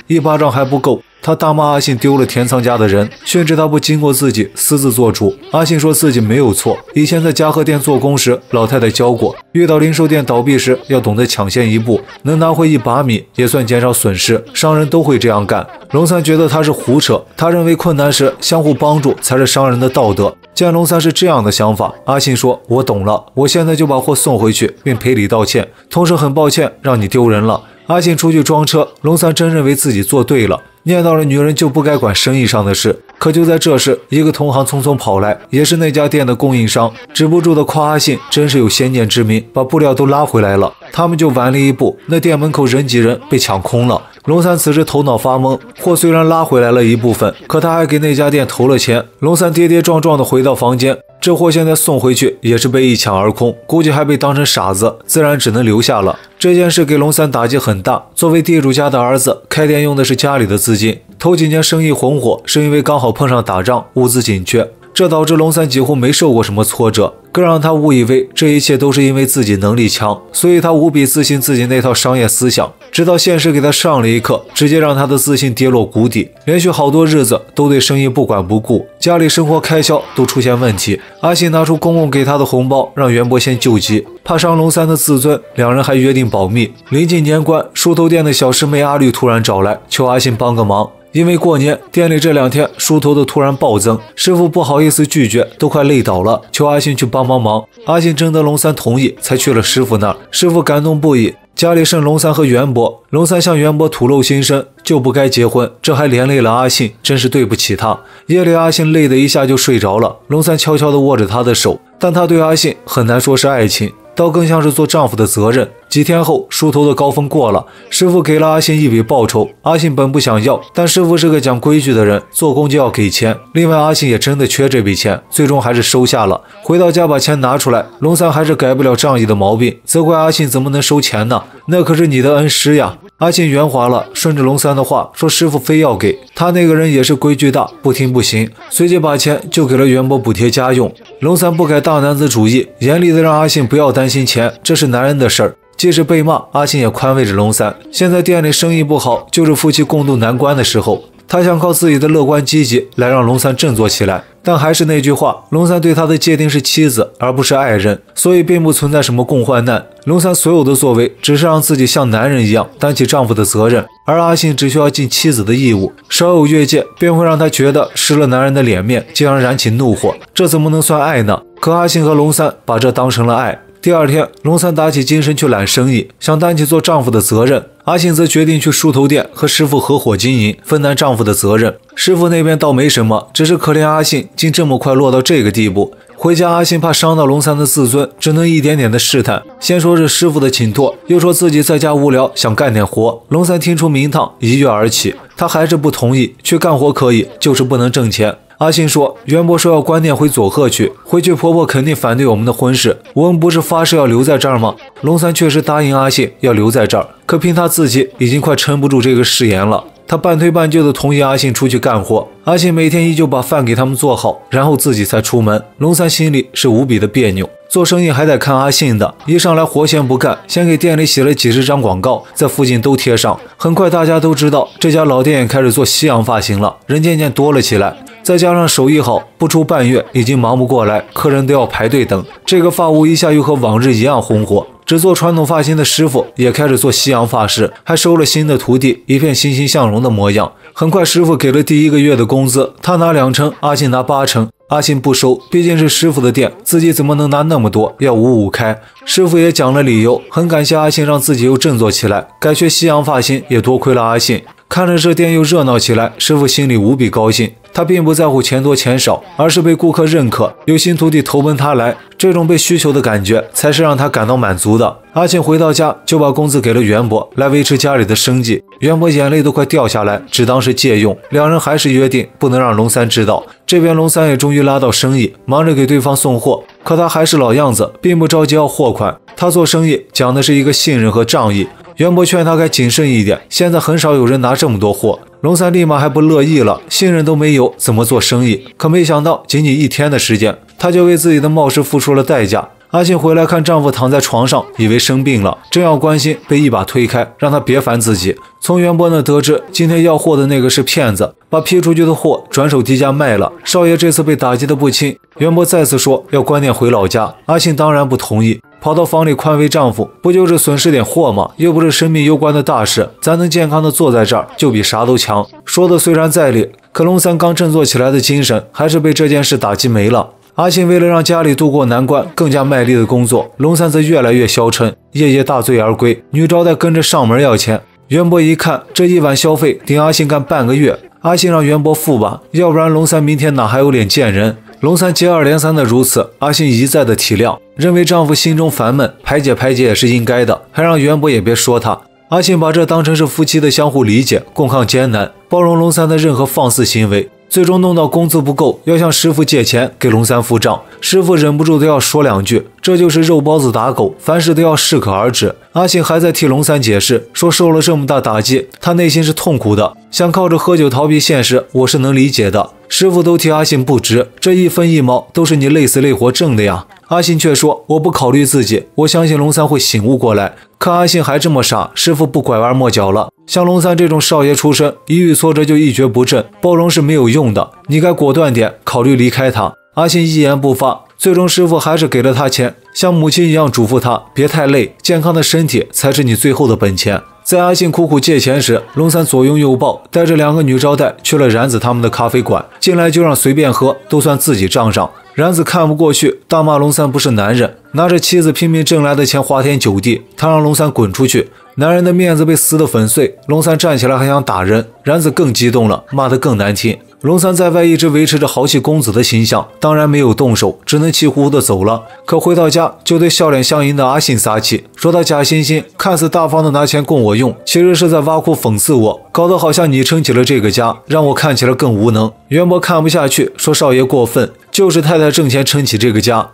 一巴掌还不够。他大骂阿信丢了田仓家的人，训斥他不经过自己私自做主。阿信说自己没有错，以前在嘉禾店做工时，老太太教过，遇到零售店倒闭时要懂得抢先一步，能拿回一把米也算减少损失。商人都会这样干。龙三觉得他是胡扯，他认为困难时相互帮助才是商人的道德。见龙三是这样的想法，阿信说：“我懂了，我现在就把货送回去，并赔礼道歉，同时很抱歉让你丢人了。”阿信出去装车，龙三真认为自己做对了。念叨了女人就不该管生意上的事，可就在这时，一个同行匆匆跑来，也是那家店的供应商，止不住的夸阿信真是有先见之明，把布料都拉回来了。他们就晚了一步，那店门口人挤人，被抢空了。龙三此时头脑发懵，货虽然拉回来了一部分，可他还给那家店投了钱。龙三跌跌撞撞的回到房间。这货现在送回去也是被一抢而空，估计还被当成傻子，自然只能留下了。这件事给龙三打击很大。作为地主家的儿子，开店用的是家里的资金，头几年生意红火，是因为刚好碰上打仗，物资紧缺。这导致龙三几乎没受过什么挫折，更让他误以为这一切都是因为自己能力强，所以他无比自信自己那套商业思想。直到现实给他上了一课，直接让他的自信跌落谷底，连续好多日子都对生意不管不顾，家里生活开销都出现问题。阿信拿出公公给他的红包，让袁博先救急，怕伤龙三的自尊，两人还约定保密。临近年关，梳头店的小师妹阿绿突然找来，求阿信帮个忙。因为过年，店里这两天梳头的突然暴增，师傅不好意思拒绝，都快累倒了，求阿信去帮帮忙。阿信征得龙三同意，才去了师傅那儿。师傅感动不已，家里剩龙三和袁博，龙三向袁博吐露心声，就不该结婚，这还连累了阿信，真是对不起他。夜里阿信累得一下就睡着了，龙三悄悄地握着他的手，但他对阿信很难说是爱情。倒更像是做丈夫的责任。几天后，梳头的高峰过了，师傅给了阿信一笔报酬。阿信本不想要，但师傅是个讲规矩的人，做工就要给钱。另外，阿信也真的缺这笔钱，最终还是收下了。回到家把钱拿出来，龙三还是改不了仗义的毛病，责怪阿信怎么能收钱呢？那可是你的恩师呀！阿信圆滑了，顺着龙三的话说，师傅非要给他那个人也是规矩大，不听不行。随即把钱就给了袁博补贴家用。龙三不改大男子主义，严厉的让阿信不要担心钱，这是男人的事儿。即使被骂，阿信也宽慰着龙三。现在店里生意不好，就是夫妻共度难关的时候。他想靠自己的乐观积极来让龙三振作起来，但还是那句话，龙三对他的界定是妻子，而不是爱人，所以并不存在什么共患难。龙三所有的作为，只是让自己像男人一样担起丈夫的责任，而阿信只需要尽妻子的义务，稍有越界，便会让他觉得失了男人的脸面，进而燃起怒火。这怎么能算爱呢？可阿信和龙三把这当成了爱。第二天，龙三打起精神去揽生意，想担起做丈夫的责任。阿信则决定去梳头店和师傅合伙经营，分担丈夫的责任。师傅那边倒没什么，只是可怜阿信竟这么快落到这个地步。回家，阿信怕伤到龙三的自尊，只能一点点的试探。先说是师傅的请托，又说自己在家无聊，想干点活。龙三听出名堂，一跃而起。他还是不同意，去干活可以，就是不能挣钱。阿信说：“袁博说要关店回佐贺去，回去婆婆肯定反对我们的婚事。我们不是发誓要留在这儿吗？”龙三确实答应阿信要留在这儿，可凭他自己已经快撑不住这个誓言了。他半推半就的同意阿信出去干活。阿信每天依旧把饭给他们做好，然后自己才出门。龙三心里是无比的别扭。做生意还得看阿信的，一上来活先不干，先给店里写了几十张广告，在附近都贴上。很快大家都知道这家老店也开始做西洋发型了，人渐渐多了起来。再加上手艺好，不出半月已经忙不过来，客人都要排队等。这个发屋一下又和往日一样红火。只做传统发型的师傅也开始做西洋发饰，还收了新的徒弟，一片欣欣向荣的模样。很快，师傅给了第一个月的工资，他拿两成，阿信拿八成。阿信不收，毕竟是师傅的店，自己怎么能拿那么多？要五五开。师傅也讲了理由，很感谢阿信让自己又振作起来，改学西洋发型也多亏了阿信。看着这店又热闹起来，师傅心里无比高兴。他并不在乎钱多钱少，而是被顾客认可，有新徒弟投奔他来，这种被需求的感觉才是让他感到满足的。阿庆回到家就把工资给了袁博，来维持家里的生计。袁博眼泪都快掉下来，只当是借用。两人还是约定不能让龙三知道。这边龙三也终于拉到生意，忙着给对方送货，可他还是老样子，并不着急要货款。他做生意讲的是一个信任和仗义。袁博劝他该谨慎一点，现在很少有人拿这么多货。龙三立马还不乐意了，信任都没有，怎么做生意？可没想到，仅仅一天的时间，他就为自己的冒失付出了代价。阿信回来看丈夫躺在床上，以为生病了，正要关心，被一把推开，让他别烦自己。从袁博那得知，今天要货的那个是骗子，把批出去的货转手低价卖了。少爷这次被打击的不轻，袁博再次说要关店回老家，阿信当然不同意。跑到房里宽慰丈夫，不就是损失点货吗？又不是生命攸关的大事，咱能健康的坐在这儿，就比啥都强。说的虽然在理，可龙三刚振作起来的精神，还是被这件事打击没了。阿信为了让家里渡过难关，更加卖力的工作，龙三则越来越消沉，夜夜大醉而归。女招待跟着上门要钱，袁博一看，这一晚消费顶阿信干半个月。阿信让袁博付吧，要不然龙三明天哪还有脸见人？龙三接二连三的如此，阿信一再的体谅，认为丈夫心中烦闷，排解排解也是应该的，还让袁博也别说他。阿信把这当成是夫妻的相互理解，共抗艰难，包容龙三的任何放肆行为。最终弄到工资不够，要向师傅借钱给龙三付账。师傅忍不住都要说两句，这就是肉包子打狗，凡事都要适可而止。阿信还在替龙三解释，说受了这么大打击，他内心是痛苦的，想靠着喝酒逃避现实，我是能理解的。师傅都替阿信不值，这一分一毛都是你累死累活挣的呀。阿信却说：“我不考虑自己，我相信龙三会醒悟过来。”可阿信还这么傻，师傅不拐弯抹角了。像龙三这种少爷出身，一遇挫折就一蹶不振，包容是没有用的。你该果断点，考虑离开他。阿信一言不发，最终师傅还是给了他钱，像母亲一样嘱咐他别太累，健康的身体才是你最后的本钱。在阿信苦苦借钱时，龙三左拥右抱，带着两个女招待去了然子他们的咖啡馆，进来就让随便喝，都算自己账上。然子看不过去，大骂龙三不是男人，拿着妻子拼命挣来的钱花天酒地，他让龙三滚出去。男人的面子被撕得粉碎，龙三站起来还想打人，然子更激动了，骂得更难听。龙三在外一直维持着豪气公子的形象，当然没有动手，只能气呼呼的走了。可回到家就对笑脸相迎的阿信撒气，说他假惺惺，看似大方的拿钱供我用，其实是在挖苦讽刺我，搞得好像你撑起了这个家，让我看起来更无能。袁博看不下去，说少爷过分，就是太太挣钱撑起这个家。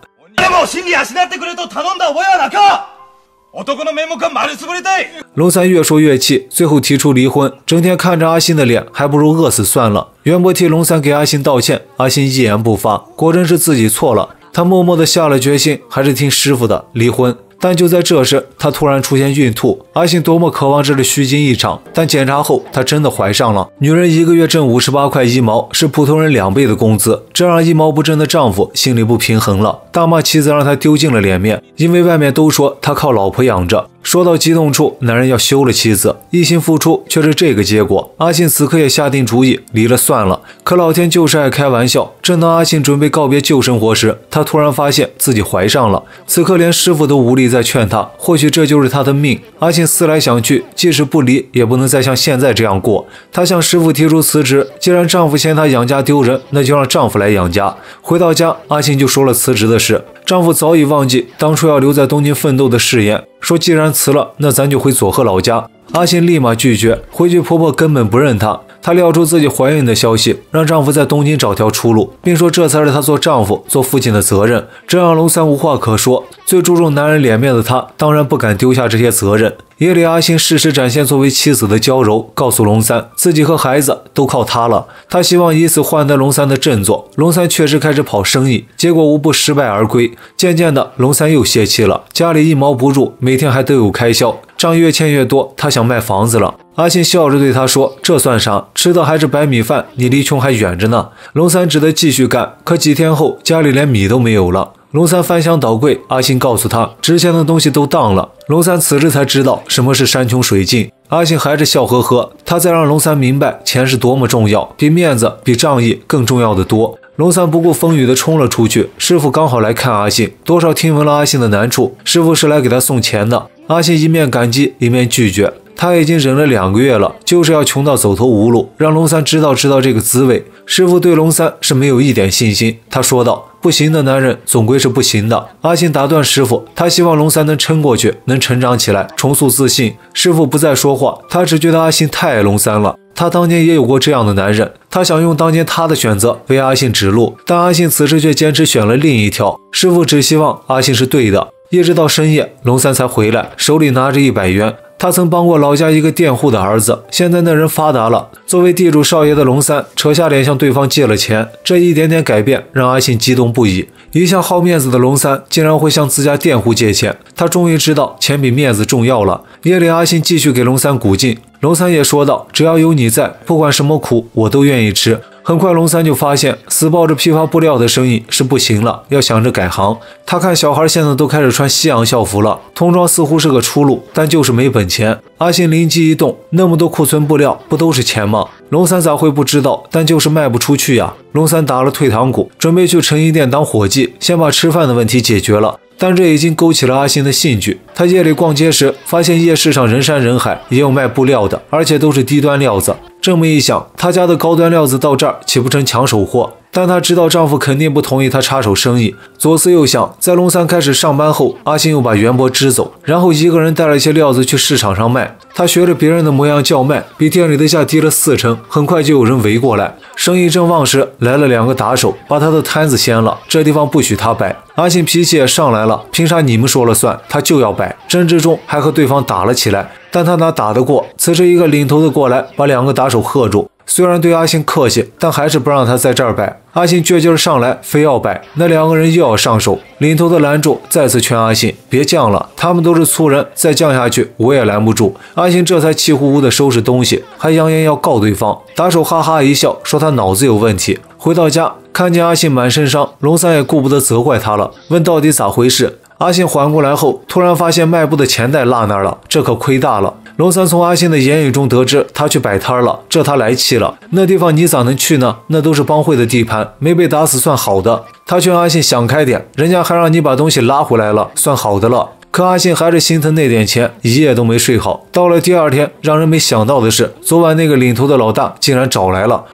龙三越说越气，最后提出离婚。整天看着阿信的脸，还不如饿死算了。袁博替龙三给阿信道歉，阿信一言不发，果真是自己错了。他默默的下了决心，还是听师傅的，离婚。但就在这时，她突然出现孕吐。阿信多么渴望这是虚惊一场，但检查后，她真的怀上了。女人一个月挣五十八块一毛，是普通人两倍的工资，这让一毛不挣的丈夫心里不平衡了，大骂妻子让他丢尽了脸面，因为外面都说他靠老婆养着。说到激动处，男人要休了妻子，一心付出却是这个结果。阿信此刻也下定主意离了算了。可老天就是爱开玩笑，正当阿信准备告别旧生活时，他突然发现自己怀上了。此刻连师傅都无力再劝他，或许这就是他的命。阿信思来想去，即使不离，也不能再像现在这样过。她向师傅提出辞职，既然丈夫嫌她养家丢人，那就让丈夫来养家。回到家，阿信就说了辞职的事。丈夫早已忘记当初要留在东京奋斗的誓言，说既然辞了，那咱就回佐贺老家。阿信立马拒绝，回去婆婆根本不认她。她料出自己怀孕的消息，让丈夫在东京找条出路，并说这才是她做丈夫、做父亲的责任。这让龙三无话可说。最注重男人脸面的他，当然不敢丢下这些责任。夜里，阿星适时展现作为妻子的娇柔，告诉龙三，自己和孩子都靠他了。他希望以此换得龙三的振作。龙三确实开始跑生意，结果无不失败而归。渐渐的，龙三又泄气了，家里一毛不入，每天还都有开销，账越欠越多。他想卖房子了。阿信笑着对他说：“这算啥？吃的还是白米饭，你离穷还远着呢。”龙三只得继续干。可几天后，家里连米都没有了。龙三翻箱倒柜，阿信告诉他，值钱的东西都当了。龙三此时才知道什么是山穷水尽。阿信还是笑呵呵，他在让龙三明白钱是多么重要，比面子、比仗义更重要的多。龙三不顾风雨的冲了出去。师傅刚好来看阿信，多少听闻了阿信的难处。师傅是来给他送钱的。阿信一面感激，一面拒绝。他已经忍了两个月了，就是要穷到走投无路，让龙三知道知道这个滋味。师傅对龙三是没有一点信心。他说道。不行的男人总归是不行的。阿信打断师傅，他希望龙三能撑过去，能成长起来，重塑自信。师傅不再说话，他只觉得阿信太爱龙三了。他当年也有过这样的男人，他想用当年他的选择为阿信指路，但阿信此时却坚持选了另一条。师傅只希望阿信是对的。一直到深夜，龙三才回来，手里拿着一百元。他曾帮过老家一个佃户的儿子，现在那人发达了。作为地主少爷的龙三扯下脸向对方借了钱，这一点点改变让阿信激动不已。一向好面子的龙三竟然会向自家佃户借钱，他终于知道钱比面子重要了。夜里，阿信继续给龙三鼓劲，龙三也说道：“只要有你在，不管什么苦，我都愿意吃。”很快，龙三就发现死抱着批发布料的生意是不行了，要想着改行。他看小孩现在都开始穿西洋校服了，童装似乎是个出路，但就是没本钱。阿信灵机一动，那么多库存布料，不都是钱吗？龙三咋会不知道？但就是卖不出去呀。龙三打了退堂鼓，准备去成衣店当伙计，先把吃饭的问题解决了。但这已经勾起了阿星的兴趣。他夜里逛街时，发现夜市上人山人海，也有卖布料的，而且都是低端料子。这么一想，他家的高端料子到这儿岂不成抢手货？但她知道丈夫肯定不同意她插手生意。左思右想，在龙三开始上班后，阿信又把袁博支走，然后一个人带了一些料子去市场上卖。他学着别人的模样叫卖，比店里的价低了四成。很快就有人围过来。生意正旺时，来了两个打手，把他的摊子掀了。这地方不许他摆。阿信脾气也上来了，凭啥你们说了算？他就要摆。争执中还和对方打了起来，但他哪打得过？此时一个领头的过来，把两个打手喝住。虽然对阿信客气，但还是不让他在这儿摆。阿信倔劲儿上来，非要摆。那两个人又要上手，领头的拦住，再次劝阿信别犟了，他们都是粗人，再犟下去我也拦不住。阿信这才气呼呼地收拾东西，还扬言要告对方。打手哈哈一笑，说他脑子有问题。回到家，看见阿信满身伤，龙三也顾不得责怪他了，问到底咋回事。阿信缓过来后，突然发现卖布的钱袋落那儿了，这可亏大了。龙三从阿信的言语中得知他去摆摊了，这他来气了。那地方你咋能去呢？那都是帮会的地盘，没被打死算好的。他劝阿信想开点，人家还让你把东西拉回来了，算好的了。可阿信还是心疼那点钱，一夜都没睡好。到了第二天，让人没想到的是，昨晚那个领头的老大竟然找来了。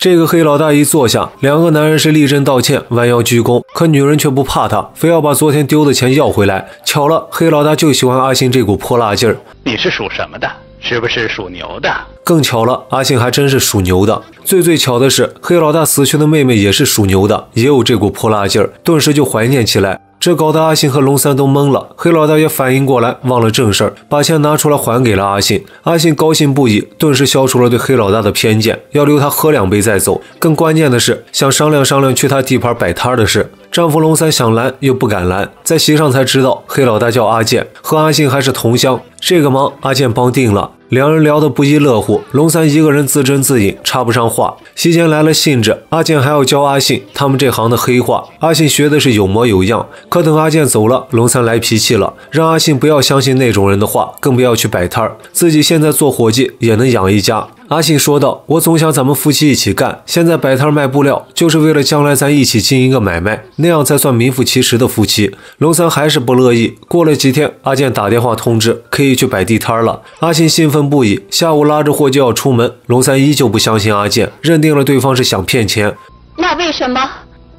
这个黑老大一坐下，两个男人是立正道歉，弯腰鞠躬。可女人却不怕他，非要把昨天丢的钱要回来。巧了，黑老大就喜欢阿信这股泼辣劲儿。你是属什么的？是不是属牛的？更巧了，阿信还真是属牛的。最最巧的是，黑老大死去的妹妹也是属牛的，也有这股泼辣劲儿，顿时就怀念起来。这搞得阿信和龙三都懵了，黑老大也反应过来，忘了正事儿，把钱拿出来还给了阿信。阿信高兴不已，顿时消除了对黑老大的偏见，要留他喝两杯再走。更关键的是，想商量商量去他地盘摆摊的事。丈夫龙三想拦又不敢拦，在席上才知道黑老大叫阿健，和阿信还是同乡。这个忙阿健帮定了。两人聊得不亦乐乎，龙三一个人自斟自饮，插不上话。席间来了兴致，阿健还要教阿信他们这行的黑话。阿信学的是有模有样，可等阿健走了，龙三来脾气了，让阿信不要相信那种人的话，更不要去摆摊儿，自己现在做伙计也能养一家。阿信说道：“我总想咱们夫妻一起干，现在摆摊卖布料，就是为了将来咱一起经营个买卖，那样才算名副其实的夫妻。”龙三还是不乐意。过了几天，阿健打电话通知可以去摆地摊了，阿信兴奋不已。下午拉着货就要出门，龙三依旧不相信阿健，认定了对方是想骗钱。那为什么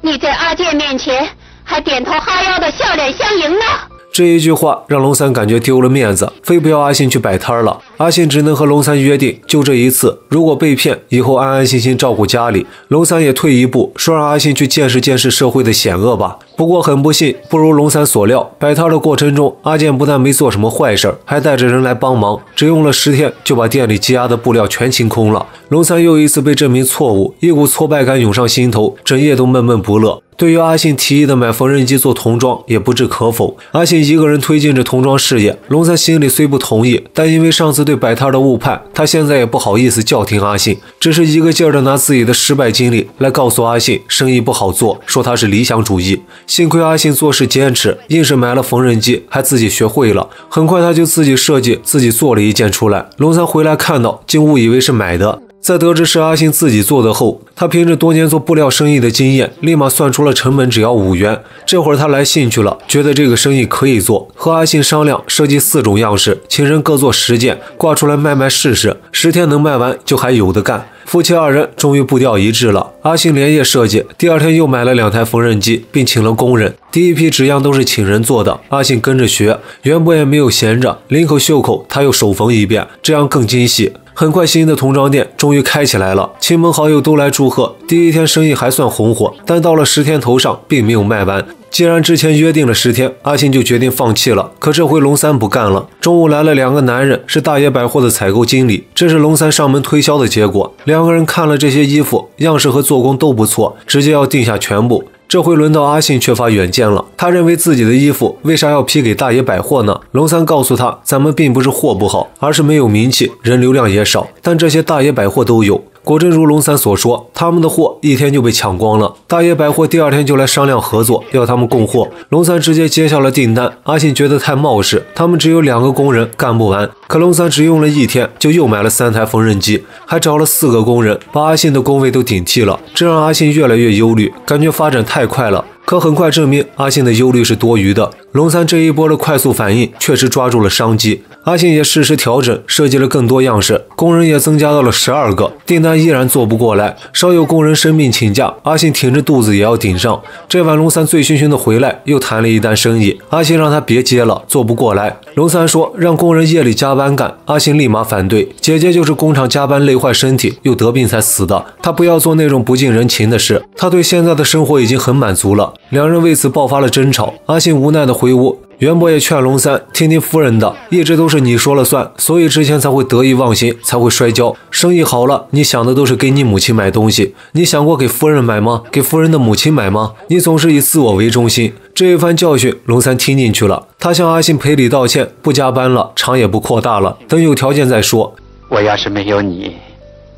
你在阿健面前还点头哈腰的笑脸相迎呢？这一句话让龙三感觉丢了面子，非不要阿信去摆摊了。阿信只能和龙三约定，就这一次，如果被骗，以后安安心心照顾家里。龙三也退一步，说让阿信去见识见识社会的险恶吧。不过很不幸，不如龙三所料，摆摊的过程中，阿健不但没做什么坏事，还带着人来帮忙，只用了十天就把店里积压的布料全清空了。龙三又一次被证明错误，一股挫败感涌上心头，整夜都闷闷不乐。对于阿信提议的买缝纫机做童装，也不置可否。阿信一个人推进着童装事业，龙三心里虽不同意，但因为上次对摆摊的误判，他现在也不好意思叫停阿信，只是一个劲儿的拿自己的失败经历来告诉阿信生意不好做，说他是理想主义。幸亏阿信做事坚持，硬是买了缝纫机，还自己学会了。很快他就自己设计，自己做了一件出来。龙三回来看到，竟误以为是买的。在得知是阿信自己做的后，他凭着多年做布料生意的经验，立马算出了成本只要五元。这会儿他来兴趣了，觉得这个生意可以做，和阿信商量设计四种样式，请人各做十件，挂出来卖卖试试，十天能卖完就还有的干。夫妻二人终于步调一致了。阿信连夜设计，第二天又买了两台缝纫机，并请了工人。第一批纸样都是请人做的，阿信跟着学，袁博也没有闲着，领口袖口他又手缝一遍，这样更精细。很快，新的童装店终于开起来了，亲朋好友都来祝贺。第一天生意还算红火，但到了十天头上，并没有卖完。既然之前约定了十天，阿信就决定放弃了。可这回龙三不干了。中午来了两个男人，是大爷百货的采购经理，这是龙三上门推销的结果。两个人看了这些衣服，样式和做工都不错，直接要定下全部。这回轮到阿信缺乏远见了。他认为自己的衣服为啥要批给大爷百货呢？龙三告诉他，咱们并不是货不好，而是没有名气，人流量也少。但这些大爷百货都有。果真如龙三所说，他们的货一天就被抢光了。大爷百货第二天就来商量合作，要他们供货。龙三直接接下了订单。阿信觉得太冒失，他们只有两个工人干不完。可龙三只用了一天，就又买了三台缝纫机，还找了四个工人，把阿信的工位都顶替了。这让阿信越来越忧虑，感觉发展太快了。可很快证明，阿信的忧虑是多余的。龙三这一波的快速反应，确实抓住了商机。阿信也适时调整，设计了更多样式，工人也增加到了十二个，订单依然做不过来。稍有工人生病请假，阿信挺着肚子也要顶上。这晚龙三醉醺醺的回来，又谈了一单生意。阿信让他别接了，做不过来。龙三说让工人夜里加班干，阿信立马反对。姐姐就是工厂加班累坏身体，又得病才死的，他不要做那种不近人情的事。他对现在的生活已经很满足了。两人为此爆发了争吵。阿信无奈的回屋。袁博也劝龙三听听夫人的，一直都是你说了算，所以之前才会得意忘形，才会摔跤。生意好了，你想的都是给你母亲买东西，你想过给夫人买吗？给夫人的母亲买吗？你总是以自我为中心。这一番教训，龙三听进去了。他向阿信赔礼道歉，不加班了，厂也不扩大了，等有条件再说。我要是没有你，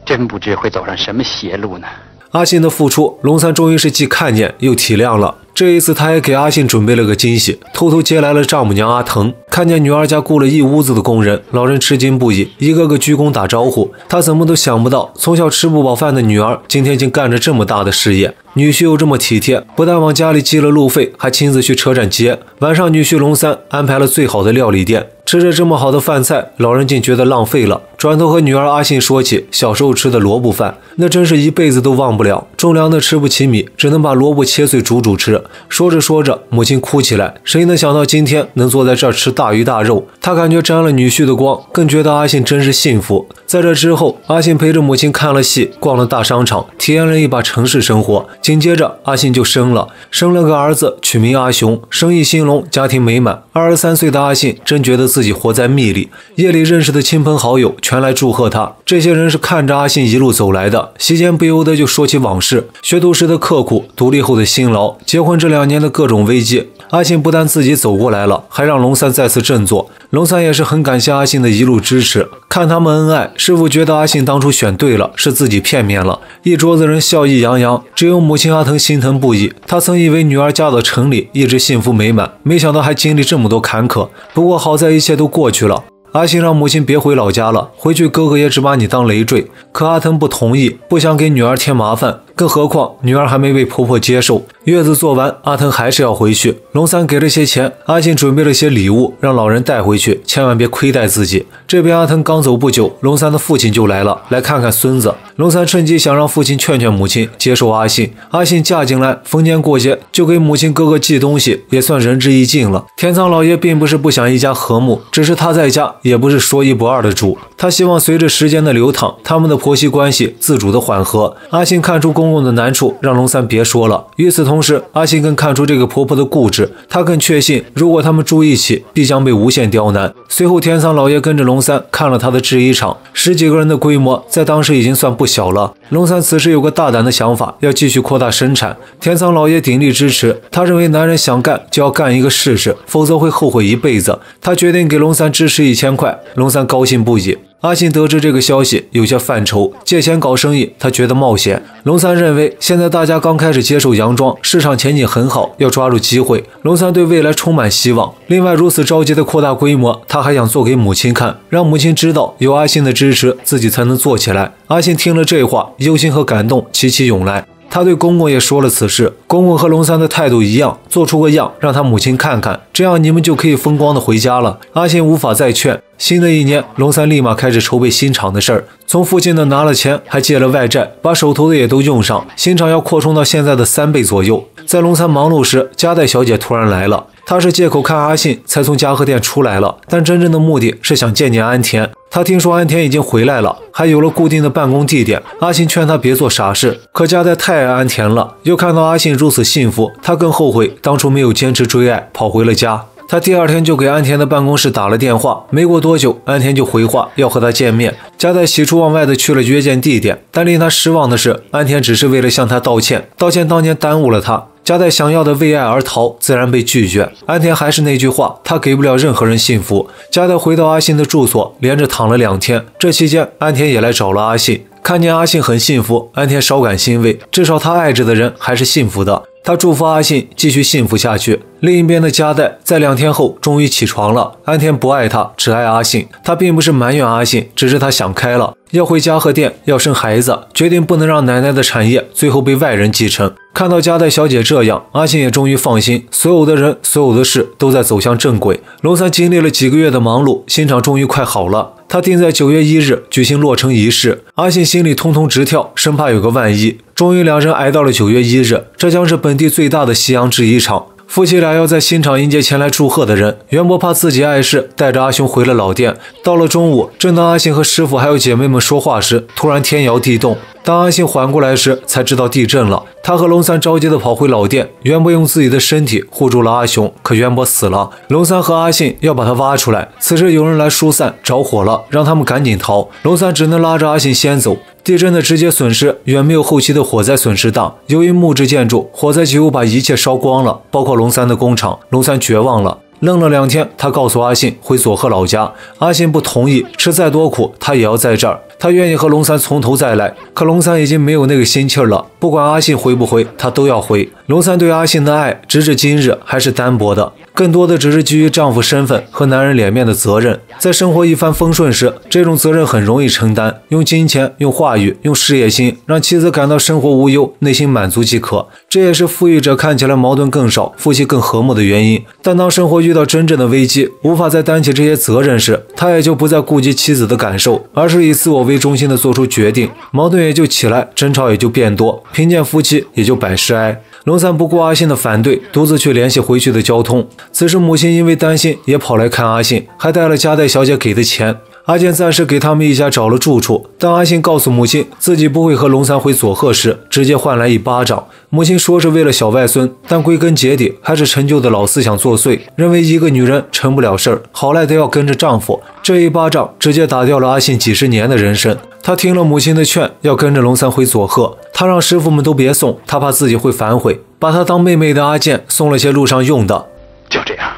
真不知会走上什么邪路呢。阿信的付出，龙三终于是既看见又体谅了。这一次，他也给阿信准备了个惊喜，偷偷接来了丈母娘阿腾。看见女儿家雇了一屋子的工人，老人吃惊不已，一个个鞠躬打招呼。他怎么都想不到，从小吃不饱饭的女儿，今天竟干着这么大的事业。女婿又这么体贴，不但往家里寄了路费，还亲自去车站接。晚上，女婿龙三安排了最好的料理店。吃着这么好的饭菜，老人竟觉得浪费了，转头和女儿阿信说起小时候吃的萝卜饭，那真是一辈子都忘不了。种粮的吃不起米，只能把萝卜切碎煮煮吃。说着说着，母亲哭起来。谁能想到今天能坐在这儿吃大鱼大肉？他感觉沾了女婿的光，更觉得阿信真是幸福。在这之后，阿信陪着母亲看了戏，逛了大商场，体验了一把城市生活。紧接着，阿信就生了，生了个儿子，取名阿雄，生意兴隆，家庭美满。二十三岁的阿信真觉得。自己活在蜜里，夜里认识的亲朋好友全来祝贺他。这些人是看着阿信一路走来的，席间不由得就说起往事：学徒时的刻苦，独立后的辛劳，结婚这两年的各种危机。阿信不但自己走过来了，还让龙三再次振作。龙三也是很感谢阿信的一路支持。看他们恩爱，师傅觉得阿信当初选对了，是自己片面了。一桌子人笑意洋洋，只有母亲阿腾心疼不已。他曾以为女儿嫁到城里一直幸福美满，没想到还经历这么多坎坷。不过好在一。切都过去了。阿信让母亲别回老家了，回去哥哥也只把你当累赘。可阿腾不同意，不想给女儿添麻烦。更何况女儿还没被婆婆接受。月子做完，阿腾还是要回去。龙三给了些钱，阿信准备了些礼物，让老人带回去，千万别亏待自己。这边阿腾刚走不久，龙三的父亲就来了，来看看孙子。龙三趁机想让父亲劝劝母亲接受阿信。阿信嫁进来，逢年过节就给母亲哥哥寄东西，也算仁至义尽了。天仓老爷并不是不想一家和睦，只是他在家也不是说一不二的主。他希望随着时间的流淌，他们的婆媳关系自主的缓和。阿信看出公公公的难处，让龙三别说了。与此同时，阿信更看出这个婆婆的固执，他更确信，如果他们住一起，必将被无限刁难。随后，天仓老爷跟着龙三看了他的制衣厂，十几个人的规模，在当时已经算不小了。龙三此时有个大胆的想法，要继续扩大生产。天仓老爷鼎力支持，他认为男人想干就要干一个试试，否则会后悔一辈子。他决定给龙三支持一千块，龙三高兴不已。阿信得知这个消息，有些犯愁。借钱搞生意，他觉得冒险。龙三认为，现在大家刚开始接受洋装，市场前景很好，要抓住机会。龙三对未来充满希望。另外，如此着急的扩大规模，他还想做给母亲看，让母亲知道有阿信的支持，自己才能做起来。阿信听了这话，忧心和感动齐齐涌来。他对公公也说了此事，公公和龙三的态度一样，做出个样，让他母亲看看，这样你们就可以风光的回家了。阿信无法再劝。新的一年，龙三立马开始筹备新厂的事儿，从附近的拿了钱，还借了外债，把手头的也都用上。新厂要扩充到现在的三倍左右。在龙三忙碌时，加代小姐突然来了，她是借口看阿信才从嘉禾店出来了，但真正的目的是想见见安田。她听说安田已经回来了，还有了固定的办公地点。阿信劝她别做傻事，可加代太爱安田了，又看到阿信如此幸福，她更后悔当初没有坚持追爱，跑回了家。他第二天就给安田的办公室打了电话，没过多久，安田就回话要和他见面。加代喜出望外的去了约见地点，但令他失望的是，安田只是为了向他道歉，道歉当年耽误了他。加代想要的为爱而逃，自然被拒绝。安田还是那句话，他给不了任何人幸福。加代回到阿信的住所，连着躺了两天。这期间，安田也来找了阿信，看见阿信很幸福，安田稍感欣慰，至少他爱着的人还是幸福的。他祝福阿信继续幸福下去。另一边的加代在两天后终于起床了。安田不爱他，只爱阿信。他并不是埋怨阿信，只是他想开了，要回家和店，要生孩子，决定不能让奶奶的产业最后被外人继承。看到加代小姐这样，阿信也终于放心。所有的人，所有的事都在走向正轨。龙三经历了几个月的忙碌，新厂终于快好了。他定在九月一日举行落成仪式。阿信心里通通直跳，生怕有个万一。终于，两人挨到了九月一日，这将是本地最大的西洋制衣厂。夫妻俩要在新厂迎接前来祝贺的人。袁博怕自己碍事，带着阿雄回了老店。到了中午，正当阿信和师傅还有姐妹们说话时，突然天摇地动。当阿信缓过来时，才知道地震了。他和龙三着急地跑回老店。袁博用自己的身体护住了阿雄，可袁博死了。龙三和阿信要把他挖出来。此时有人来疏散，着火了，让他们赶紧逃。龙三只能拉着阿信先走。地震的直接损失远没有后期的火灾损失大。由于木质建筑，火灾几乎把一切烧光了，包括龙三的工厂。龙三绝望了。愣了两天，他告诉阿信回佐贺老家。阿信不同意，吃再多苦他也要在这儿。他愿意和龙三从头再来，可龙三已经没有那个心气儿了。不管阿信回不回，他都要回。龙三对阿信的爱，直至今日还是单薄的，更多的只是基于丈夫身份和男人脸面的责任。在生活一帆风顺时，这种责任很容易承担，用金钱、用话语、用事业心，让妻子感到生活无忧，内心满足即可。这也是富裕者看起来矛盾更少，夫妻更和睦的原因。但当生活遇到真正的危机，无法再担起这些责任时，他也就不再顾及妻子的感受，而是以自我为中心的做出决定，矛盾也就起来，争吵也就变多，贫贱夫妻也就百事哀。龙三不顾阿信的反对，独自去联系回去的交通。此时母亲因为担心，也跑来看阿信，还带了加代小姐给的钱。阿健暂时给他们一家找了住处。当阿信告诉母亲自己不会和龙三回佐贺时，直接换来一巴掌。母亲说是为了小外孙，但归根结底还是陈旧的老思想作祟，认为一个女人成不了事儿，好赖都要跟着丈夫。这一巴掌直接打掉了阿信几十年的人生。他听了母亲的劝，要跟着龙三回佐贺。他让师傅们都别送，他怕自己会反悔。把他当妹妹的阿健送了些路上用的。就这样，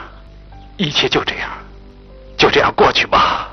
一切就这样，就这样过去吧。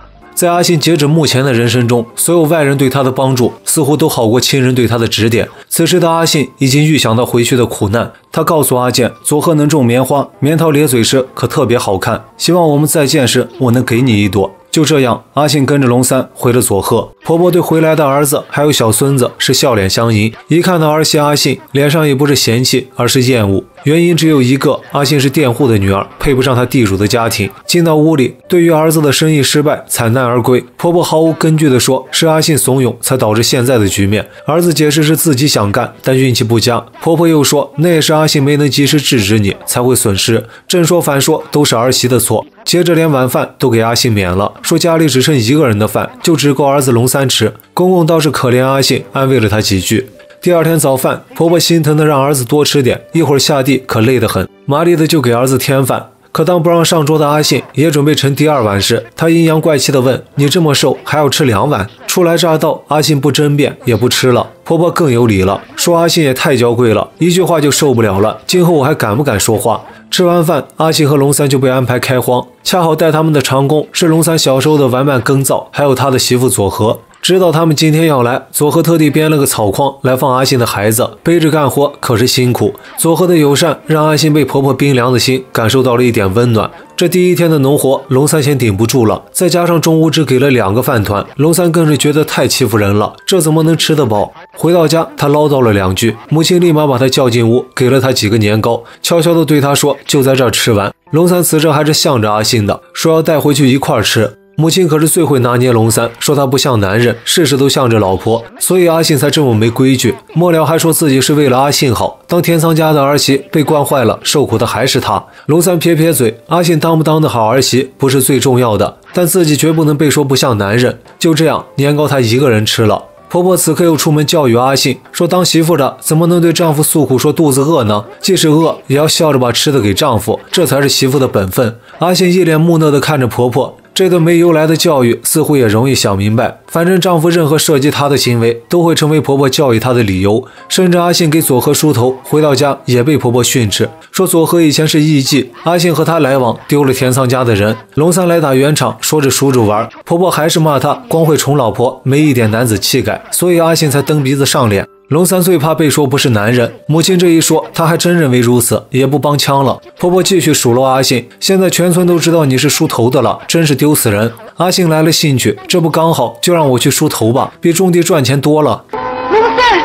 在阿信截止目前的人生中，所有外人对他的帮助似乎都好过亲人对他的指点。此时的阿信已经预想到回去的苦难，他告诉阿健，佐贺能种棉花，棉桃咧嘴时可特别好看。希望我们再见时，我能给你一朵。就这样，阿信跟着龙三回了佐贺。婆婆对回来的儿子还有小孙子是笑脸相迎，一看到儿媳阿信，脸上也不是嫌弃，而是厌恶。原因只有一个：阿信是佃户的女儿，配不上他地主的家庭。进到屋里，对于儿子的生意失败，惨淡而归，婆婆毫无根据地说是阿信怂恿才导致现在的局面。儿子解释是自己想干，但运气不佳。婆婆又说那也是阿信没能及时制止你，才会损失。正说反说，都是儿媳的错。接着连晚饭都给阿信免了，说家里只剩一个人的饭，就只够儿子龙三吃。公公倒是可怜阿信，安慰了他几句。第二天早饭，婆婆心疼的让儿子多吃点，一会儿下地可累得很，麻利的就给儿子添饭。可当不让上桌的阿信也准备盛第二碗时，他阴阳怪气的问：“你这么瘦，还要吃两碗？”初来乍到，阿信不争辩，也不吃了。婆婆更有理了，说阿信也太娇贵了，一句话就受不了了，今后我还敢不敢说话？吃完饭，阿信和龙三就被安排开荒，恰好带他们的长工是龙三小时候的玩伴耕造，还有他的媳妇佐和。知道他们今天要来，佐和特地编了个草筐来放阿信的孩子，背着干活可是辛苦。佐和的友善让阿信被婆婆冰凉的心感受到了一点温暖。这第一天的农活，龙三先顶不住了，再加上中午只给了两个饭团，龙三更是觉得太欺负人了，这怎么能吃得饱？回到家，他唠叨了两句，母亲立马把他叫进屋，给了他几个年糕，悄悄地对他说：“就在这儿吃完。”龙三此时还是向着阿信的，说要带回去一块吃。母亲可是最会拿捏龙三，说他不像男人，事事都向着老婆，所以阿信才这么没规矩。末了还说自己是为了阿信好，当天仓家的儿媳被惯坏了，受苦的还是他。龙三撇撇嘴，阿信当不当的好儿媳不是最重要的，但自己绝不能被说不像男人。就这样，年糕他一个人吃了。婆婆此刻又出门教育阿信，说当媳妇的怎么能对丈夫诉苦说肚子饿呢？即使饿，也要笑着把吃的给丈夫，这才是媳妇的本分。阿信一脸木讷地看着婆婆。这顿没由来的教育，似乎也容易想明白。反正丈夫任何涉及她的行为，都会成为婆婆教育她的理由。甚至阿信给佐和梳头，回到家也被婆婆训斥，说佐和以前是艺妓，阿信和她来往，丢了田仓家的人。龙三来打圆场，说着梳着玩，婆婆还是骂他光会宠老婆，没一点男子气概，所以阿信才蹬鼻子上脸。龙三最怕被说不是男人，母亲这一说，他还真认为如此，也不帮腔了。婆婆继续数落阿信，现在全村都知道你是梳头的了，真是丢死人。阿信来了兴趣，这不刚好，就让我去梳头吧，比种地赚钱多了。龙三，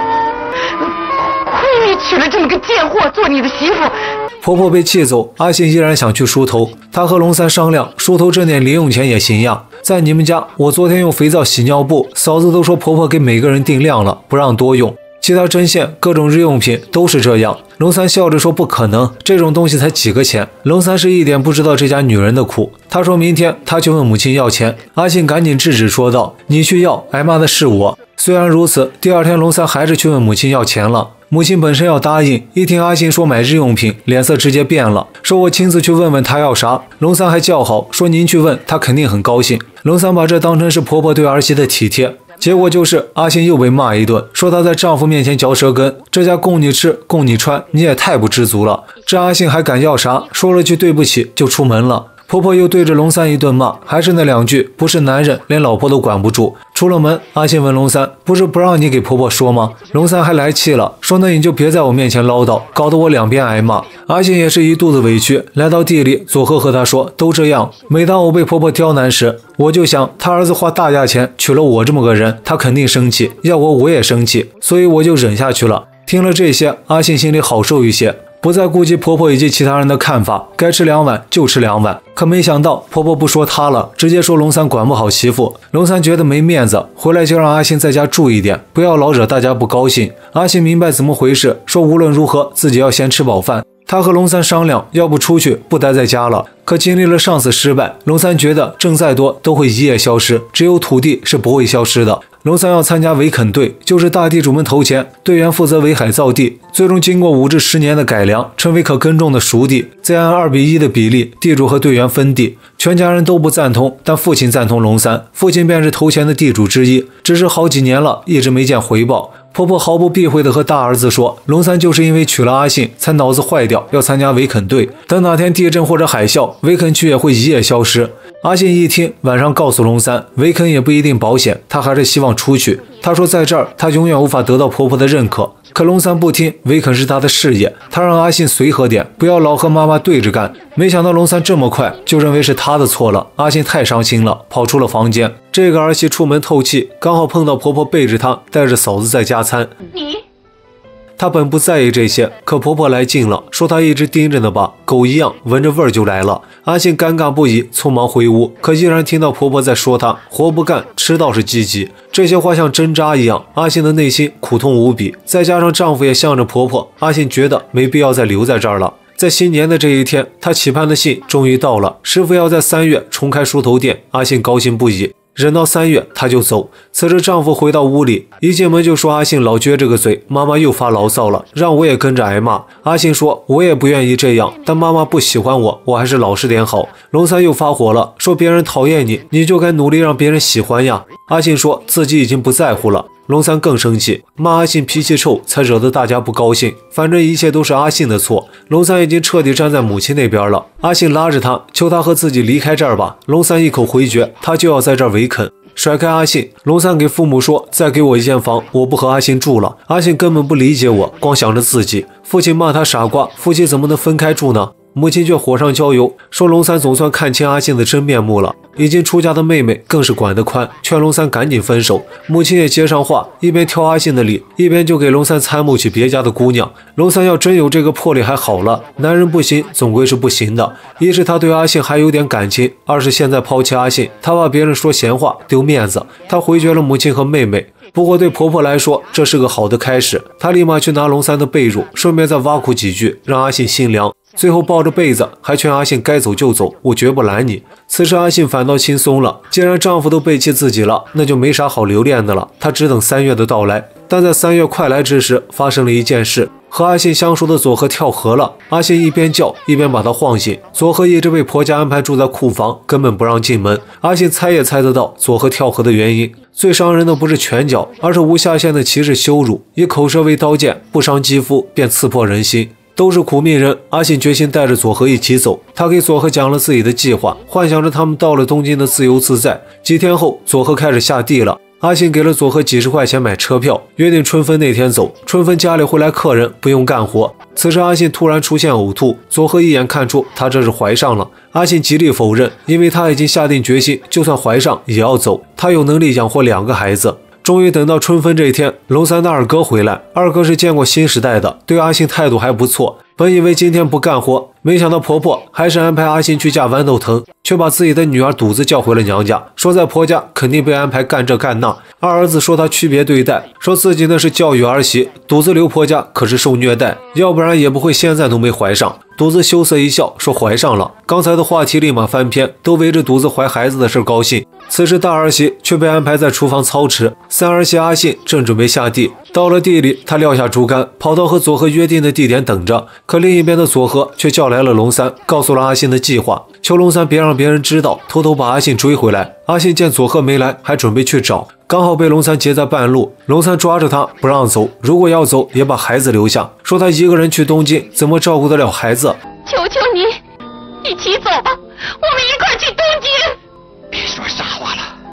亏你娶了这么个贱货做你的媳妇。婆婆被气走，阿信依然想去梳头。他和龙三商量，梳头挣点零用钱也行呀。在你们家，我昨天用肥皂洗尿布，嫂子都说婆婆给每个人定量了，不让多用。其他针线、各种日用品都是这样。龙三笑着说：“不可能，这种东西才几个钱。”龙三是一点不知道这家女人的苦。他说明天他去问母亲要钱。阿信赶紧制止说道：“你去要，挨骂的是我。”虽然如此，第二天龙三还是去问母亲要钱了。母亲本身要答应，一听阿信说买日用品，脸色直接变了，说：“我亲自去问问他要啥。”龙三还叫好，说：“您去问他，肯定很高兴。”龙三把这当成是婆婆对儿媳的体贴。结果就是阿信又被骂一顿，说她在丈夫面前嚼舌根，这家供你吃，供你穿，你也太不知足了。这阿信还敢要啥？说了句对不起就出门了。婆婆又对着龙三一顿骂，还是那两句，不是男人连老婆都管不住。出了门，阿信问龙三：“不是不让你给婆婆说吗？”龙三还来气了，说：“那你就别在我面前唠叨，搞得我两边挨骂。”阿信也是一肚子委屈，来到地里，佐贺和他说：“都这样。每当我被婆婆刁难时，我就想，他儿子花大价钱娶了我这么个人，他肯定生气，要我我也生气，所以我就忍下去了。”听了这些，阿信心里好受一些。不再顾及婆婆以及其他人的看法，该吃两碗就吃两碗。可没想到婆婆不说她了，直接说龙三管不好媳妇。龙三觉得没面子，回来就让阿信在家住一点，不要老惹大家不高兴。阿信明白怎么回事，说无论如何自己要先吃饱饭。他和龙三商量，要不出去，不待在家了。可经历了上次失败，龙三觉得挣再多都会一夜消失，只有土地是不会消失的。龙三要参加围垦队，就是大地主们投钱，队员负责围海造地，最终经过五至十年的改良，成为可耕种的熟地，再按二比一的比例，地主和队员分地。全家人都不赞同，但父亲赞同龙三，父亲便是投钱的地主之一，只是好几年了，一直没见回报。婆婆毫不避讳地和大儿子说：“龙三就是因为娶了阿信，才脑子坏掉，要参加围垦队。等哪天地震或者海啸，围垦区也会一夜消失。”阿信一听，晚上告诉龙三，维肯也不一定保险，他还是希望出去。他说在这儿，他永远无法得到婆婆的认可。可龙三不听，维肯是他的事业，他让阿信随和点，不要老和妈妈对着干。没想到龙三这么快就认为是他的错了，阿信太伤心了，跑出了房间。这个儿媳出门透气，刚好碰到婆婆背着她，带着嫂子在加餐。她本不在意这些，可婆婆来劲了，说她一直盯着呢吧，狗一样闻着味儿就来了。阿信尴尬不已，匆忙回屋，可依然听到婆婆在说她活不干，吃倒是积极。这些话像针扎一样，阿信的内心苦痛无比。再加上丈夫也向着婆婆，阿信觉得没必要再留在这儿了。在新年的这一天，她期盼的信终于到了，师傅要在三月重开梳头店，阿信高兴不已。忍到三月，她就走。此时，丈夫回到屋里，一进门就说：“阿信老撅这个嘴，妈妈又发牢骚了，让我也跟着挨骂。”阿信说：“我也不愿意这样，但妈妈不喜欢我，我还是老实点好。”龙三又发火了，说：“别人讨厌你，你就该努力让别人喜欢呀。”阿信说自己已经不在乎了。龙三更生气，骂阿信脾气臭，才惹得大家不高兴。反正一切都是阿信的错。龙三已经彻底站在母亲那边了。阿信拉着他，求他和自己离开这儿吧。龙三一口回绝，他就要在这儿围垦。甩开阿信，龙三给父母说：“再给我一间房，我不和阿信住了。”阿信根本不理解我，光想着自己。父亲骂他傻瓜，夫妻怎么能分开住呢？母亲却火上浇油，说龙三总算看清阿信的真面目了。已经出嫁的妹妹更是管得宽，劝龙三赶紧分手。母亲也接上话，一边挑阿信的理，一边就给龙三参谋起别家的姑娘。龙三要真有这个魄力还好了，男人不行，总归是不行的。一是他对阿信还有点感情，二是现在抛弃阿信，他怕别人说闲话丢面子，他回绝了母亲和妹妹。不过对婆婆来说，这是个好的开始。她立马去拿龙三的被褥，顺便再挖苦几句，让阿信心凉。最后抱着被子，还劝阿信该走就走，我绝不拦你。此时阿信反倒轻松了，既然丈夫都背弃自己了，那就没啥好留恋的了。她只等三月的到来。但在三月快来之时，发生了一件事，和阿信相熟的佐贺跳河了。阿信一边叫一边把她晃醒。佐贺一直被婆家安排住在库房，根本不让进门。阿信猜也猜得到佐贺跳河的原因。最伤人的不是拳脚，而是无下限的歧视羞辱，以口舌为刀剑，不伤肌肤便刺破人心。都是苦命人，阿信决心带着佐和一起走。他给佐和讲了自己的计划，幻想着他们到了东京的自由自在。几天后，佐和开始下地了。阿信给了佐和几十块钱买车票，约定春分那天走。春分家里会来客人，不用干活。此时阿信突然出现呕吐，佐和一眼看出他这是怀上了。阿信极力否认，因为他已经下定决心，就算怀上也要走。他有能力养活两个孩子。终于等到春分这一天，龙三的二哥回来。二哥是见过新时代的，对阿信态度还不错。本以为今天不干活，没想到婆婆还是安排阿信去嫁豌豆藤，却把自己的女儿赌子叫回了娘家，说在婆家肯定被安排干这干那。二儿子说他区别对待，说自己那是教育儿媳，赌子留婆家可是受虐待，要不然也不会现在都没怀上。肚子羞涩一笑，说怀上了。刚才的话题立马翻篇，都围着赌子怀孩子的事高兴。此时大儿媳却被安排在厨房操持，三儿媳阿信正准备下地。到了地里，他撂下竹竿，跑到和佐贺约定的地点等着。可另一边的佐贺却叫来了龙三，告诉了阿信的计划，求龙三别让别人知道，偷偷把阿信追回来。阿信见佐贺没来，还准备去找，刚好被龙三截在半路。龙三抓着他不让走，如果要走，也把孩子留下，说他一个人去东京，怎么照顾得了孩子？求求你，一起走吧，我们一块去东京。别说傻。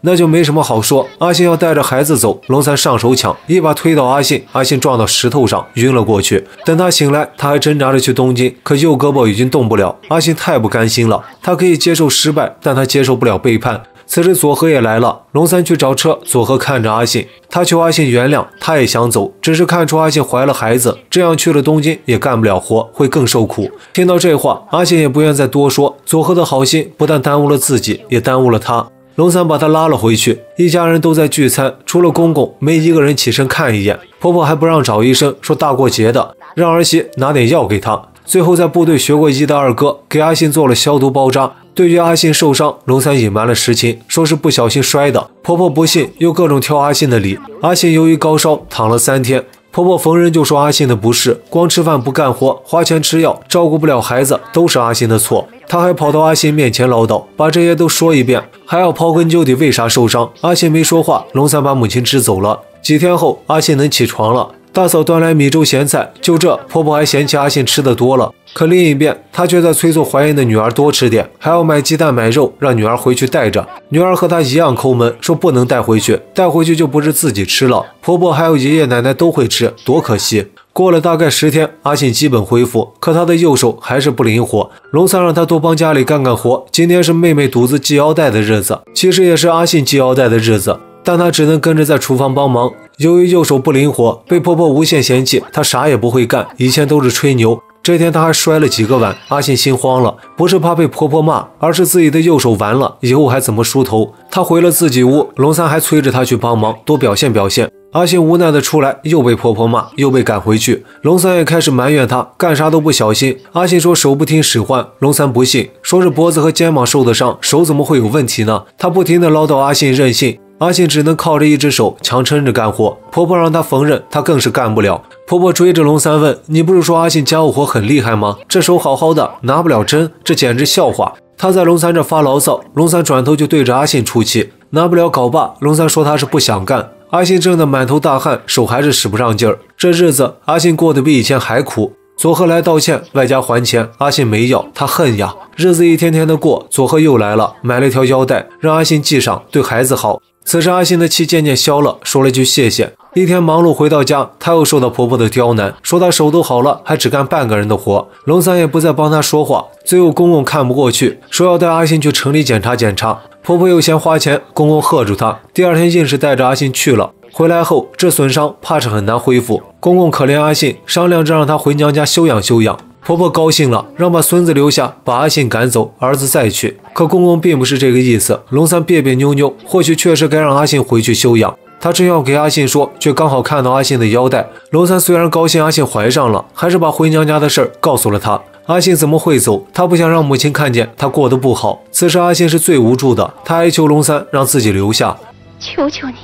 那就没什么好说。阿信要带着孩子走，龙三上手抢，一把推倒阿信，阿信撞到石头上，晕了过去。等他醒来，他还挣扎着去东京，可右胳膊已经动不了。阿信太不甘心了，他可以接受失败，但他接受不了背叛。此时佐和也来了，龙三去找车，佐和看着阿信，他求阿信原谅，他也想走，只是看出阿信怀了孩子，这样去了东京也干不了活，会更受苦。听到这话，阿信也不愿再多说。佐和的好心不但耽误了自己，也耽误了他。龙三把他拉了回去，一家人都在聚餐，除了公公，没一个人起身看一眼。婆婆还不让找医生，说大过节的，让儿媳拿点药给他。最后，在部队学过医的二哥给阿信做了消毒包扎。对于阿信受伤，龙三隐瞒了实情，说是不小心摔的。婆婆不信，又各种挑阿信的理。阿信由于高烧躺了三天，婆婆逢人就说阿信的不是，光吃饭不干活，花钱吃药，照顾不了孩子，都是阿信的错。她还跑到阿信面前唠叨，把这些都说一遍，还要刨根究底为啥受伤。阿信没说话，龙三把母亲支走了。几天后，阿信能起床了。大嫂端来米粥咸菜，就这婆婆还嫌弃阿信吃的多了。可另一边，她却在催促怀孕的女儿多吃点，还要买鸡蛋买肉，让女儿回去带着。女儿和她一样抠门，说不能带回去，带回去就不是自己吃了。婆婆还有爷爷奶奶都会吃，多可惜。过了大概十天，阿信基本恢复，可他的右手还是不灵活。龙三让他多帮家里干干活。今天是妹妹独自系腰带的日子，其实也是阿信系腰带的日子，但他只能跟着在厨房帮忙。由于右手不灵活，被婆婆无限嫌弃，他啥也不会干，以前都是吹牛。这天他还摔了几个碗，阿信心慌了，不是怕被婆婆骂，而是自己的右手完了，以后还怎么梳头？他回了自己屋，龙三还催着他去帮忙，多表现表现。阿信无奈的出来，又被婆婆骂，又被赶回去。龙三也开始埋怨他干啥都不小心。阿信说手不听使唤，龙三不信，说是脖子和肩膀受的伤，手怎么会有问题呢？他不停的唠叨阿信任性。阿信只能靠着一只手强撑着干活，婆婆让他缝纫，他更是干不了。婆婆追着龙三问：“你不是说阿信家务活很厉害吗？这手好好的，拿不了针，这简直笑话！”他在龙三这发牢骚，龙三转头就对着阿信出气：“拿不了镐把。”龙三说他是不想干。阿信挣得满头大汗，手还是使不上劲儿。这日子阿信过得比以前还苦。佐贺来道歉，外加还钱，阿信没要，他恨呀。日子一天天的过，佐贺又来了，买了一条腰带，让阿信系上，对孩子好。此时阿信的气渐渐消了，说了句谢谢。一天忙碌回到家，他又受到婆婆的刁难，说他手都好了，还只干半个人的活。龙三也不再帮他说话。最后公公看不过去，说要带阿信去城里检查检查。婆婆又嫌花钱，公公喝住他。第二天硬是带着阿信去了。回来后，这损伤怕是很难恢复。公公可怜阿信，商量着让他回娘家休养休养。婆婆高兴了，让把孙子留下，把阿信赶走，儿子再去。可公公并不是这个意思。龙三别别扭扭，或许确实该让阿信回去休养。他正要给阿信说，却刚好看到阿信的腰带。龙三虽然高兴阿信怀上了，还是把回娘家的事儿告诉了他。阿信怎么会走？他不想让母亲看见他过得不好。此时阿信是最无助的，他哀求龙三让自己留下。求求你，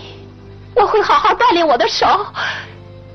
我会好好锻炼我的手。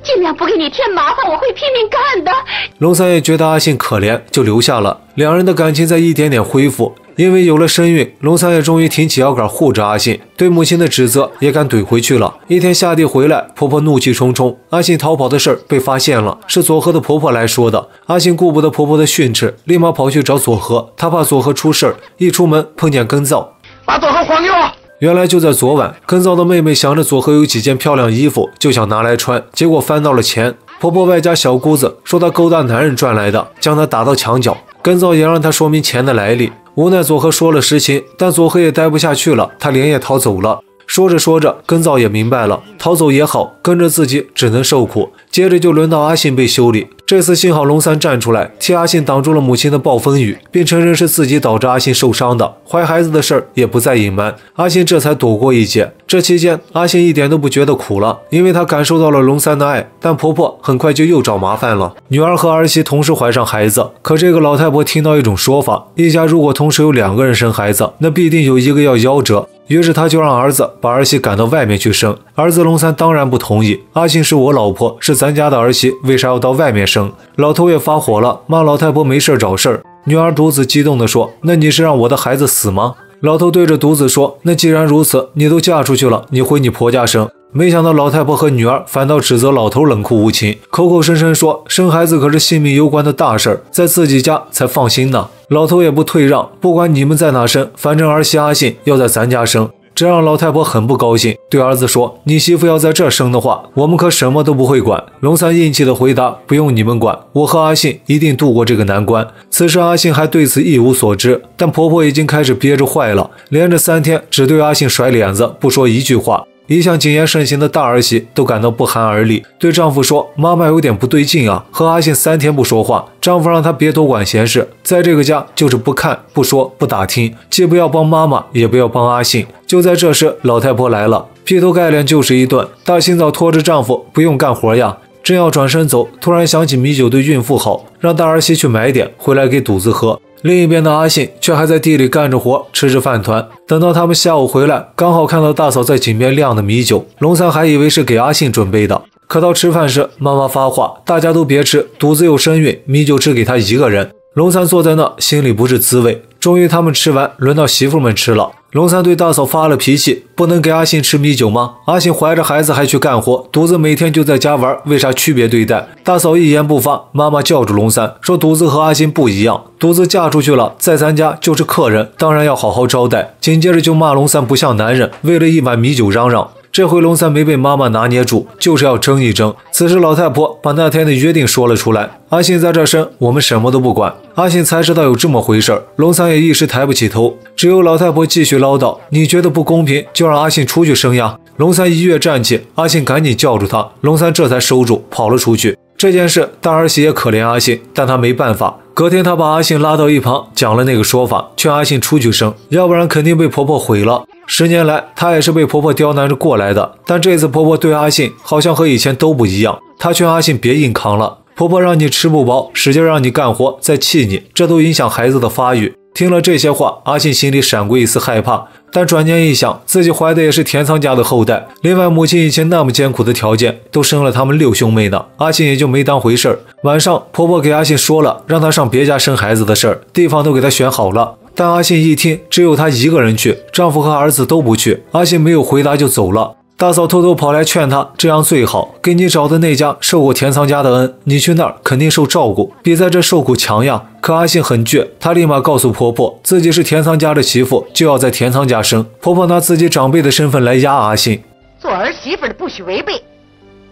尽量不给你添麻烦，我会拼命干的。龙三也觉得阿信可怜，就留下了。两人的感情在一点点恢复，因为有了身孕，龙三也终于挺起腰杆护着阿信，对母亲的指责也敢怼回去了。一天下地回来，婆婆怒气冲冲，阿信逃跑的事儿被发现了，是佐和的婆婆来说的。阿信顾不得婆婆的训斥，立马跑去找佐和，他怕佐和出事儿。一出门碰见根造，把佐和还给我。原来就在昨晚，根造的妹妹想着佐和有几件漂亮衣服，就想拿来穿，结果翻到了钱。婆婆外加小姑子说她勾搭男人赚来的，将她打到墙角。根造也让她说明钱的来历，无奈佐和说了实情，但佐和也待不下去了，他连夜逃走了。说着说着，根造也明白了，逃走也好，跟着自己只能受苦。接着就轮到阿信被修理，这次幸好龙三站出来替阿信挡住了母亲的暴风雨，并承认是自己导致阿信受伤的，怀孩子的事儿也不再隐瞒，阿信这才躲过一劫。这期间，阿信一点都不觉得苦了，因为他感受到了龙三的爱。但婆婆很快就又找麻烦了，女儿和儿媳同时怀上孩子，可这个老太婆听到一种说法，一家如果同时有两个人生孩子，那必定有一个要夭折。于是他就让儿子把儿媳赶到外面去生。儿子龙三当然不同意。阿信是我老婆，是咱家的儿媳，为啥要到外面生？老头也发火了，骂老太婆没事找事儿。女儿独子激动地说：“那你是让我的孩子死吗？”老头对着独子说：“那既然如此，你都嫁出去了，你回你婆家生。”没想到老太婆和女儿反倒指责老头冷酷无情，口口声声说生孩子可是性命攸关的大事儿，在自己家才放心呢。老头也不退让，不管你们在哪生，反正儿媳阿信要在咱家生。这让老太婆很不高兴，对儿子说：“你媳妇要在这生的话，我们可什么都不会管。”龙三硬气的回答：“不用你们管，我和阿信一定度过这个难关。”此时阿信还对此一无所知，但婆婆已经开始憋着坏了，连着三天只对阿信甩脸子，不说一句话。一向谨言慎行的大儿媳都感到不寒而栗，对丈夫说：“妈妈有点不对劲啊，和阿信三天不说话。”丈夫让她别多管闲事，在这个家就是不看、不说、不打听，既不要帮妈妈，也不要帮阿信。就在这时，老太婆来了，劈头盖脸就是一顿。大清早拖着丈夫不用干活呀，正要转身走，突然想起米酒对孕妇好，让大儿媳去买点回来给肚子喝。另一边的阿信却还在地里干着活，吃着饭团。等到他们下午回来，刚好看到大嫂在井边晾的米酒。龙三还以为是给阿信准备的，可到吃饭时，妈妈发话：“大家都别吃，肚子有身孕，米酒只给他一个人。”龙三坐在那，心里不是滋味。终于他们吃完，轮到媳妇们吃了。龙三对大嫂发了脾气，不能给阿信吃米酒吗？阿信怀着孩子还去干活，独自每天就在家玩，为啥区别对待？大嫂一言不发，妈妈叫住龙三说：“独子和阿信不一样，独自嫁出去了，在咱家就是客人，当然要好好招待。”紧接着就骂龙三不像男人，为了一碗米酒嚷嚷。这回龙三没被妈妈拿捏住，就是要争一争。此时老太婆把那天的约定说了出来：“阿信在这生，我们什么都不管。”阿信才知道有这么回事，龙三也一时抬不起头。只有老太婆继续唠叨：“你觉得不公平，就让阿信出去生呀。”龙三一跃站起，阿信赶紧叫住他，龙三这才收住，跑了出去。这件事大儿媳也可怜阿信，但他。没办法。隔天，他。把阿信拉到一旁，讲了那个说法，劝阿信出去生，要不然肯定被婆婆毁了。十年来，她也是被婆婆刁难着过来的，但这次婆婆对阿信好像和以前都不一样。她劝阿信别硬扛了，婆婆让你吃不饱，使劲让你干活，再气你，这都影响孩子的发育。听了这些话，阿信心里闪过一丝害怕，但转念一想，自己怀的也是田仓家的后代，另外母亲以前那么艰苦的条件，都生了他们六兄妹呢，阿信也就没当回事儿。晚上，婆婆给阿信说了让他上别家生孩子的事儿，地方都给他选好了。但阿信一听，只有她一个人去，丈夫和儿子都不去。阿信没有回答就走了。大嫂偷偷跑来劝她，这样最好，给你找的那家受过田仓家的恩，你去那儿肯定受照顾，比在这受苦强呀。可阿信很倔，她立马告诉婆婆，自己是田仓家的媳妇，就要在田仓家生。婆婆拿自己长辈的身份来压阿信，做儿媳妇的不许违背，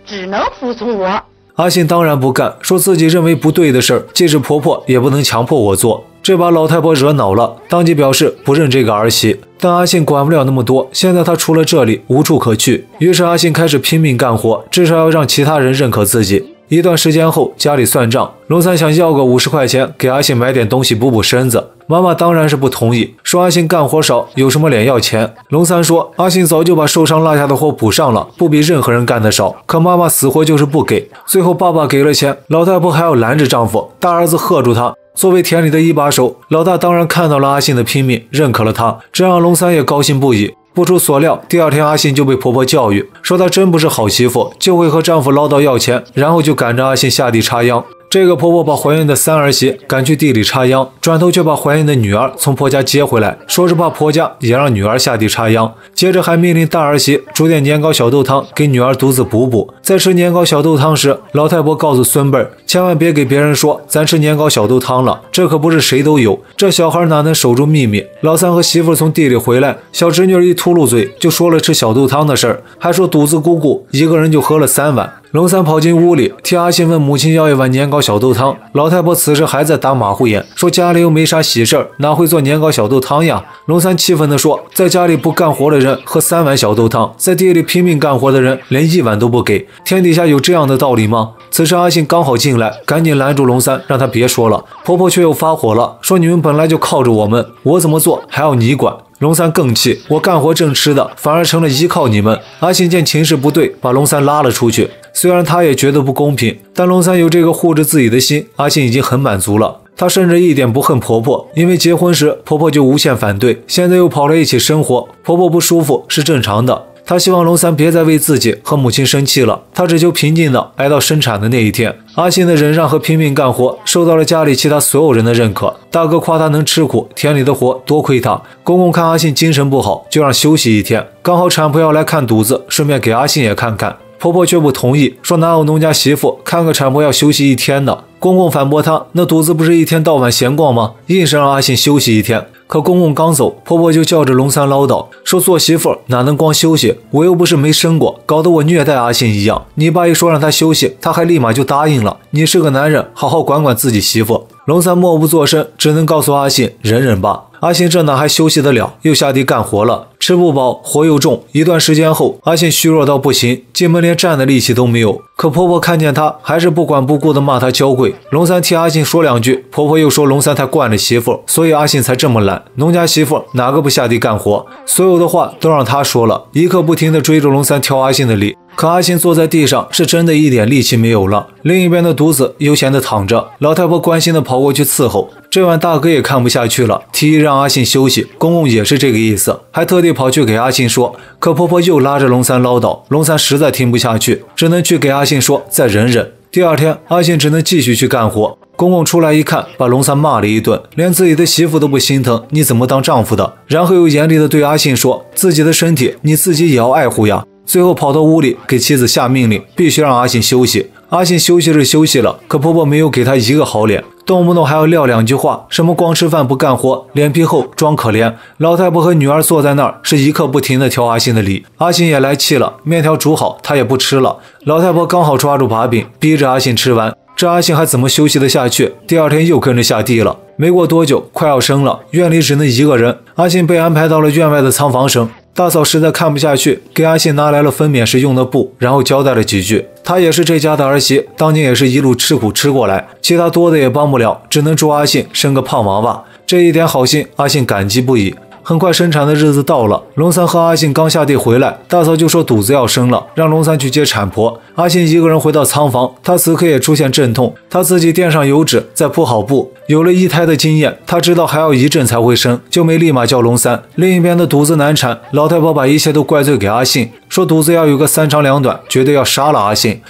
只能服从我。阿信当然不干，说自己认为不对的事儿，即使婆婆也不能强迫我做。这把老太婆惹恼了，当即表示不认这个儿媳。但阿信管不了那么多，现在他除了这里无处可去。于是阿信开始拼命干活，至少要让其他人认可自己。一段时间后，家里算账，龙三想要个五十块钱给阿信买点东西补补身子。妈妈当然是不同意，说阿信干活少，有什么脸要钱？龙三说阿信早就把受伤落下的活补上了，不比任何人干得少。可妈妈死活就是不给。最后爸爸给了钱，老太婆还要拦着丈夫，大儿子喝住她。作为田里的一把手，老大当然看到了阿信的拼命，认可了他，这让龙三也高兴不已。不出所料，第二天阿信就被婆婆教育，说她真不是好媳妇，就会和丈夫唠叨要钱，然后就赶着阿信下地插秧。这个婆婆把怀孕的三儿媳赶去地里插秧，转头却把怀孕的女儿从婆家接回来，说是怕婆家也让女儿下地插秧。接着还命令大儿媳煮点年糕小豆汤给女儿独自补补。在吃年糕小豆汤时，老太婆告诉孙辈儿，千万别给别人说咱吃年糕小豆汤了，这可不是谁都有，这小孩哪能守住秘密？老三和媳妇从地里回来，小侄女一秃噜嘴就说了吃小豆汤的事儿，还说独子姑姑一个人就喝了三碗。龙三跑进屋里，替阿信问母亲要一碗年糕小豆汤。老太婆此时还在打马虎眼，说家里又没啥喜事儿，哪会做年糕小豆汤呀？龙三气愤地说，在家里不干活的人喝三碗小豆汤，在地里拼命干活的人连一碗都不给，天底下有这样的道理吗？此时阿信刚好进来，赶紧拦住龙三，让他别说了。婆婆却又发火了，说你们本来就靠着我们，我怎么做还要你管？龙三更气，我干活正吃的，反而成了依靠你们。阿信见情势不对，把龙三拉了出去。虽然他也觉得不公平，但龙三有这个护着自己的心，阿信已经很满足了。他甚至一点不恨婆婆，因为结婚时婆婆就无限反对，现在又跑来一起生活，婆婆不舒服是正常的。他希望龙三别再为自己和母亲生气了，他只求平静的挨到生产的那一天。阿信的忍让和拼命干活，受到了家里其他所有人的认可。大哥夸他能吃苦，田里的活多亏他。公公看阿信精神不好，就让休息一天。刚好产婆要来看肚子，顺便给阿信也看看。婆婆却不同意，说哪有农家媳妇看个产婆要休息一天的？公公反驳她，那肚子不是一天到晚闲逛吗？硬是让阿信休息一天。可公公刚走，婆婆就叫着龙三唠叨，说做媳妇哪能光休息？我又不是没生过，搞得我虐待阿信一样。你爸一说让他休息，他还立马就答应了。你是个男人，好好管管自己媳妇。龙三默不作声，只能告诉阿信忍忍吧。阿信这哪还休息得了？又下地干活了，吃不饱，活又重。一段时间后，阿信虚弱到不行，进门连站的力气都没有。可婆婆看见他，还是不管不顾的骂他娇贵。龙三替阿信说两句，婆婆又说龙三太惯着媳妇，所以阿信才这么懒。农家媳妇哪个不下地干活？所有的话都让他说了，一刻不停的追着龙三挑阿信的理。可阿信坐在地上，是真的一点力气没有了。另一边的独子悠闲的躺着，老太婆关心的跑过去伺候。这晚大哥也看不下去了，提议让阿信休息。公公也是这个意思，还特地跑去给阿信说。可婆婆又拉着龙三唠叨，龙三实在听不下去，只能去给阿信说再忍忍。第二天，阿信只能继续去干活。公公出来一看，把龙三骂了一顿，连自己的媳妇都不心疼，你怎么当丈夫的？然后又严厉的对阿信说：“自己的身体你自己也要爱护呀。”最后跑到屋里给妻子下命令，必须让阿信休息。阿信休息是休息了，可婆婆没有给他一个好脸，动不动还要撂两句话，什么光吃饭不干活，脸皮厚装可怜。老太婆和女儿坐在那儿，是一刻不停的挑阿信的理。阿信也来气了，面条煮好他也不吃了。老太婆刚好抓住把柄，逼着阿信吃完。这阿信还怎么休息得下去？第二天又跟着下地了。没过多久，快要生了，院里只能一个人。阿信被安排到了院外的仓房生。大嫂实在看不下去，给阿信拿来了分娩时用的布，然后交代了几句。她也是这家的儿媳，当年也是一路吃苦吃过来，其他多的也帮不了，只能祝阿信生个胖娃娃。这一点好心，阿信感激不已。很快生产的日子到了，龙三和阿信刚下地回来，大嫂就说肚子要生了，让龙三去接产婆。阿信一个人回到仓房，他此刻也出现阵痛，他自己垫上油纸，再铺好布。有了一胎的经验，他知道还要一阵才会生，就没立马叫龙三。另一边的肚子难产，老太婆把一切都怪罪给阿信，说肚子要有个三长两短，绝对要杀了阿信。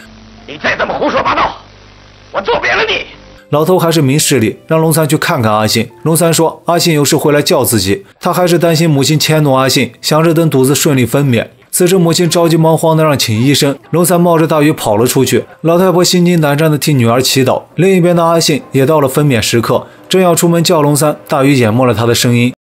你再这么胡说八道，我揍扁了你！老头还是明事理，让龙三去看看阿信。龙三说：“阿信有事回来叫自己，他还是担心母亲迁怒阿信，想着等肚子顺利分娩。”此时母亲着急忙慌的让请医生，龙三冒着大雨跑了出去。老太婆心惊胆战的替女儿祈祷。另一边的阿信也到了分娩时刻，正要出门叫龙三，大雨淹没了他的声音。